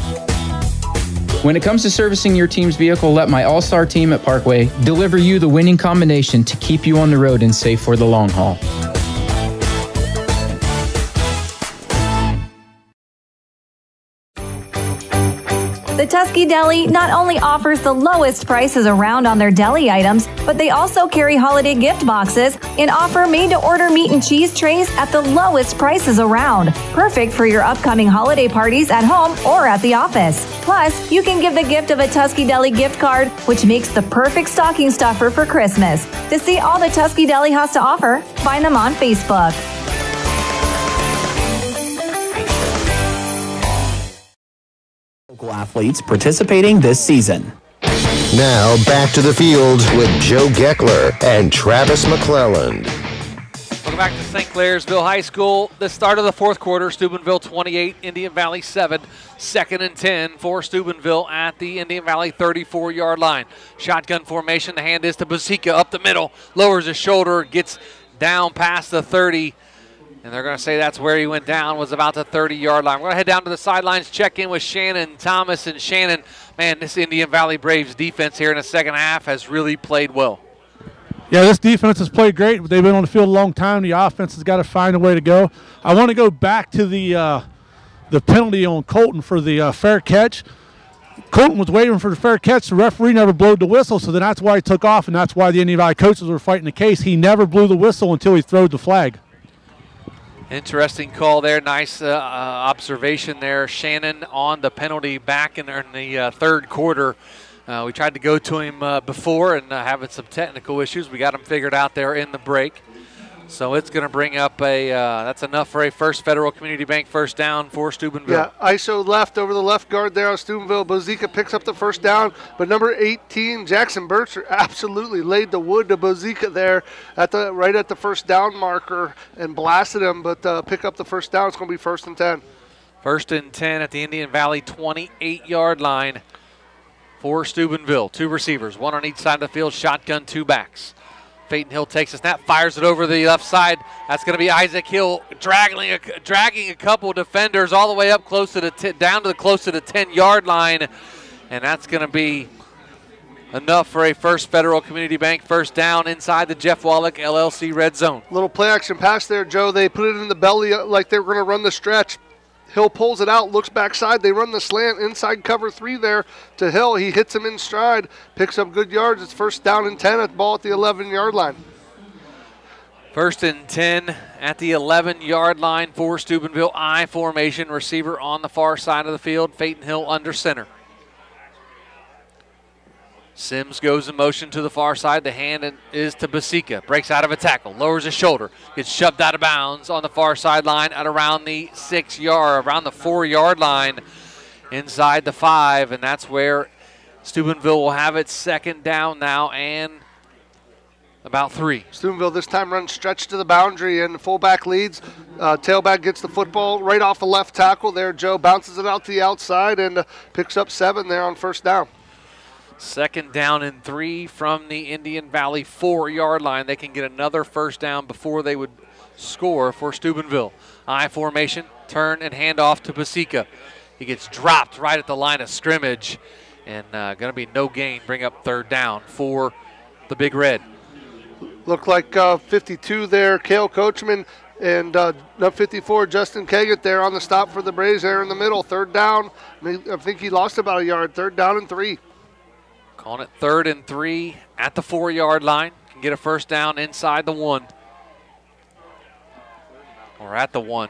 When it comes to servicing your team's vehicle, let my all star team at Parkway deliver you the winning combination to keep you on the road and safe for the long haul. Tusky Deli not only offers the lowest prices around on their deli items, but they also carry holiday gift boxes and offer made to order meat and cheese trays at the lowest prices around. Perfect for your upcoming holiday parties at home or at the office. Plus, you can give the gift of a Tusky Deli gift card, which makes the perfect stocking stuffer for Christmas. To see all the Tusky Deli has to offer, find them on Facebook. Local athletes participating this season. Now back to the field with Joe Geckler and Travis McClelland. Welcome back to St. Clairsville High School. The start of the fourth quarter, Steubenville 28, Indian Valley 7. Second and 10 for Steubenville at the Indian Valley 34 yard line. Shotgun formation. The hand is to Bazika up the middle. Lowers his shoulder, gets down past the 30. And they're going to say that's where he went down, was about the 30 yard line. We're going to head down to the sidelines, check in with Shannon Thomas. And Shannon, man, this Indian Valley Braves defense here in the second half has really played well. Yeah, this defense has played great. They've been on the field a long time. The offense has got to find a way to go. I want to go back to the uh, the penalty on Colton for the uh, fair catch. Colton was waiting for the fair catch. The referee never blew the whistle, so then that's why he took off, and that's why the Indian Valley coaches were fighting the case. He never blew the whistle until he threw the flag. Interesting call there. Nice uh, uh, observation there. Shannon on the penalty back in, in the uh, third quarter. Uh, we tried to go to him uh, before and uh, having some technical issues. We got him figured out there in the break. So it's going to bring up a, that's enough for a first Federal Community Bank first down for Steubenville. Yeah, ISO left over the left guard there on Steubenville. Bozica picks up the first down, but number 18, Jackson Bircher, absolutely laid the wood to Bozica there at the right at the first down marker and blasted him, but uh, pick up the first down. It's going to be first and 10. First and 10 at the Indian Valley 28 yard line for Steubenville. Two receivers, one on each side of the field, shotgun, two backs. Peyton Hill takes a snap, fires it over the left side. That's going to be Isaac Hill dragging a, dragging a couple defenders all the way up close to the t- down to the close to the 10 yard line, and that's going to be enough for a first Federal Community Bank first down inside the Jeff Wallach LLC red zone. Little play action pass there, Joe. They put it in the belly uh, like they were going to run the stretch. Hill pulls it out, looks backside. They run the slant inside cover three there to Hill. He hits him in stride, picks up good yards. It's first down and 10 at the ball at the 11 yard line. First and 10 at the 11 yard line for Steubenville. I formation, receiver on the far side of the field. Peyton Hill under center. Sims goes in motion to the far side. The hand is to Basika. Breaks out of a tackle. Lowers his shoulder. Gets shoved out of bounds on the far sideline at around the six yard, around the four yard line inside the five. And that's where Steubenville will have its second down now and about three. Steubenville this time runs stretch to the boundary and the fullback leads. Uh, tailback gets the football right off the left tackle there. Joe bounces it out to the outside and uh, picks up seven there on first down. Second down and three from the Indian Valley four yard line. They can get another first down before they would score for Steubenville. I formation, turn and hand off to Basika. He gets dropped right at the line of scrimmage and uh, going to be no gain. Bring up third down for the Big Red. Looked like uh, 52 there, Kale Coachman, and uh, 54, Justin Kagat there on the stop for the Braves there in the middle. Third down. I, mean, I think he lost about a yard. Third down and three. Calling it third and three at the four yard line. Can get a first down inside the one. Or at the one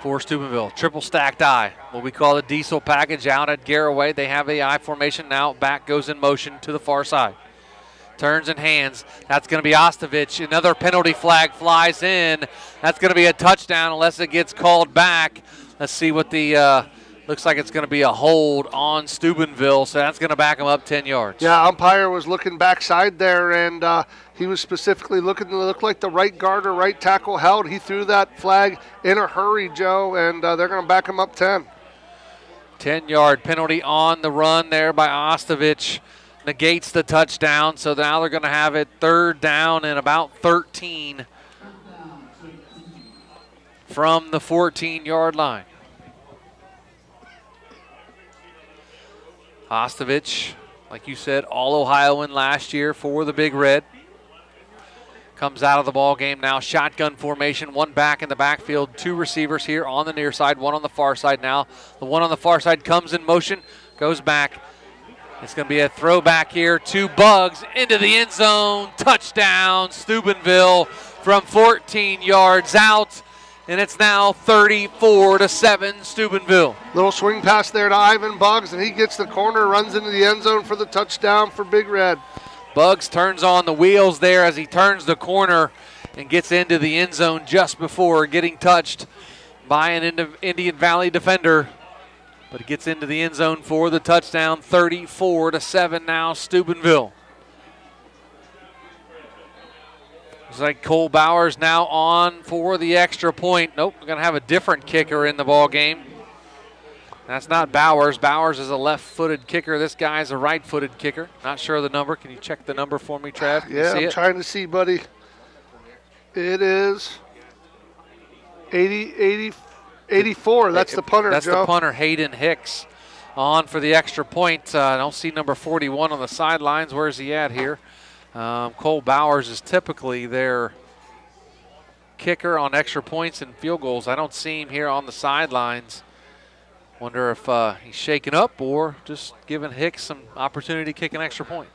for Steubenville. Triple stacked I. What we call the diesel package out at Garaway. They have a I formation now. Back goes in motion to the far side. Turns and hands. That's going to be Ostovich. Another penalty flag flies in. That's going to be a touchdown unless it gets called back. Let's see what the uh, looks like. It's going to be a hold on Steubenville, so that's going to back them up 10 yards. Yeah, umpire was looking backside there, and uh, he was specifically looking to look like the right guard or right tackle held. He threw that flag in a hurry, Joe, and uh, they're going to back him up 10. 10 yard penalty on the run there by Ostovich negates the touchdown. So now they're going to have it third down and about 13 from the 14 yard line. Ostovich, like you said, all Ohioan last year for the Big Red. Comes out of the ball game now. Shotgun formation, one back in the backfield, two receivers here on the near side, one on the far side now. The one on the far side comes in motion, goes back. It's going to be a throwback here. Two bugs into the end zone. Touchdown, Steubenville from 14 yards out. And it's now 34 to 7 Steubenville. Little swing pass there to Ivan Bugs, and he gets the corner, runs into the end zone for the touchdown for Big Red. Bugs turns on the wheels there as he turns the corner and gets into the end zone just before getting touched by an Indian Valley defender. But it gets into the end zone for the touchdown, 34 to 7 now, Steubenville. Looks like Cole Bowers now on for the extra point. Nope, we're going to have a different kicker in the ball game. That's not Bowers. Bowers is a left-footed kicker. This guy's a right-footed kicker. Not sure of the number. Can you check the number for me, Trav? Can yeah, I'm it? trying to see, buddy. It is 80, 80, 84. That's the punter, That's Joe. the punter, Hayden Hicks, on for the extra point. Uh, I don't see number 41 on the sidelines. Where's he at here? Um, Cole Bowers is typically their kicker on extra points and field goals. I don't see him here on the sidelines. Wonder if uh, he's shaking up or just giving Hicks some opportunity to kick an extra point.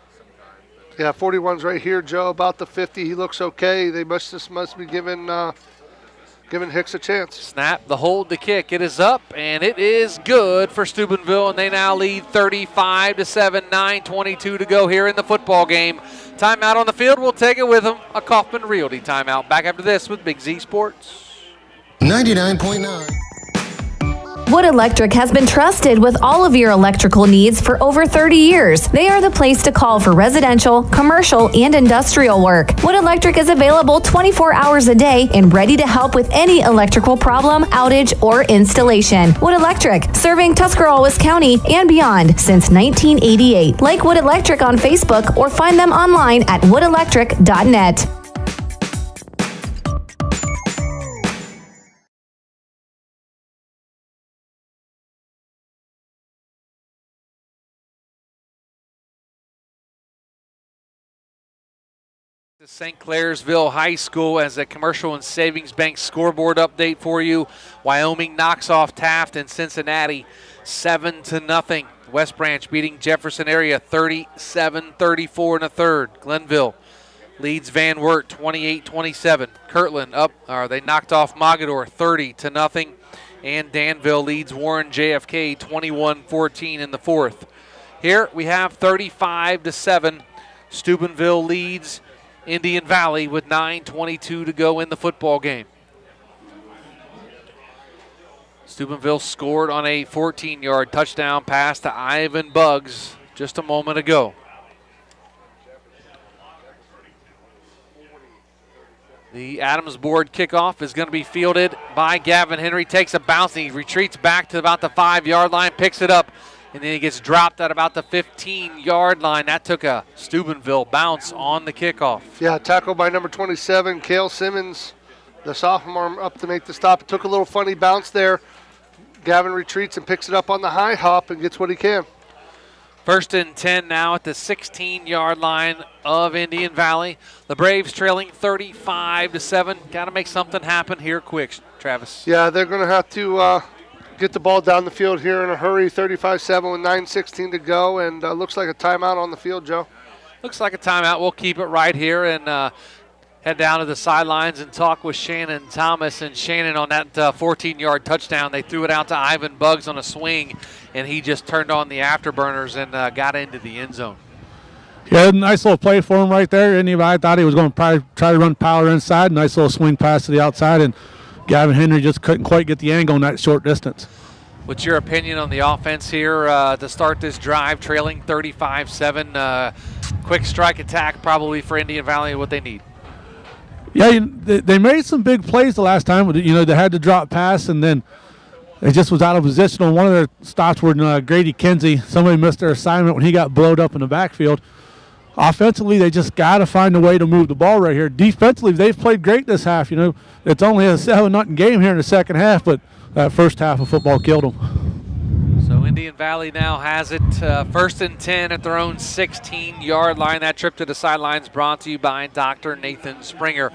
Yeah, 41's right here, Joe. About the 50. He looks okay. They must just must be giving uh, giving Hicks a chance. Snap, the hold, the kick. It is up and it is good for Steubenville, and they now lead 35 to 7. 9:22 to go here in the football game. Timeout on the field. We'll take it with them. A Kaufman Realty timeout. Back after this with Big Z Sports. 99.9. Wood Electric has been trusted with all of your electrical needs for over 30 years. They are the place to call for residential, commercial, and industrial work. Wood Electric is available 24 hours a day and ready to help with any electrical problem, outage, or installation. Wood Electric, serving Tuscarawas County and beyond since 1988. Like Wood Electric on Facebook or find them online at woodelectric.net. St. Clairsville High School as a commercial and savings bank scoreboard update for you. Wyoming knocks off Taft and Cincinnati 7 to nothing. West Branch beating Jefferson area 37-34 in the third. Glenville leads Van Wert 28-27. Kirtland up, or they knocked off Mogadore 30 to nothing. And Danville leads Warren JFK 21-14 in the fourth. Here we have 35 to 7. Steubenville leads Indian Valley with 9.22 to go in the football game. Steubenville scored on a 14 yard touchdown pass to Ivan Bugs just a moment ago. The Adams board kickoff is going to be fielded by Gavin Henry. Takes a bounce and he retreats back to about the five yard line, picks it up and then he gets dropped at about the 15 yard line. That took a Steubenville bounce on the kickoff. Yeah, tackle by number 27, Kale Simmons, the sophomore, up to make the stop. It took a little funny bounce there. Gavin retreats and picks it up on the high hop and gets what he can. First and 10 now at the 16 yard line of Indian Valley. The Braves trailing 35 to 7. Got to make something happen here quick, Travis. Yeah, they're going to have to uh, get the ball down the field here in a hurry. 35-7 with 9:16 to go, and uh, looks like a timeout on the field, Joe. Looks like a timeout. We'll keep it right here and uh, head down to the sidelines and talk with Shannon Thomas. And Shannon on that 14-yard touchdown, they threw it out to Ivan Bugs on a swing, and he just turned on the afterburners and uh, got into the end zone. Yeah, nice little play for him right there. Anybody thought he was going to probably try to run power inside. Nice little swing pass to the outside, and Gavin Henry just couldn't quite get the angle on that short distance. What's your opinion on the offense here uh, to start this drive, trailing 35-7? Uh, quick strike attack probably for Indian Valley, what they need. Yeah, they, they made some big plays the last time. You know, they had to drop pass, and then it just was out of position on one of their stops where uh, Grady Kinsey, somebody missed their assignment when he got blowed up in the backfield. Offensively, they just got to find a way to move the ball right here. Defensively, they've played great this half. You know, it's only a seven nothing game here in the second half, but that first half of football killed them. So Indian Valley now has it uh, first and 10 at their own 16 yard line. That trip to the sidelines brought to you by Dr. Nathan Springer.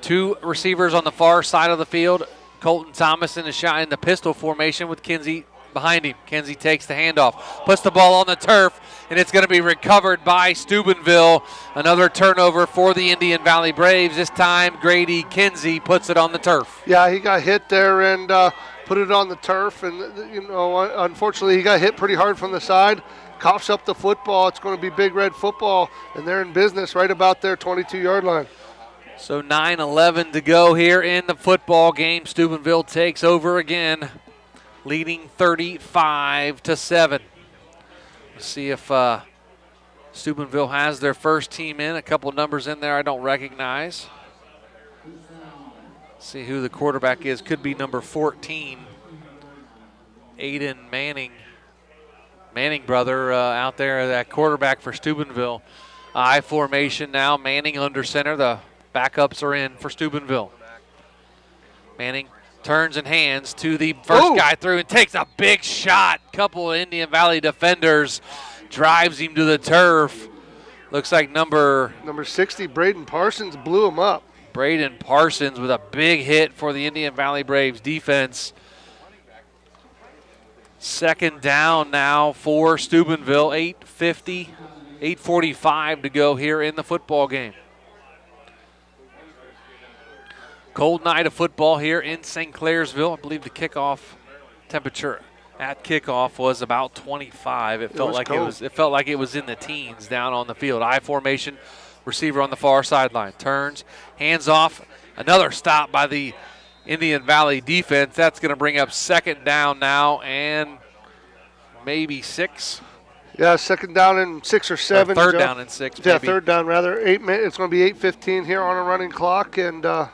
Two receivers on the far side of the field. Colton Thomas in the shot in the pistol formation with Kinsey behind him. Kinsey takes the handoff, puts the ball on the turf, and it's going to be recovered by Steubenville. Another turnover for the Indian Valley Braves. This time, Grady Kinsey puts it on the turf. Yeah, he got hit there and uh, put it on the turf, and you know, unfortunately, he got hit pretty hard from the side. Coughs up the football. It's going to be big red football, and they're in business right about their 22-yard line. So 9-11 to go here in the football game. Steubenville takes over again, leading 35 to seven. Let's see if uh, Steubenville has their first team in. A couple numbers in there I don't recognize. See who the quarterback is. Could be number 14, Aiden Manning. Manning brother uh, out there, that quarterback for Steubenville. I formation now. Manning under center. The backups are in for Steubenville. Manning turns and hands to the first Ooh. guy through and takes a big shot. Couple of Indian Valley defenders drives him to the turf. Looks like number number 60, Braden Parsons, blew him up. Braden Parsons with a big hit for the Indian Valley Braves defense. Second down now for Steubenville. 850, 845 to go here in the football game. Cold night of football here in St. Clairsville. I believe the kickoff temperature at kickoff was about 25. It felt it like cold. it was it felt like it was in the teens down on the field. I formation, receiver on the far sideline. Turns, hands off. Another stop by the Indian Valley defense. That's going to bring up second down now and maybe six. Yeah, second down and six or seven. Or third Joe. down and six. Yeah, maybe. third down rather. Eight minutes. It's going to be 8:15 here on a running clock, and uh,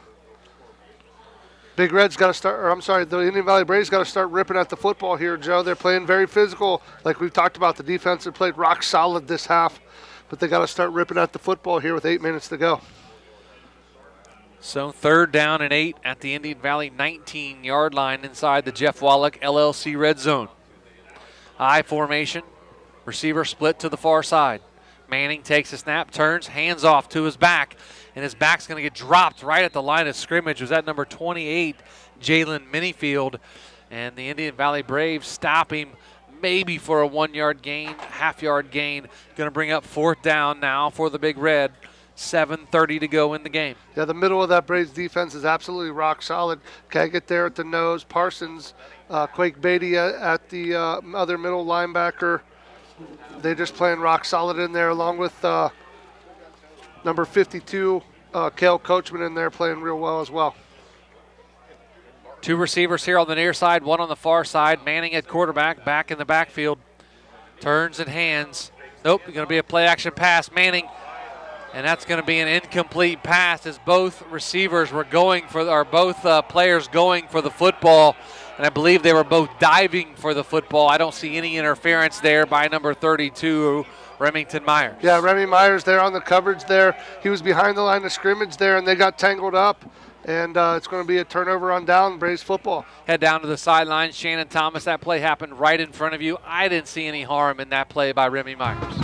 Big Red's got to start, or I'm sorry, the Indian Valley Braves got to start ripping at the football here, Joe. They're playing very physical. Like we've talked about, the defense have played rock solid this half, but they got to start ripping at the football here with eight minutes to go. So third down and eight at the Indian Valley 19 yard line inside the Jeff Wallach LLC red zone. I formation, receiver split to the far side. Manning takes a snap, turns, hands off to his back and his back's going to get dropped right at the line of scrimmage. Was that number 28, Jalen Minifield, and the Indian Valley Braves stop him maybe for a one-yard gain, half-yard gain. Going to bring up fourth down now for the Big Red. 7.30 to go in the game. Yeah, the middle of that Braves defense is absolutely rock solid. Can't get there at the nose. Parsons, uh, Quake Beatty at the uh, other middle linebacker. They're just playing rock solid in there, along with uh, number 52, uh, Kale Coachman in there playing real well as well. Two receivers here on the near side, one on the far side. Manning at quarterback, back in the backfield. Turns and hands. Nope, going to be a play action pass. Manning, and that's going to be an incomplete pass as both receivers were going for, or both uh, players going for the football. And I believe they were both diving for the football. I don't see any interference there by number 32, Remington Myers. Yeah, Remy Myers there on the coverage there. He was behind the line of scrimmage there, and they got tangled up. and uh, it's going to be a turnover on down Braves football. Head down to the sidelines. Shannon Thomas, that play happened right in front of you. I didn't see any harm in that play by Remy Myers.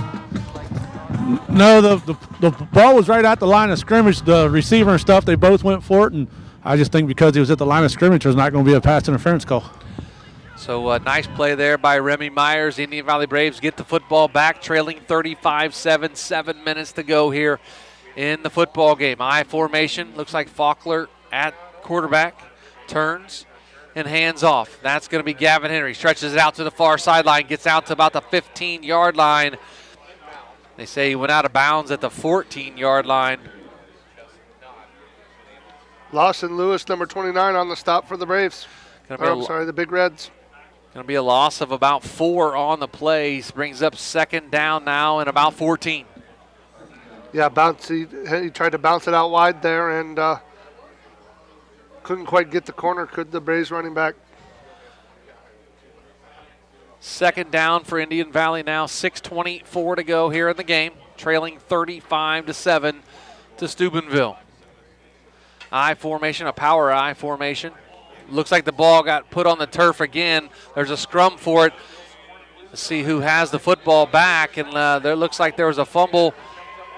No, the, the the ball was right at the line of scrimmage. The receiver and stuff, they both went for it, and I just think because he was at the line of scrimmage, there's not going to be a pass interference call. So uh, nice play there by Remy Myers. Indian Valley Braves get the football back, trailing 35-7. Seven minutes to go here in the football game. I formation looks like Faulkner at quarterback, turns and hands off. That's going to be Gavin Henry. Stretches it out to the far sideline, gets out to about the 15-yard line. They say he went out of bounds at the 14-yard line. Lawson Lewis, number 29, on the stop for the Braves. Gonna be Or, a I'm sorry, the Big Reds. Going to be a loss of about four on the plays. Brings up second down now and about 14. Yeah, bounce. He, he tried to bounce it out wide there and uh, couldn't quite get the corner. Could the Braves running back? Second down for Indian Valley now. 6:24 to go here in the game, trailing 35 to seven to Steubenville. I formation, a power I formation. Looks like the ball got put on the turf again. There's a scrum for it. Let's see who has the football back, and uh, there looks like there was a fumble,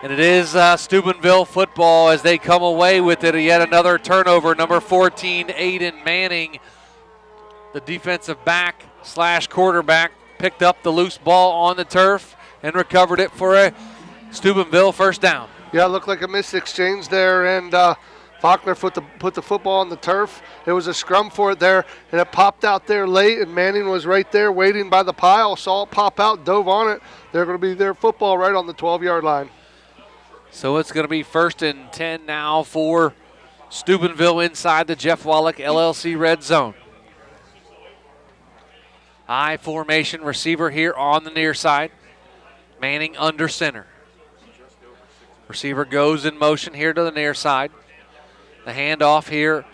and it is uh, Steubenville football as they come away with it. Yet another turnover. Number 14, Aiden Manning the defensive back slash quarterback picked up the loose ball on the turf and recovered it for a Steubenville first down. Yeah, looked like a missed exchange there, and uh, Faulkner put the put the football on the turf. There was a scrum for it there, and it popped out there late, and Manning was right there waiting by the pile, saw it pop out, dove on it. They're going to be their football right on the 12-yard line. So it's going to be first and 10 now for Steubenville inside the Jeff Wallach LLC red zone. I formation receiver here on the near side. Manning under center. Receiver goes in motion here to the near side. The handoff here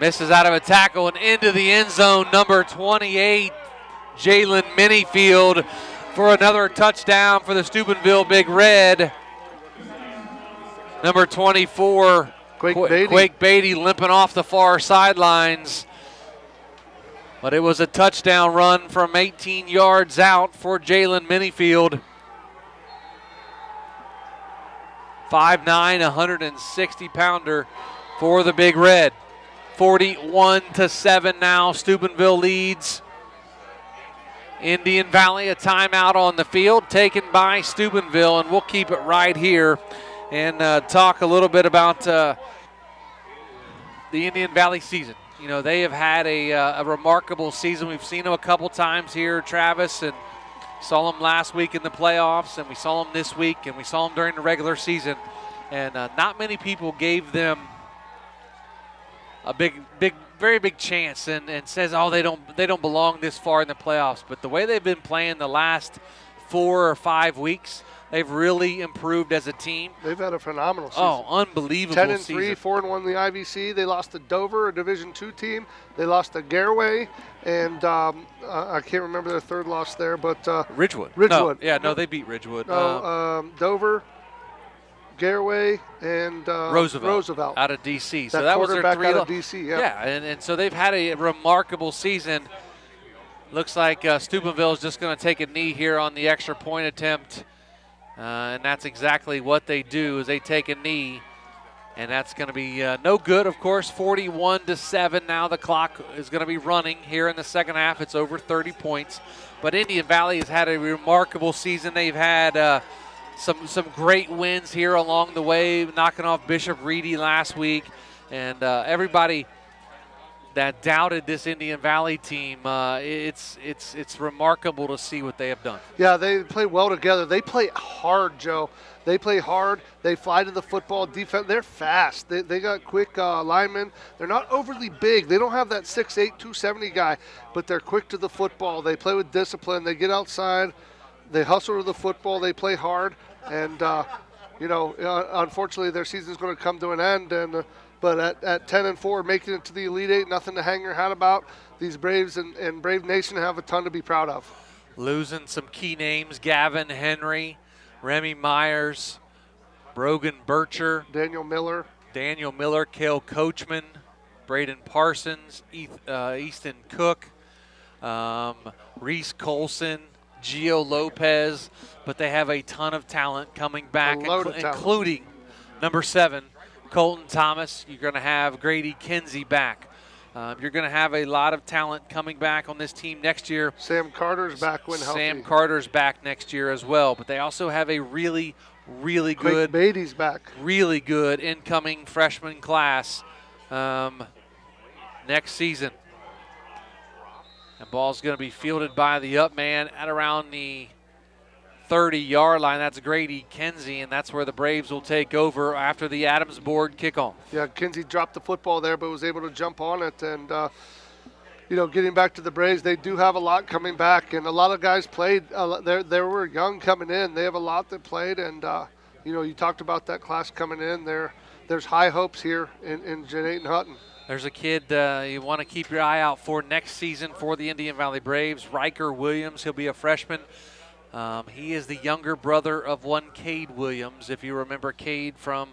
misses out of a tackle and into the end zone. Number 28, Jalen Minifield for another touchdown for the Steubenville Big Red. Number 24, Quake Qu- Beatty. Quake Beatty limping off the far sidelines. But it was a touchdown run from 18 yards out for Jalen Minifield. 5'9, 160 pounder for the Big Red. 41 to 7 now. Steubenville leads. Indian Valley, a timeout on the field taken by Steubenville, and we'll keep it right here and uh, talk a little bit about uh, the Indian Valley season. You know, they have had a, uh, a remarkable season. We've seen them a couple times here, Travis, and saw them last week in the playoffs, and we saw them this week, and we saw them during the regular season. And uh, not many people gave them a big, big, very big chance, and, and says, oh, they don't, they don't belong this far in the playoffs. But the way they've been playing the last four or five weeks, they've really improved as a team. They've had a phenomenal season. Oh, unbelievable 10 and season. 3, 4 and 1 in the IVC. They lost to Dover, a Division two team. They lost to Garaway, and um, uh, I can't remember their third loss there, but uh, Ridgewood. Ridgewood. No, yeah, no, they beat Ridgewood. No, Uh, um, Dover, Garaway, and uh, Roosevelt, Roosevelt out of DC. So That that was their three out of DC, yeah. Yeah, and, and so they've had a remarkable season. Looks like uh, Steubenville is just going to take a knee here on the extra point attempt, and that's exactly what they do is they take a knee, and that's going to be uh, no good. Of course, 41 to seven. Now the clock is going to be running here in the second half. It's over 30 points, but Indian Valley has had a remarkable season. They've had. Uh, some some great wins here along the way, knocking off Bishop Ready last week, and uh, everybody that doubted this Indian Valley team. Uh, it's it's it's remarkable to see what they have done. Yeah, they play well together. They play hard, Joe. They play hard. They fly to the football. Defense. They're fast. They, they got quick uh, linemen. They're not overly big. They don't have that 6'8", 270 guy, but they're quick to the football. They play with discipline. They get outside. They hustle to the football. They play hard, and uh, you know, uh, unfortunately, their season's going to come to an end. And uh, but at, at 10 and four, making it to the Elite Eight, nothing to hang your hat about. These Braves and, and Brave Nation have a ton to be proud of. Losing some key names: Gavin Henry, Remy Myers, Brogan Bircher, Daniel Miller. Daniel Miller, Kale Coachman, Braden Parsons, Eth- uh, Easton Cook, um, Reese Colson, Gio Lopez, but they have a ton of talent coming back, talent. including number seven, Colton Thomas. You're going to have Grady Kinsey back. Um, you're going to have a lot of talent coming back on this team next year. Sam Carter's back when healthy. Sam Carter's back next year as well, but they also have a really, really Quake good, Beatty's back. really good incoming freshman class um, next season. And ball's going to be fielded by the up man at around the 30 yard line. That's Grady Kinsey, and that's where the Braves will take over after the Adams board kickoff. Yeah, Kinsey dropped the football there, but was able to jump on it. And, uh, you know, getting back to the Braves, they do have a lot coming back. And a lot of guys played. Uh, they they were young coming in. They have a lot that played. And, uh, you know, you talked about that class coming in. There, There's high hopes here in, in Gnadenhutten. There's a kid uh, you want to keep your eye out for next season for the Indian Valley Braves, Riker Williams. He'll be a freshman. Um, he is the younger brother of one Cade Williams. If you remember Cade from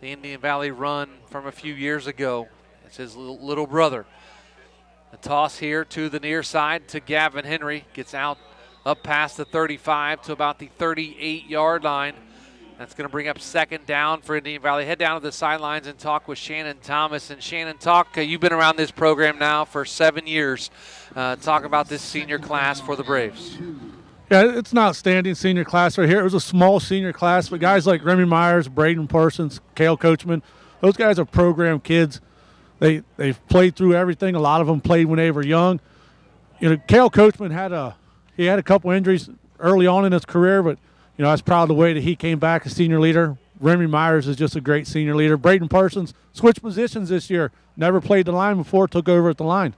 the Indian Valley run from a few years ago, it's his little, brother. The toss here to the near side to Gavin Henry. Gets out up past the 35 to about the 38 yard line. That's going to bring up second down for Indian Valley. Head down to the sidelines and talk with Shannon Thomas. And Shannon, talk. Uh, you've been around this program now for seven years. Uh, talk about this senior class for the Braves. Yeah, it's an outstanding senior class right here. It was a small senior class, but guys like Remy Myers, Braden Parsons, Kale Coachman, those guys are program kids. They they've played through everything. A lot of them played when they were young. You know, Kale Coachman had a he had a couple injuries early on in his career, but you know I was proud of the way that he came back as senior leader. Remy Myers is just a great senior leader. Braden Parsons switched positions this year. Never played the line before, took over at the line.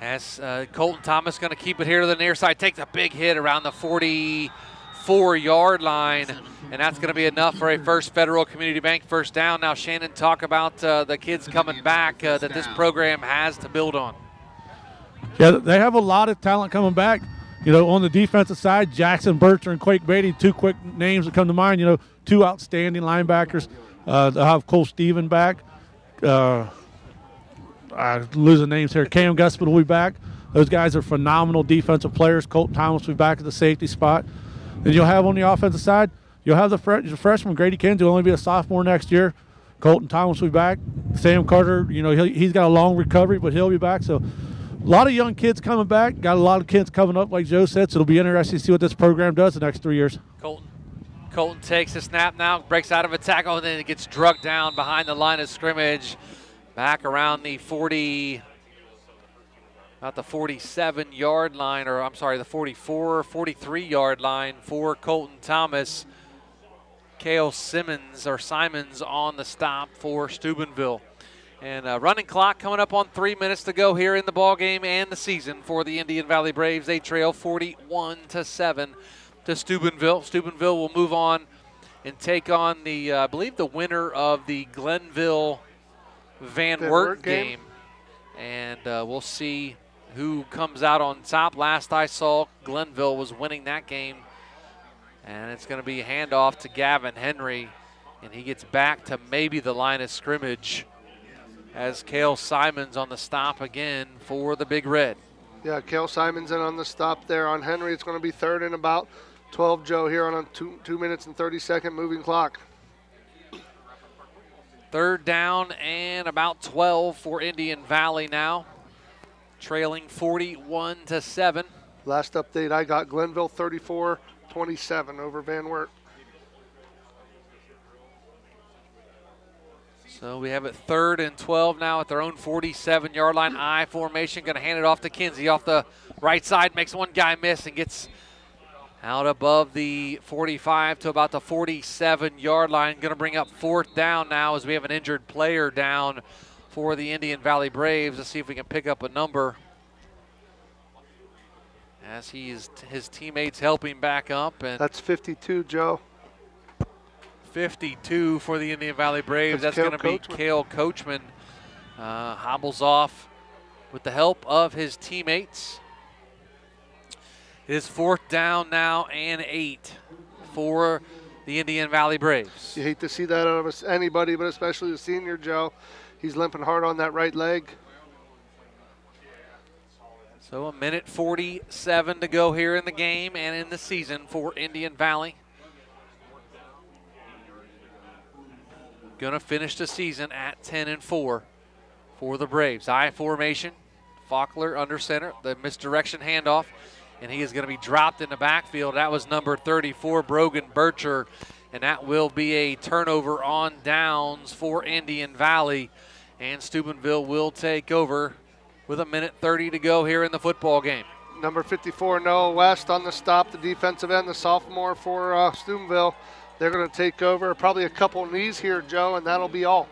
As uh, Colton Thomas going to keep it here to the near side, takes a big hit around the 44 yard line, and that's going to be enough for a First Federal Community Bank first down. Now, Shannon, talk about uh, the kids coming back uh, that this program has to build on. Yeah, they have a lot of talent coming back. You know, on the defensive side, Jackson Bircher and Quake Beatty, two quick names that come to mind. You know, two outstanding linebackers. Uh, they'll have Cole Steven back. Uh, I'm losing names here. Cam Guspel will be back. Those guys are phenomenal defensive players. Colt Thomas will be back at the safety spot. Then you'll have on the offensive side, you'll have the, fre- the freshman Grady Kinsey will only be a sophomore next year. Colton Thomas will be back. Sam Carter, you know, he's got a long recovery, but he'll be back. So a lot of young kids coming back. Got a lot of kids coming up, like Joe said. So it'll be interesting to see what this program does the next three years. Colton. Colton takes a snap now, breaks out of a tackle, and then it gets drugged down behind the line of scrimmage. Back around the 40, about the 47 yard line, or I'm sorry, the 44, 43 yard line for Colton Thomas. Kale Simmons or Simons on the stop for Steubenville. And uh, running clock coming up on three minutes to go here in the ball game and the season for the Indian Valley Braves. They trail 41 to seven to Steubenville. Steubenville will move on and take on the, uh, I believe, the winner of the Glenville Van Wert Wert game. game, and uh, we'll see who comes out on top. Last I saw, Glenville was winning that game, and it's going to be a handoff to Gavin Henry, and he gets back to maybe the line of scrimmage as Kale Simons on the stop again for the Big Red. Yeah, Kale Simons in on the stop there on Henry. It's going to be third and about 12, Joe, here on a two, two minutes and 30 second moving clock. Third down and about 12 for Indian Valley now, trailing 41 to 7. Last update I got Glenville 34 27 over Van Wert. So we have it third and 12 now at their own 47 yard line. I formation, going to hand it off to Kinsey off the right side, makes one guy miss and gets out above the 45 to about the 47 yard line. Going to bring up fourth down now as we have an injured player down for the Indian Valley Braves. Let's see if we can pick up a number. As he's his teammates helping back up and That's 52, Joe. 52 for the Indian Valley Braves. That's That's, going to be Coachman. Kale Coachman. Uh, hobbles off with the help of his teammates. It is fourth down now and eight for the Indian Valley Braves. You hate to see that out of anybody, but especially the senior Joe. He's limping hard on that right leg. So a minute 47 to go here in the game and in the season for Indian Valley. Going to finish the season at 10 and 4 for the Braves. I formation. Faulkner under center. The misdirection handoff. And he is going to be dropped in the backfield. That was number 34, Brogan Bircher. And that will be a turnover on downs for Indian Valley. And Steubenville will take over with a minute 30 to go here in the football game. Number 54, Noah West on the stop, the defensive end, the sophomore for uh, Steubenville. They're going to take over. Probably a couple knees here, Joe, and that'll be all.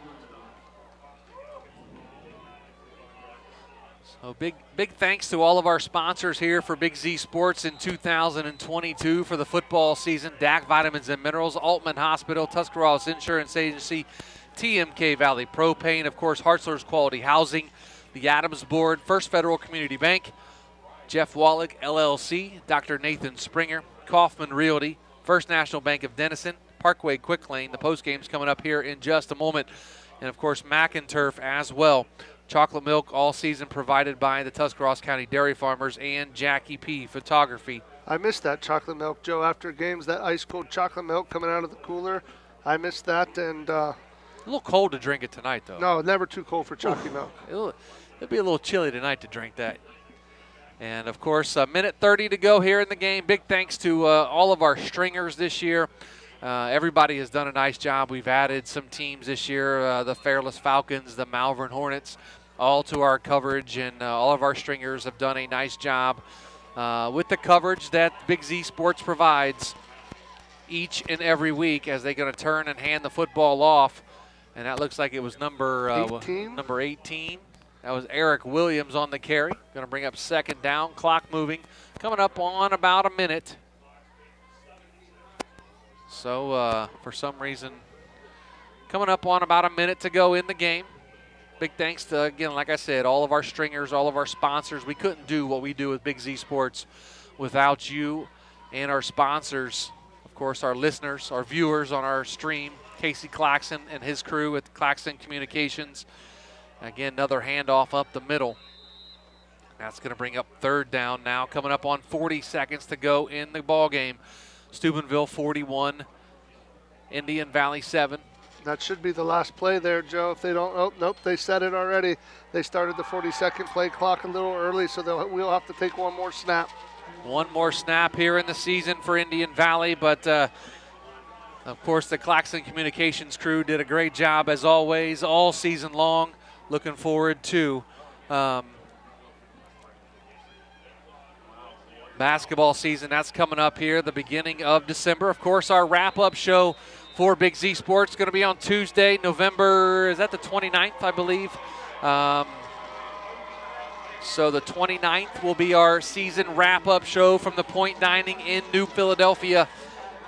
So big, big thanks to all of our sponsors here for Big Z Sports in 2022 for the football season. DAC Vitamins and Minerals, Aultman Hospital, Tuscarawas Insurance Agency, TMK Valley Propane, of course, Hartzler's Quality Housing, the Adams Board, First Federal Community Bank, Jeff Wallach LLC, Dr. Nathan Springer, Kaufman Realty, First National Bank of Dennison, Parkway Quick Lane. The post game's coming up here in just a moment, and of course McInturf as well. Chocolate milk all season provided by the Tuscarawas County Dairy Farmers and Jackie P Photography. I missed that chocolate milk, Joe. After games, that ice cold chocolate milk coming out of the cooler, I missed that. And uh, A little cold to drink it tonight, though. no, never too cold for chocolate milk. It'll, it'll be a little chilly tonight to drink that. And of course, a minute 30 to go here in the game. Big thanks to uh, all of our stringers this year. Uh, everybody has done a nice job. We've added some teams this year uh, the Fairless Falcons, the Malvern Hornets, all to our coverage, and uh, all of our stringers have done a nice job uh, with the coverage that Big Z Sports provides each and every week as they're going to turn and hand the football off. And that looks like it was number uh, 18? number 18. That was Eric Williams on the carry. Going to bring up second down. Clock moving. Coming up on about a minute. So uh, for some reason, coming up on about a minute to go in the game. Big thanks to, again, like I said, all of our stringers, all of our sponsors. We couldn't do what we do with Big Z Sports without you and our sponsors. Of course, our listeners, our viewers on our stream, Casey Claxon and his crew at Claxon Communications. Again, another handoff up the middle. That's going to bring up third down now. Coming up on 40 seconds to go in the ball game. Steubenville 41, Indian Valley 7. That should be the last play there, Joe. If they don't, oh, nope, they said it already. They started the 40-second play clock a little early, so we'll have to take one more snap. One more snap here in the season for Indian Valley, but uh, of course the Claxon Communications crew did a great job as always all season long. Looking forward to um, basketball season. That's coming up here the beginning of December. Of course, our wrap-up show for Big Z Sports going to be on Tuesday, November, is that the 29th, I believe? Um, so the 29th will be our season wrap-up show from the Point Dining in New Philadelphia.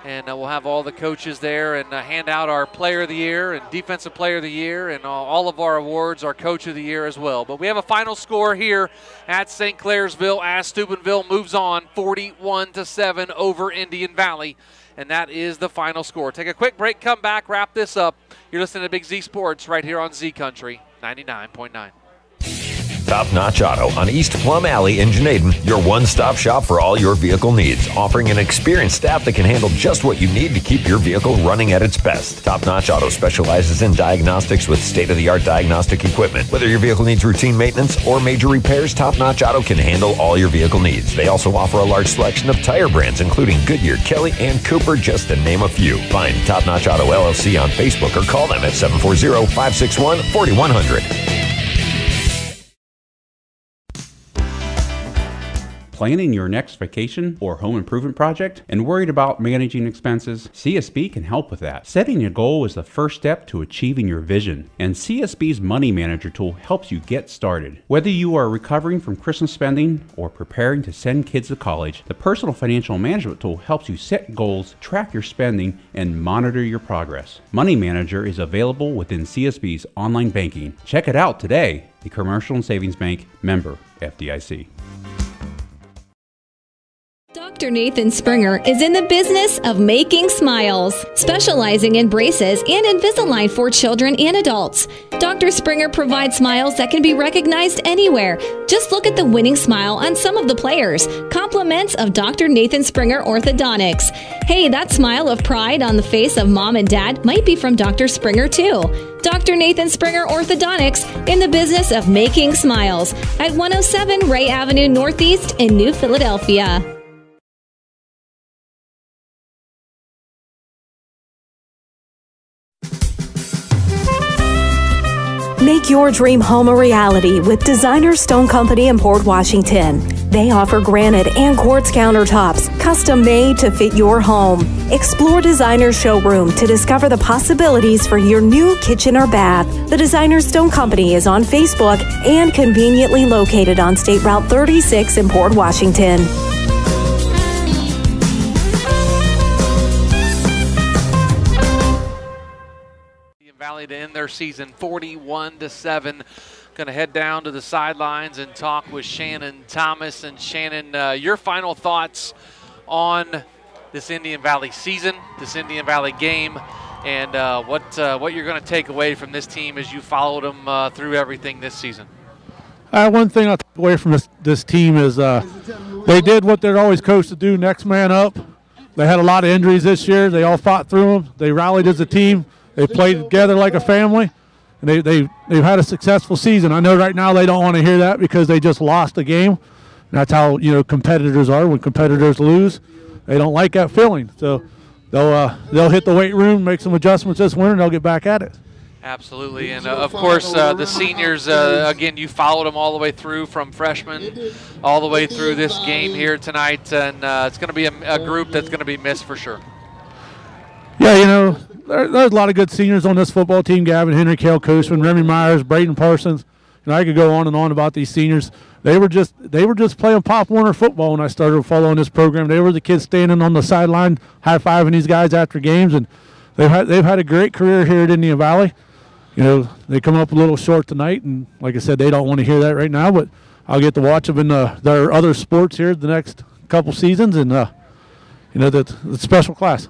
And uh, we'll have all the coaches there and uh, hand out our Player of the Year and Defensive Player of the Year and all, all of our awards, our Coach of the Year as well. But we have a final score here at St. Clairsville as Steubenville moves on 41 to 7 over Indian Valley. And that is the final score. Take a quick break, come back, wrap this up. You're listening to Big Z Sports right here on Z Country 99.9. Top Notch Auto on East Plum Alley in Janaden, your one stop shop for all your vehicle needs, offering an experienced staff that can handle just what you need to keep your vehicle running at its best. Top Notch Auto specializes in diagnostics with state of the art diagnostic equipment. Whether your vehicle needs routine maintenance or major repairs, Top Notch Auto can handle all your vehicle needs. They also offer a large selection of tire brands, including Goodyear, Kelly, and Cooper, just to name a few. Find Top Notch Auto LLC on Facebook or call them at 740 561 4100. Planning your next vacation or home improvement project and worried about managing expenses? CSB can help with that. Setting a goal is the first step to achieving your vision, and CSB's Money Manager tool helps you get started. Whether you are recovering from Christmas spending or preparing to send kids to college, the Personal Financial Management tool helps you set goals, track your spending, and monitor your progress. Money Manager is available within CSB's online banking. Check it out today. The Commercial and Savings Bank member FDIC. Dr. Nathan Springer is in the business of making smiles, specializing in braces and Invisalign for children and adults. Dr. Springer provides smiles that can be recognized anywhere. Just look at the winning smile on some of the players. Compliments of Dr. Nathan Springer Orthodontics. Hey, that smile of pride on the face of mom and dad might be from Dr. Springer too. Dr. Nathan Springer Orthodontics in the business of making smiles at 107 Ray Avenue Northeast in New Philadelphia. Your dream home a reality with Designer Stone Company in Port Washington. They offer granite and quartz countertops, custom made to fit your home. Explore Designer Showroom to discover the possibilities for your new kitchen or bath. The Designer Stone Company is on Facebook and conveniently located on State Route 36 in Port Washington. Valley to end their season 41 to 7. Going to head down to the sidelines and talk with Shannon Thomas. And Shannon, uh, your final thoughts on this Indian Valley season, this Indian Valley game, and uh, what uh, what you're going to take away from this team as you followed them uh, through everything this season. Uh, one thing I'll take away from this, this team is uh, they did what they're always coached to do next man up. They had a lot of injuries this year. They all fought through them. They rallied as a team. They played together like a family, and they, they, they've had a successful season. I know right now they don't want to hear that because they just lost a game. That's how you know competitors are. When competitors lose, they don't like that feeling. So they'll uh, they'll hit the weight room, make some adjustments this winter, and they'll get back at it. Absolutely, and uh, of course uh, the seniors. Uh, again, you followed them all the way through from freshman, all the way through this game here tonight, and uh, it's going to be a, a group that's going to be missed for sure. Yeah, you know, there, there's a lot of good seniors on this football team. Gavin Henry, Kale Coachman, Remy Myers, Braden Parsons. You know, I could go on and on about these seniors. They were just they were just playing Pop Warner football when I started following this program. They were the kids standing on the sideline, high fiving these guys after games, and they've had they've had a great career here at Indian Valley. You know, they come up a little short tonight, and like I said, they don't want to hear that right now. But I'll get to watch them in the, their other sports here the next couple seasons, and uh, you know, the, the special class.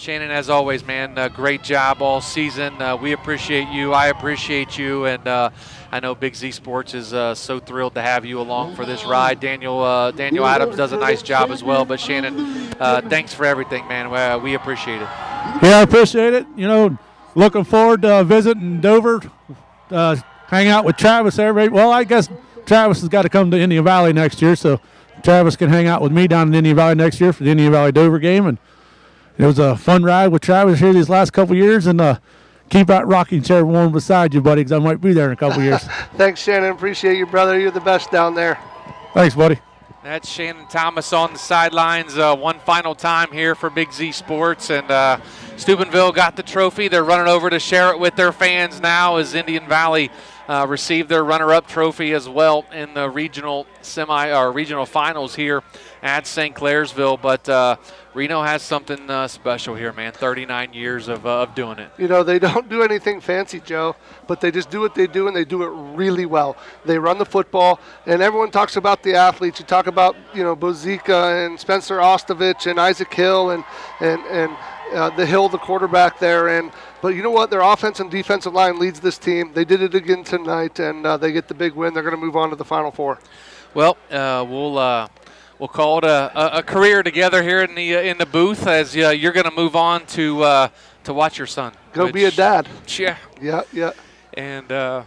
Shannon, as always, man, uh, great job all season. Uh, we appreciate you. I appreciate you, and uh, I know Big Z Sports is uh, so thrilled to have you along for this ride. Daniel uh, Daniel Adams does a nice job as well. But Shannon, uh, thanks for everything, man. We, appreciate it. Yeah, I appreciate it. You know, looking forward to visiting Dover, hang out with Travis. Everybody. Well, I guess Travis has got to come to Indian Valley next year, so Travis can hang out with me down in Indian Valley next year for the Indian Valley Dover game and it was a fun ride with Travis here these last couple years, and uh, keep that rocking chair warm beside you, buddy, because I might be there in a couple years. Thanks, Shannon. Appreciate you, brother. You're the best down there. Thanks, buddy. That's Shannon Thomas on the sidelines. Uh, one final time here for Big Z Sports, and uh, Steubenville got the trophy. They're running over to share it with their fans now as Indian Valley uh, received their runner-up trophy as well in the regional semi or regional finals here at St. Clairsville. But uh, Reno has something uh, special here, man. 39 years of, uh, of doing it. You know, they don't do anything fancy, Joe, but they just do what they do, and they do it really well. They run the football, and everyone talks about the athletes. You talk about, you know, Bozica and Spencer Ostovich and Isaac Hill and, and, and uh, the Hill, the quarterback there. And But you know what? Their offense and defensive line leads this team. They did it again tonight, and uh, they get the big win. They're going to move on to the Final Four. Well, uh, we'll uh, we'll call it a, a, career together here in the uh, in the booth as uh, you're going to move on to uh, to watch your son. Go which, be a dad. Yeah. Yeah, yeah. And uh,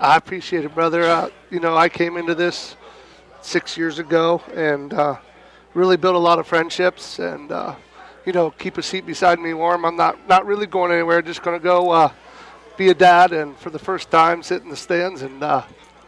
I appreciate it, brother. Uh, you know, I came into this six years ago and uh, really built a lot of friendships and you know keep a seat beside me warm. I'm not not really going anywhere. Just going to go be a dad and for the first time sit in the stands and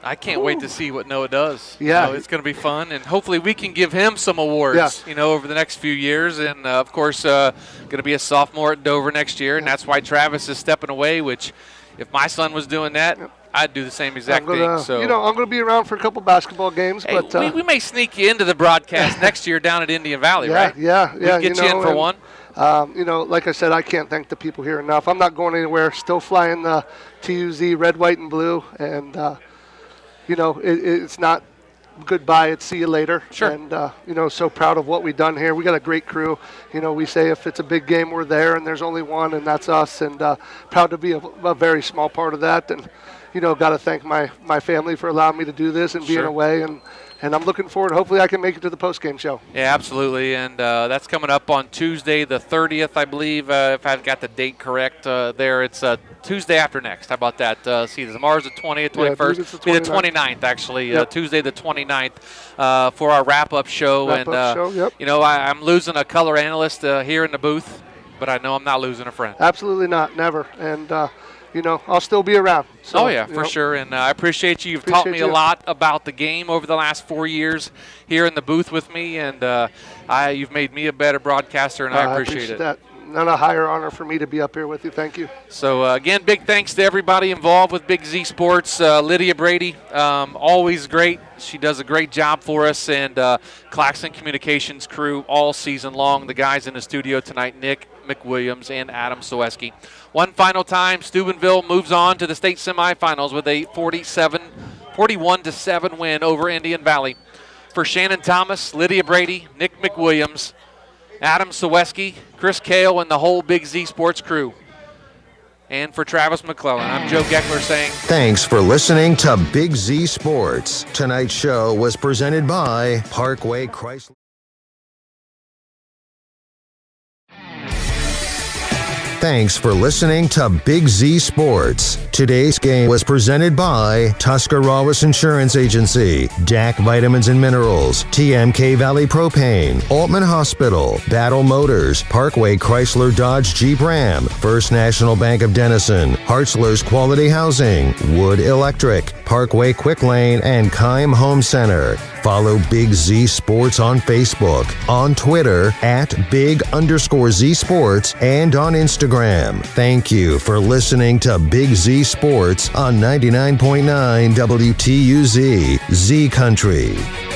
I can't Ooh. wait to see what Noah does. Yeah, you know, it's going to be fun, and hopefully we can give him some awards. Yeah. You know, over the next few years, and uh, of course, uh, going to be a sophomore at Dover next year, and that's why Travis is stepping away. Which, if my son was doing that, I'd do the same exact gonna, thing. So you know, I'm going to be around for a couple basketball games, hey, but uh, we, we, may sneak you into the broadcast next year down at Indian Valley, yeah, right? Yeah, yeah. We get you, you know, in for and, one. Um, you know, like I said, I can't thank the people here enough. I'm not going anywhere. Still flying the TUZ red, white, and blue, and uh, you know, it, it's not goodbye It's see you later. Sure. And uh, you know, so proud of what we've done here. We got a great crew. You know, we say if it's a big game, we're there, and there's only one, and that's us. And uh, proud to be a, a very small part of that. And you know, got to thank my my family for allowing me to do this and being Sure. away. And and I'm looking forward. Hopefully, I can make it to the post game show. Yeah, absolutely. And uh, that's coming up on Tuesday, the 30th, I believe, uh, if I've got the date correct uh, there. It's uh, Tuesday after next. How about that? Uh, see, tomorrow's the 20th, Yeah, I 21st. believe it's the Be the 29th. 29th, actually. Uh, Yep. Tuesday, the 29th, uh, for our wrap up show. Wrap-up and, uh, show, yep. you know, I, I'm losing a color analyst uh, here in the booth, but I know I'm not losing a friend. Absolutely not, never. And uh, you know, I'll still be around. So, oh yeah, for know, sure, and uh, I appreciate you. You've taught me Appreciate a lot about the game over the last four years here in the booth with me, and uh, I, you've made me a better broadcaster, and Uh, I appreciate, it. that. Not a higher honor for me to be up here with you. Thank you. So uh, again, big thanks to everybody involved with Big Z Sports. Uh, Lydia Brady, um, always great. She does a great job for us, and uh, Claxon Communications crew all season long. The guys in the studio tonight, Nick McWilliams and Adam Soweski. One final time, Steubenville moves on to the state semifinals with a 47, 41 to seven win over Indian Valley. For Shannon Thomas, Lydia Brady, Nick McWilliams, Adam Soweski, Chris Kale, and the whole Big Z Sports crew. And for Travis McClelland, I'm Joe Geckler saying Thanks for listening to Big Z Sports. Tonight's show was presented by Parkway Chrysler. Thanks for listening to Big Z Sports. Today's game was presented by Tuscarawas Insurance Agency, DAC Vitamins and Minerals, TMK Valley Propane, Aultman Hospital, Battle Motors, Parkway Chrysler Dodge Jeep Ram, First National Bank of Dennison, Hartzler's Quality Housing, Wood Electric, Parkway Quick Lane, and Kime Home Center. Follow Big Z Sports on Facebook, on Twitter at big underscore Z Sports, and on Thank you for listening to Big Z Sports on 99.9 WTUZ, Z Country.